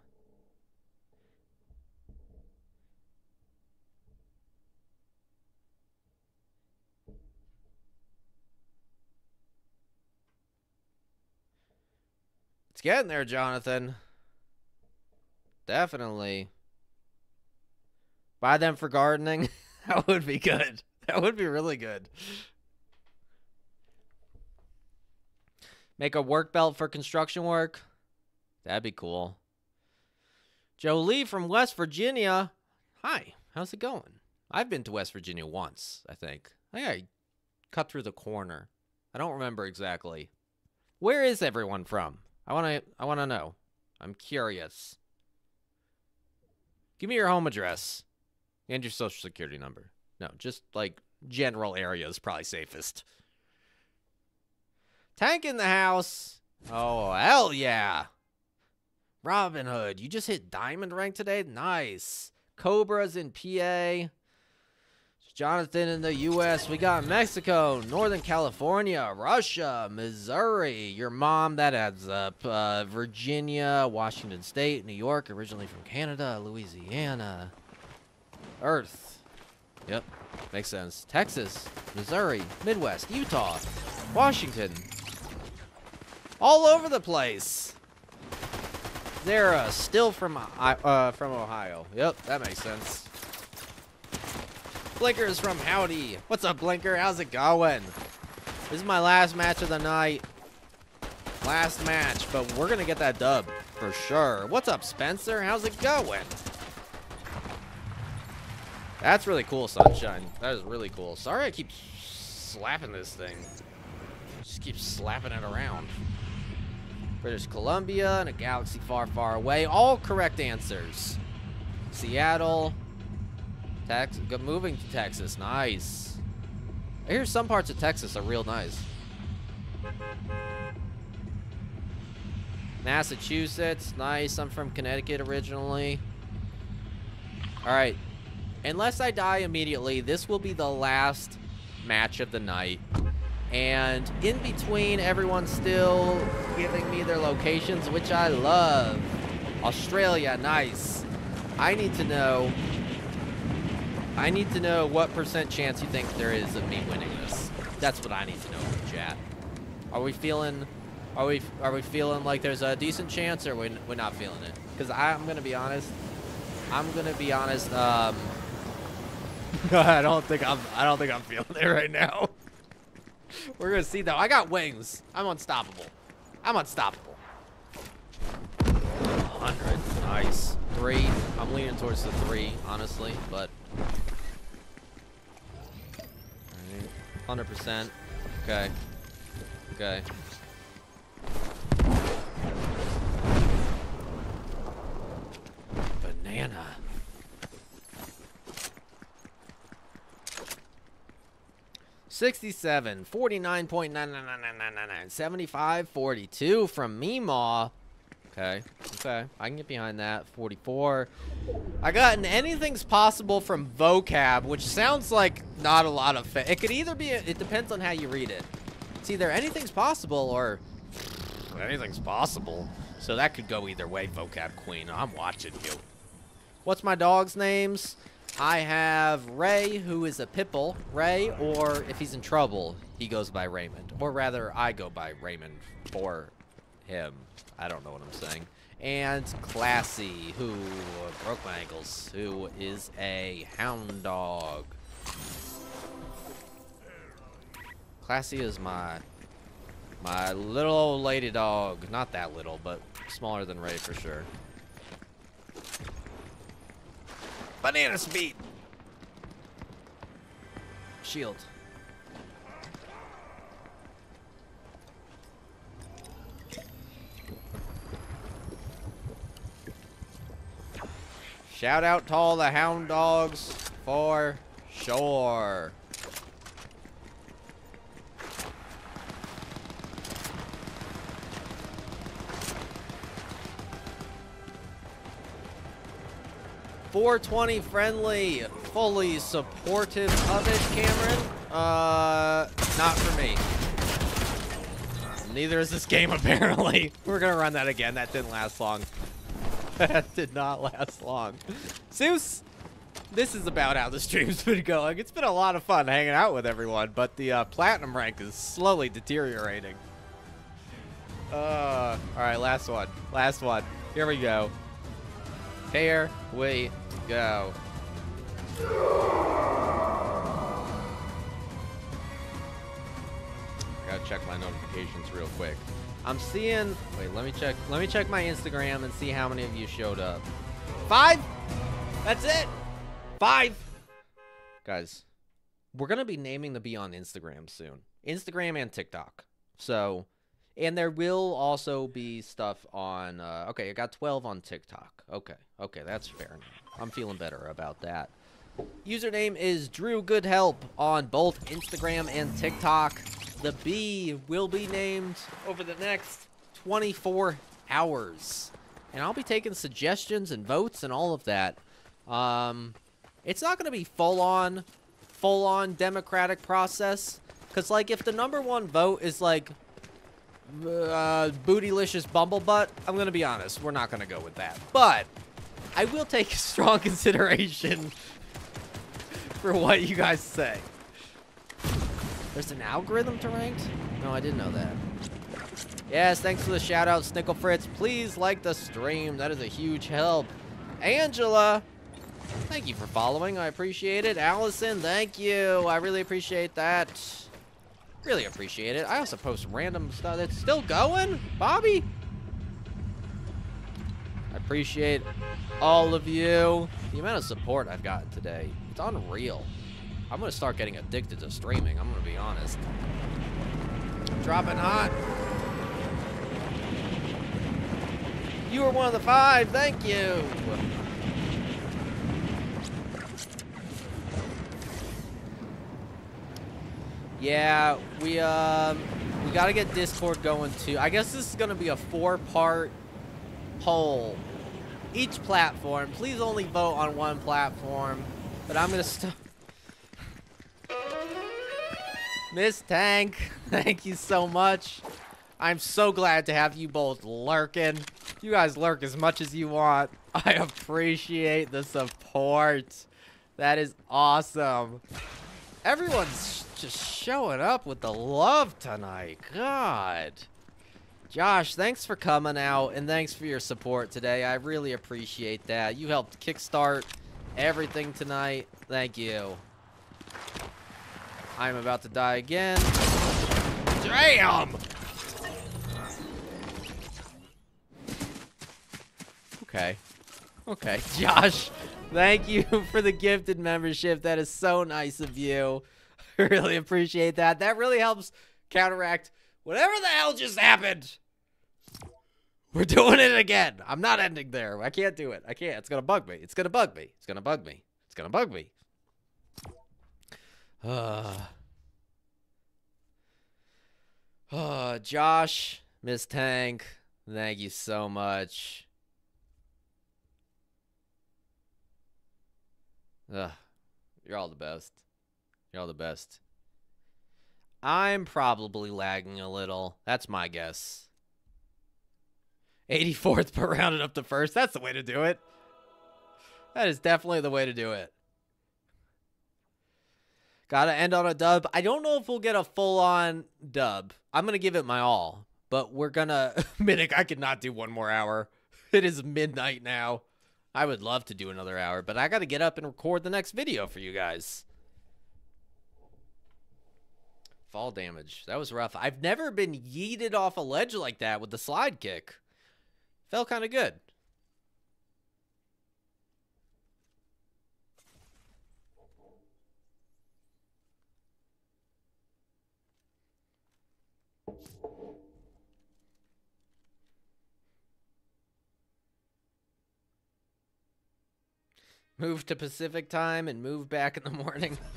Getting there, Jonathan. Definitely. Buy them for gardening. that would be good. That would be really good. Make a work belt for construction work. That'd be cool. Jolie from West Virginia. Hi, how's it going? I've been to West Virginia once, I think. I think I cut through the corner. I don't remember exactly. Where is everyone from? I want to I want to know. I'm curious. Give me your home address and your social security number. No, just like general area is probably safest. Tank in the house. Oh, hell yeah. Robin Hood, you just hit diamond rank today? Nice. Cobras in PA. Jonathan in the U.S. We got Mexico, Northern California, Russia, Missouri. Your mom, that adds up. Uh, Virginia, Washington State, New York, originally from Canada, Louisiana. Earth. Yep, makes sense. Texas, Missouri, Midwest, Utah, Washington. All over the place. They're uh, still from uh, from Ohio. Yep, that makes sense. Blinker's from Howdy. What's up, Blinker? How's it going? This is my last match of the night. Last match, but we're going to get that dub for sure. What's up, Spencer? How's it going? That's really cool, Sunshine. That is really cool. Sorry I keep slapping this thing. Just keep slapping it around. British Columbia and a galaxy far, far away. All correct answers. Seattle, Tex moving to Texas. Nice. I hear some parts of Texas are real nice. Massachusetts. Nice. I'm from Connecticut originally. Alright. Unless I die immediately, this will be the last match of the night. And in between, everyone's still giving me their locations, which I love. Australia, nice. I need to know I need to know what percent chance you think there is of me winning this. That's what I need to know from chat. Are we feeling, are we are we feeling like there's a decent chance, or we we're not feeling it? Because I'm gonna be honest. I'm gonna be honest. Um, I don't think I'm. I don't think I'm feeling it right now. We're gonna see though. I got wings. I'm unstoppable. I'm unstoppable. 100. Nice. Three. I'm leaning towards the three, honestly, but 100%. Okay. Okay. Banana. Sixty-seven, forty-nine point nine nine nine nine nine nine, seventy-five, forty-two from Meemaw. Okay. Okay. I can get behind that. 44. I got an anything's possible from vocab, which sounds like not a lot of It could either be, a, it depends on how you read it. It's either anything's possible or anything's possible. So that could go either way, vocab queen. I'm watching you. What's my dog's names? I have Ray, who is a Pibble. Ray, or if he's in trouble, he goes by Raymond. Or rather, I go by Raymond for him. I don't know what I'm saying and Classy, who broke my ankles, who is a hound dog. Classy is my my little old lady dog. Not that little, but smaller than Ray for sure. Banana speed! Shield. Shout out to all the hound dogs for sure. Four twenty friendly, fully supportive of it, Cameron. Uh, not for me. Neither is this game apparently. We're gonna run that again. That didn't last long. That did not last long. Zeus, this is about how the stream's been going. It's been a lot of fun hanging out with everyone, but the uh, platinum rank is slowly deteriorating. Uh, all right, last one. Last one. Here we go. Here we go. I gotta check my notifications real quick. I'm seeing. Wait, let me check. Let me check my Instagram and see how many of you showed up. Five. That's it. Five. Guys, we're gonna be naming the Beyond Instagram soon. Instagram and TikTok. So, and there will also be stuff on. Uh, okay, I got 12 on TikTok. Okay, okay, that's fair. I'm feeling better about that. Username is Drew Good Help on both Instagram and TikTok. The B will be named over the next 24 hours. And I'll be taking suggestions and votes and all of that. Um, it's not going to be full-on, full-on democratic process. Because, like, if the number one vote is, like, uh, bootylicious bumblebutt, I'm going to be honest. We're not going to go with that. But I will take strong consideration for what you guys say. There's an algorithm to ranked? No, I didn't know that. Yes, thanks for the shout out, Snickle Fritz. Please like the stream. That is a huge help. Angela, thank you for following. I appreciate it. Allison, thank you. I really appreciate that. Really appreciate it. I also post random stuff It's still going. Bobby? I appreciate all of you. The amount of support I've gotten today, it's unreal. I'm going to start getting addicted to streaming. I'm going to be honest. Dropping hot. You were one of the five. Thank you. Yeah, we um we got to get Discord going too. I guess this is to be a four-part poll. Each platform. Please only vote on one platform. But I'm to stop. Miss Tank, thank you so much. I'm so glad to have you both lurking. You guys lurk as much as you want. I appreciate the support. That is awesome. Everyone's just showing up with the love tonight. God. Josh, thanks for coming out and thanks for your support today. I really appreciate that. You helped kickstart everything tonight. Thank you. I'm about to die again. Damn! Okay. Okay, Josh, thank you for the gifted membership. That is so nice of you. I really appreciate that. That really helps counteract whatever the hell just happened. We're doing it again. I'm not ending there. I can't do it. I can't. It's going to bug me. It's going to bug me. It's going to bug me. It's going to bug me. Uh, uh, Josh, Miss Tank, thank you so much. Ugh, you're all the best. You're all the best. I'm probably lagging a little. That's my guess. 84th, but rounded up to first. That's the way to do it. That is definitely the way to do it. Gotta end on a dub. I don't know if we'll get a full on dub. I'm gonna give it my all, but we're gonna. Minik, I could not do one more hour. It is midnight now. I would love to do another hour, but I gotta get up and record the next video for you guys. Fall damage. That was rough. I've never been yeeted off a ledge like that with the slide kick. Felt kind of good. Move to Pacific time and move back in the morning.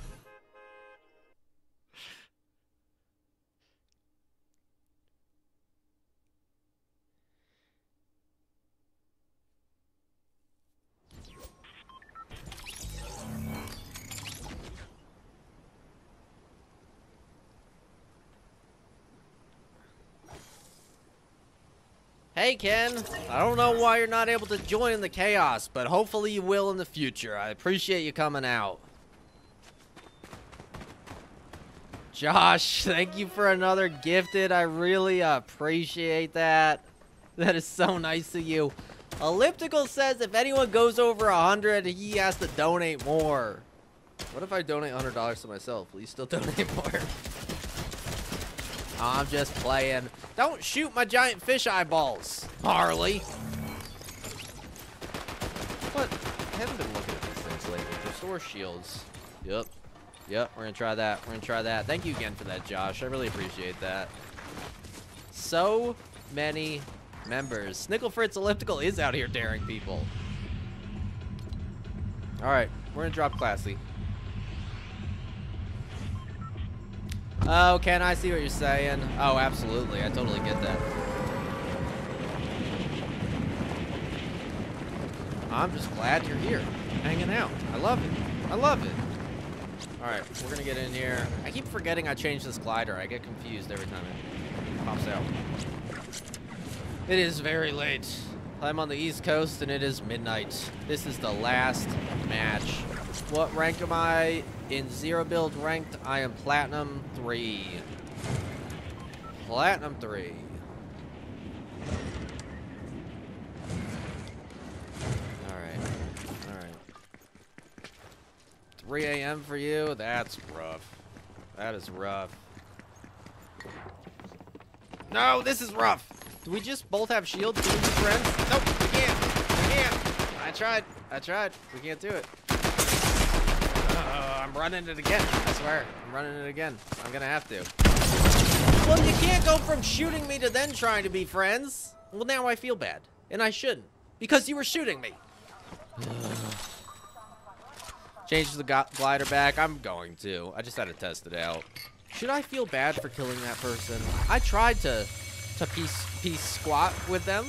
Hey Ken, I don't know why you're not able to join in the chaos, but hopefully you will in the future. I appreciate you coming out. Josh, thank you for another gifted. I really appreciate that. That is so nice of you. Elliptical says if anyone goes over a 100, he has to donate more. What if I donate $100 to myself? Will you still donate more? I'm just playing. Don't shoot my giant fish eyeballs, Harley. What? I haven't been looking at these things lately. Restore shields. Yep. Yep, we're gonna try that. We're gonna try that. Thank you again for that, Josh. I really appreciate that. So many members. Snickle Fritz Elliptical is out here daring people. Alright, we're gonna drop classy. Oh, can I see what you're saying? Oh, absolutely. I totally get that. I'm just glad you're here, hanging out. I love it. I love it. All right, we're gonna get in here. I keep forgetting I changed this glider. I get confused every time it pops out. It is very late. I'm on the East Coast and it is midnight. This is the last match. What rank am I in zero build ranked? I am platinum three. Platinum three. Alright. Alright. 3 a.m. for you? That's rough. That is rough. No, this is rough. Do we just both have shields? Can we friends? Nope, we can't. We can't. I tried. I tried. We can't do it. I'm running it again. I swear. I'm running it again. I'm gonna have to. Well, you can't go from shooting me to then trying to be friends. Well, now I feel bad. And I shouldn't. Because you were shooting me. Change the glider back. I'm going to. I just had to test it out. Should I feel bad for killing that person? I tried to to peace peace squat with them,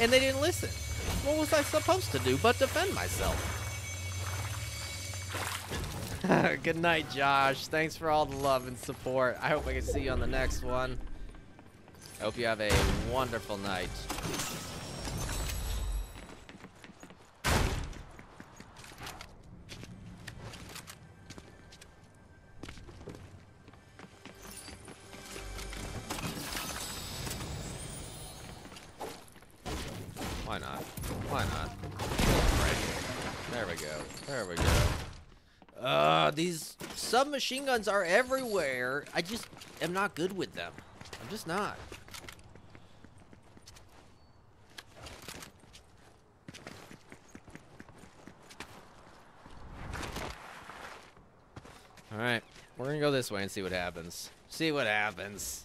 and they didn't listen. What was I supposed to do but defend myself? Good night, Josh. Thanks for all the love and support. I hope I can see you on the next one. I hope you have a wonderful night. Why not? Why not? Right. There we go. There we go. Uh, these submachine guns are everywhere. I just am not good with them. I'm just not. Alright, we're gonna go this way and see what happens. See what happens.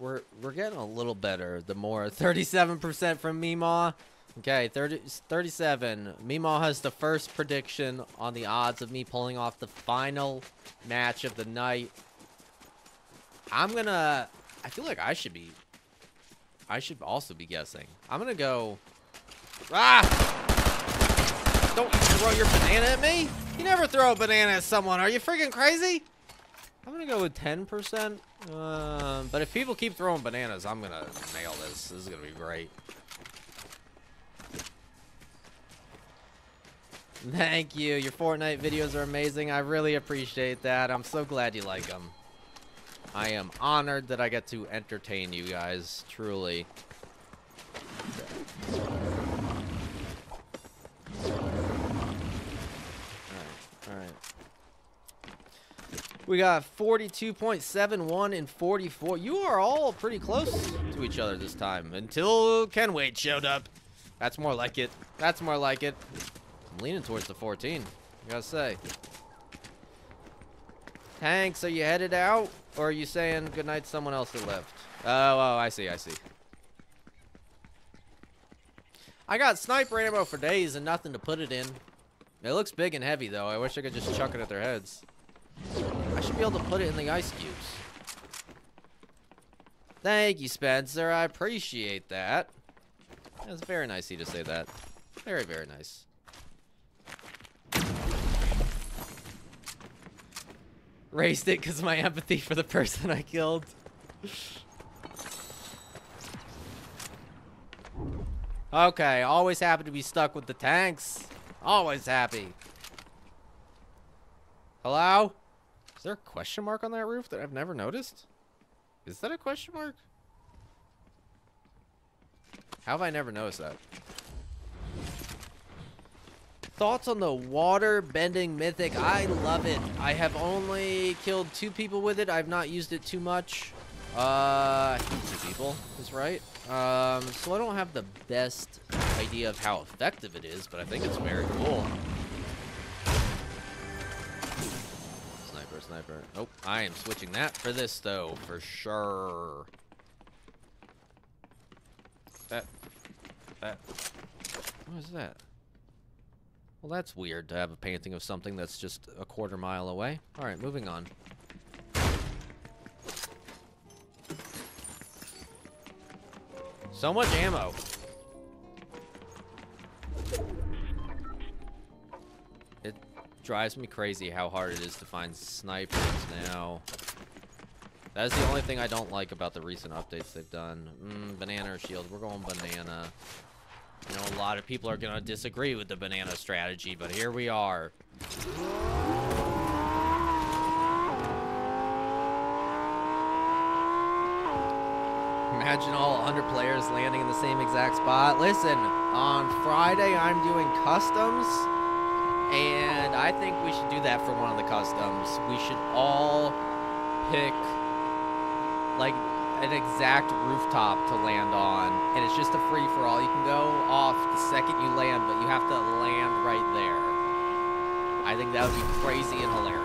We're, we're getting a little better the more. 37% from Meemaw. Okay, 30, 37. Meemaw has the first prediction on the odds of me pulling off the final match of the night. I'm gonna... I feel like I should be... I should also be guessing. I'm gonna go... Ah! Don't throw your banana at me! You never throw a banana at someone. Are you freaking crazy? I'm gonna go with 10%. Uh, but if people keep throwing bananas, I'm gonna nail this. This is gonna be great. Thank you. Your Fortnite videos are amazing. I really appreciate that. I'm so glad you like them. I am honored that I get to entertain you guys, truly. Alright, alright. We got 42.71 and 44. You are all pretty close to each other this time until Ken Wade showed up. That's more like it. That's more like it. I'm leaning towards the 14. I gotta say. Tanks, are you headed out? Or are you saying goodnight to someone else that left? Oh, oh, I see, I see. I got sniper ammo for days and nothing to put it in. It looks big and heavy, though. I wish I could just chuck it at their heads. I should be able to put it in the ice cubes. Thank you, Spencer. I appreciate that. It's very nice of you to say that. Very, very nice. Raised it because my empathy for the person I killed. okay, always happy to be stuck with the tanks. Always happy. Hello? There a question mark on that roof that I've never noticed? Is that a question mark? How have I never noticed that? Thoughts on the water bending mythic? I love it. I have only killed two people with it. I've not used it too much. Uh, two people is right. Um, so I don't have the best idea of how effective it is, but I think it's very cool. Sniper. Nope, I am switching that for this though, for sure. That, that. What is that? Well, that's weird to have a painting of something that's just a quarter mile away. All right, moving on. So much ammo. Drives me crazy how hard it is to find snipers now. That is the only thing I don't like about the recent updates they've done. Mm, banana shield. We're going banana. I know a lot of people are going to disagree with the banana strategy, but here we are. Imagine all 100 players landing in the same exact spot. Listen, on Friday I'm doing customs, and I think we should do that for one of the customs. We should all pick, like, an exact rooftop to land on, and it's just a free-for-all. You can go off the second you land, but you have to land right there. I think that would be crazy and hilarious.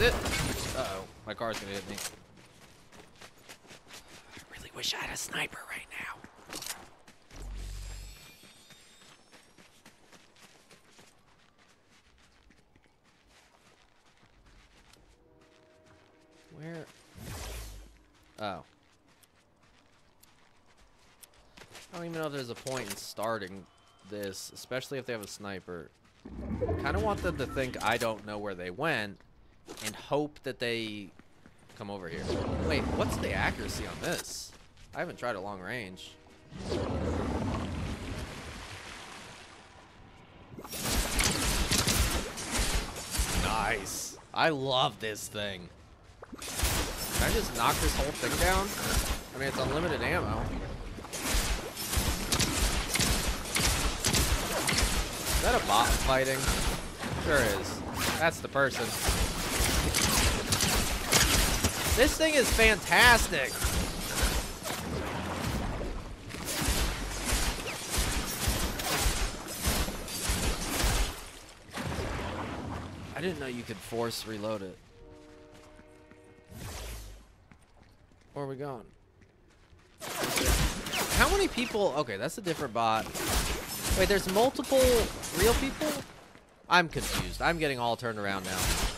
It. Uh-oh. My car's gonna hit me. I really wish I had a sniper right now. Where? Oh. I don't even know if there's a point in starting this, especially if they have a sniper. kind of want them to think I don't know where they went and hope that they come over here. Wait, what's the accuracy on this? I haven't tried a long range. Nice. I love this thing. Can I just knock this whole thing down? I mean, it's unlimited ammo. Is that a bot fighting? Sure is. That's the person. This thing is fantastic. I didn't know you could force reload it. Where are we going? How many people? Okay, that's a different bot. Wait, there's multiple real people? I'm confused. I'm getting all turned around now.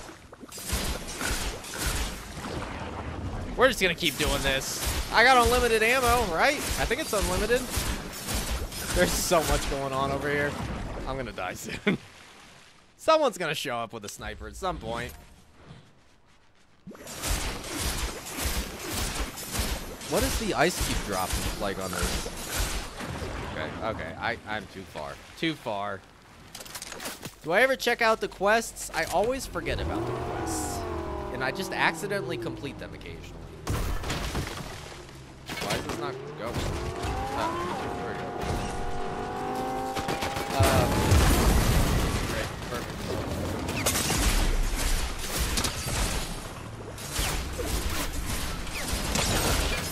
We're just gonna keep doing this. I got unlimited ammo, right? I think it's unlimited. There's so much going on over here. I'm gonna die soon. Someone's gonna show up with a sniper at some point. what is the ice cube drop like on this? Okay, okay, I, I'm too far. Too far. Do I ever check out the quests? I always forget about the quests. And I just accidentally complete them occasionally. Why is this not going? Oh, there we go. Um, great, perfect.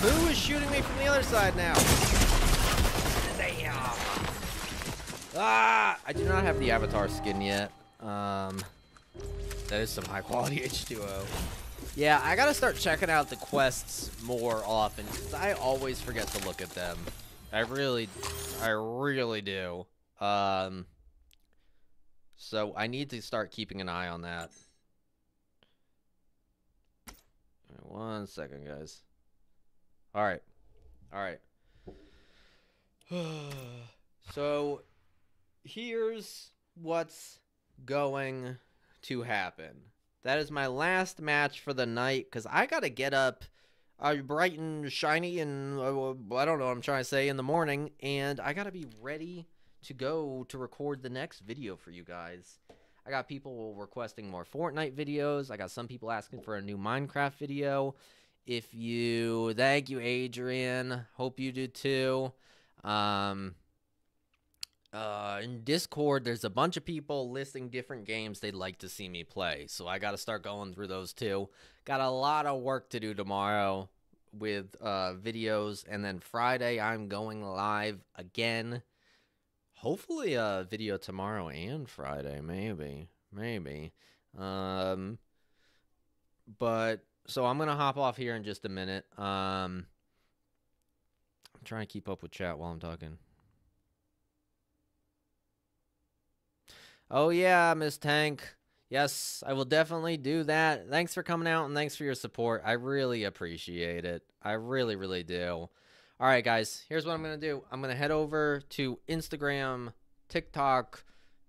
Who is shooting me from the other side now? Damn. Ah! I do not have the avatar skin yet. Um, that is some high quality H2O. Yeah, I gotta start checking out the quests more often because I always forget to look at them. I really, I really do. Um, so I need to start keeping an eye on that. One second, guys. All right, all right. so here's what's going to happen. That is my last match for the night because I got to get up uh, bright and shiny and uh, I don't know what I'm trying to say in the morning. And I got to be ready to go to record the next video for you guys. I got people requesting more Fortnite videos. I got some people asking for a new Minecraft video. If you, thank you, Adrian. Hope you do too. Um, uh, in Discord, there's a bunch of people listing different games they'd like to see me play. So I got to start going through those too. Got a lot of work to do tomorrow with uh, videos. And then Friday, I'm going live again. Hopefully, a video tomorrow and Friday. Maybe. Maybe. Um, but so I'm going to hop off here in just a minute. Um, I'm trying to keep up with chat while I'm talking. Oh yeah, Miss Tank. Yes, I will definitely do that. Thanks for coming out and thanks for your support. I really appreciate it. I really, really do. All right, guys, here's what I'm going to do. I'm going to head over to Instagram, TikTok,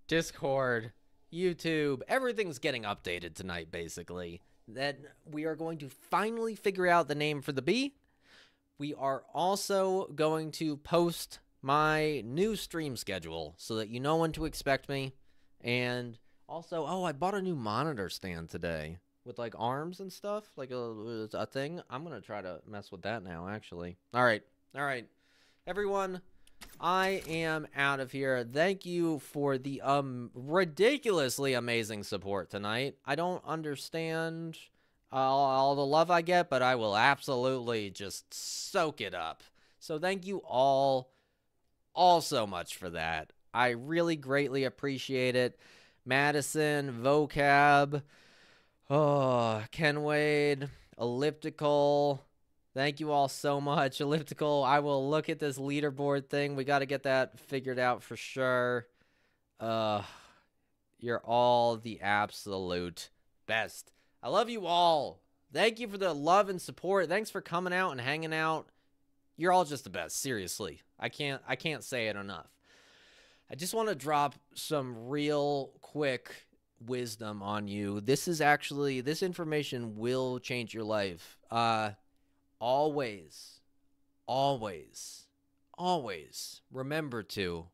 Discord, YouTube. Everything's getting updated tonight, basically. Then we are going to finally figure out the name for the bee. We are also going to post my new stream schedule so that you know when to expect me. And also, oh, I bought a new monitor stand today with like arms and stuff, like a, a thing. I'm going to try to mess with that now, actually. All right. All right. Everyone, I am out of here. Thank you for the um ridiculously amazing support tonight. I don't understand all, all the love I get, but I will absolutely just soak it up. So thank you all all so much for that. I really greatly appreciate it. Madison, Vocab, oh, Ken Wade, Elliptical. Thank you all so much. Elliptical, I will look at this leaderboard thing. We got to get that figured out for sure. Uh, you're all the absolute best. I love you all. Thank you for the love and support. Thanks for coming out and hanging out. You're all just the best, seriously. I can't I can't say it enough. I just want to drop some real quick wisdom on you. This is actually this information will change your life. Uh always always always remember to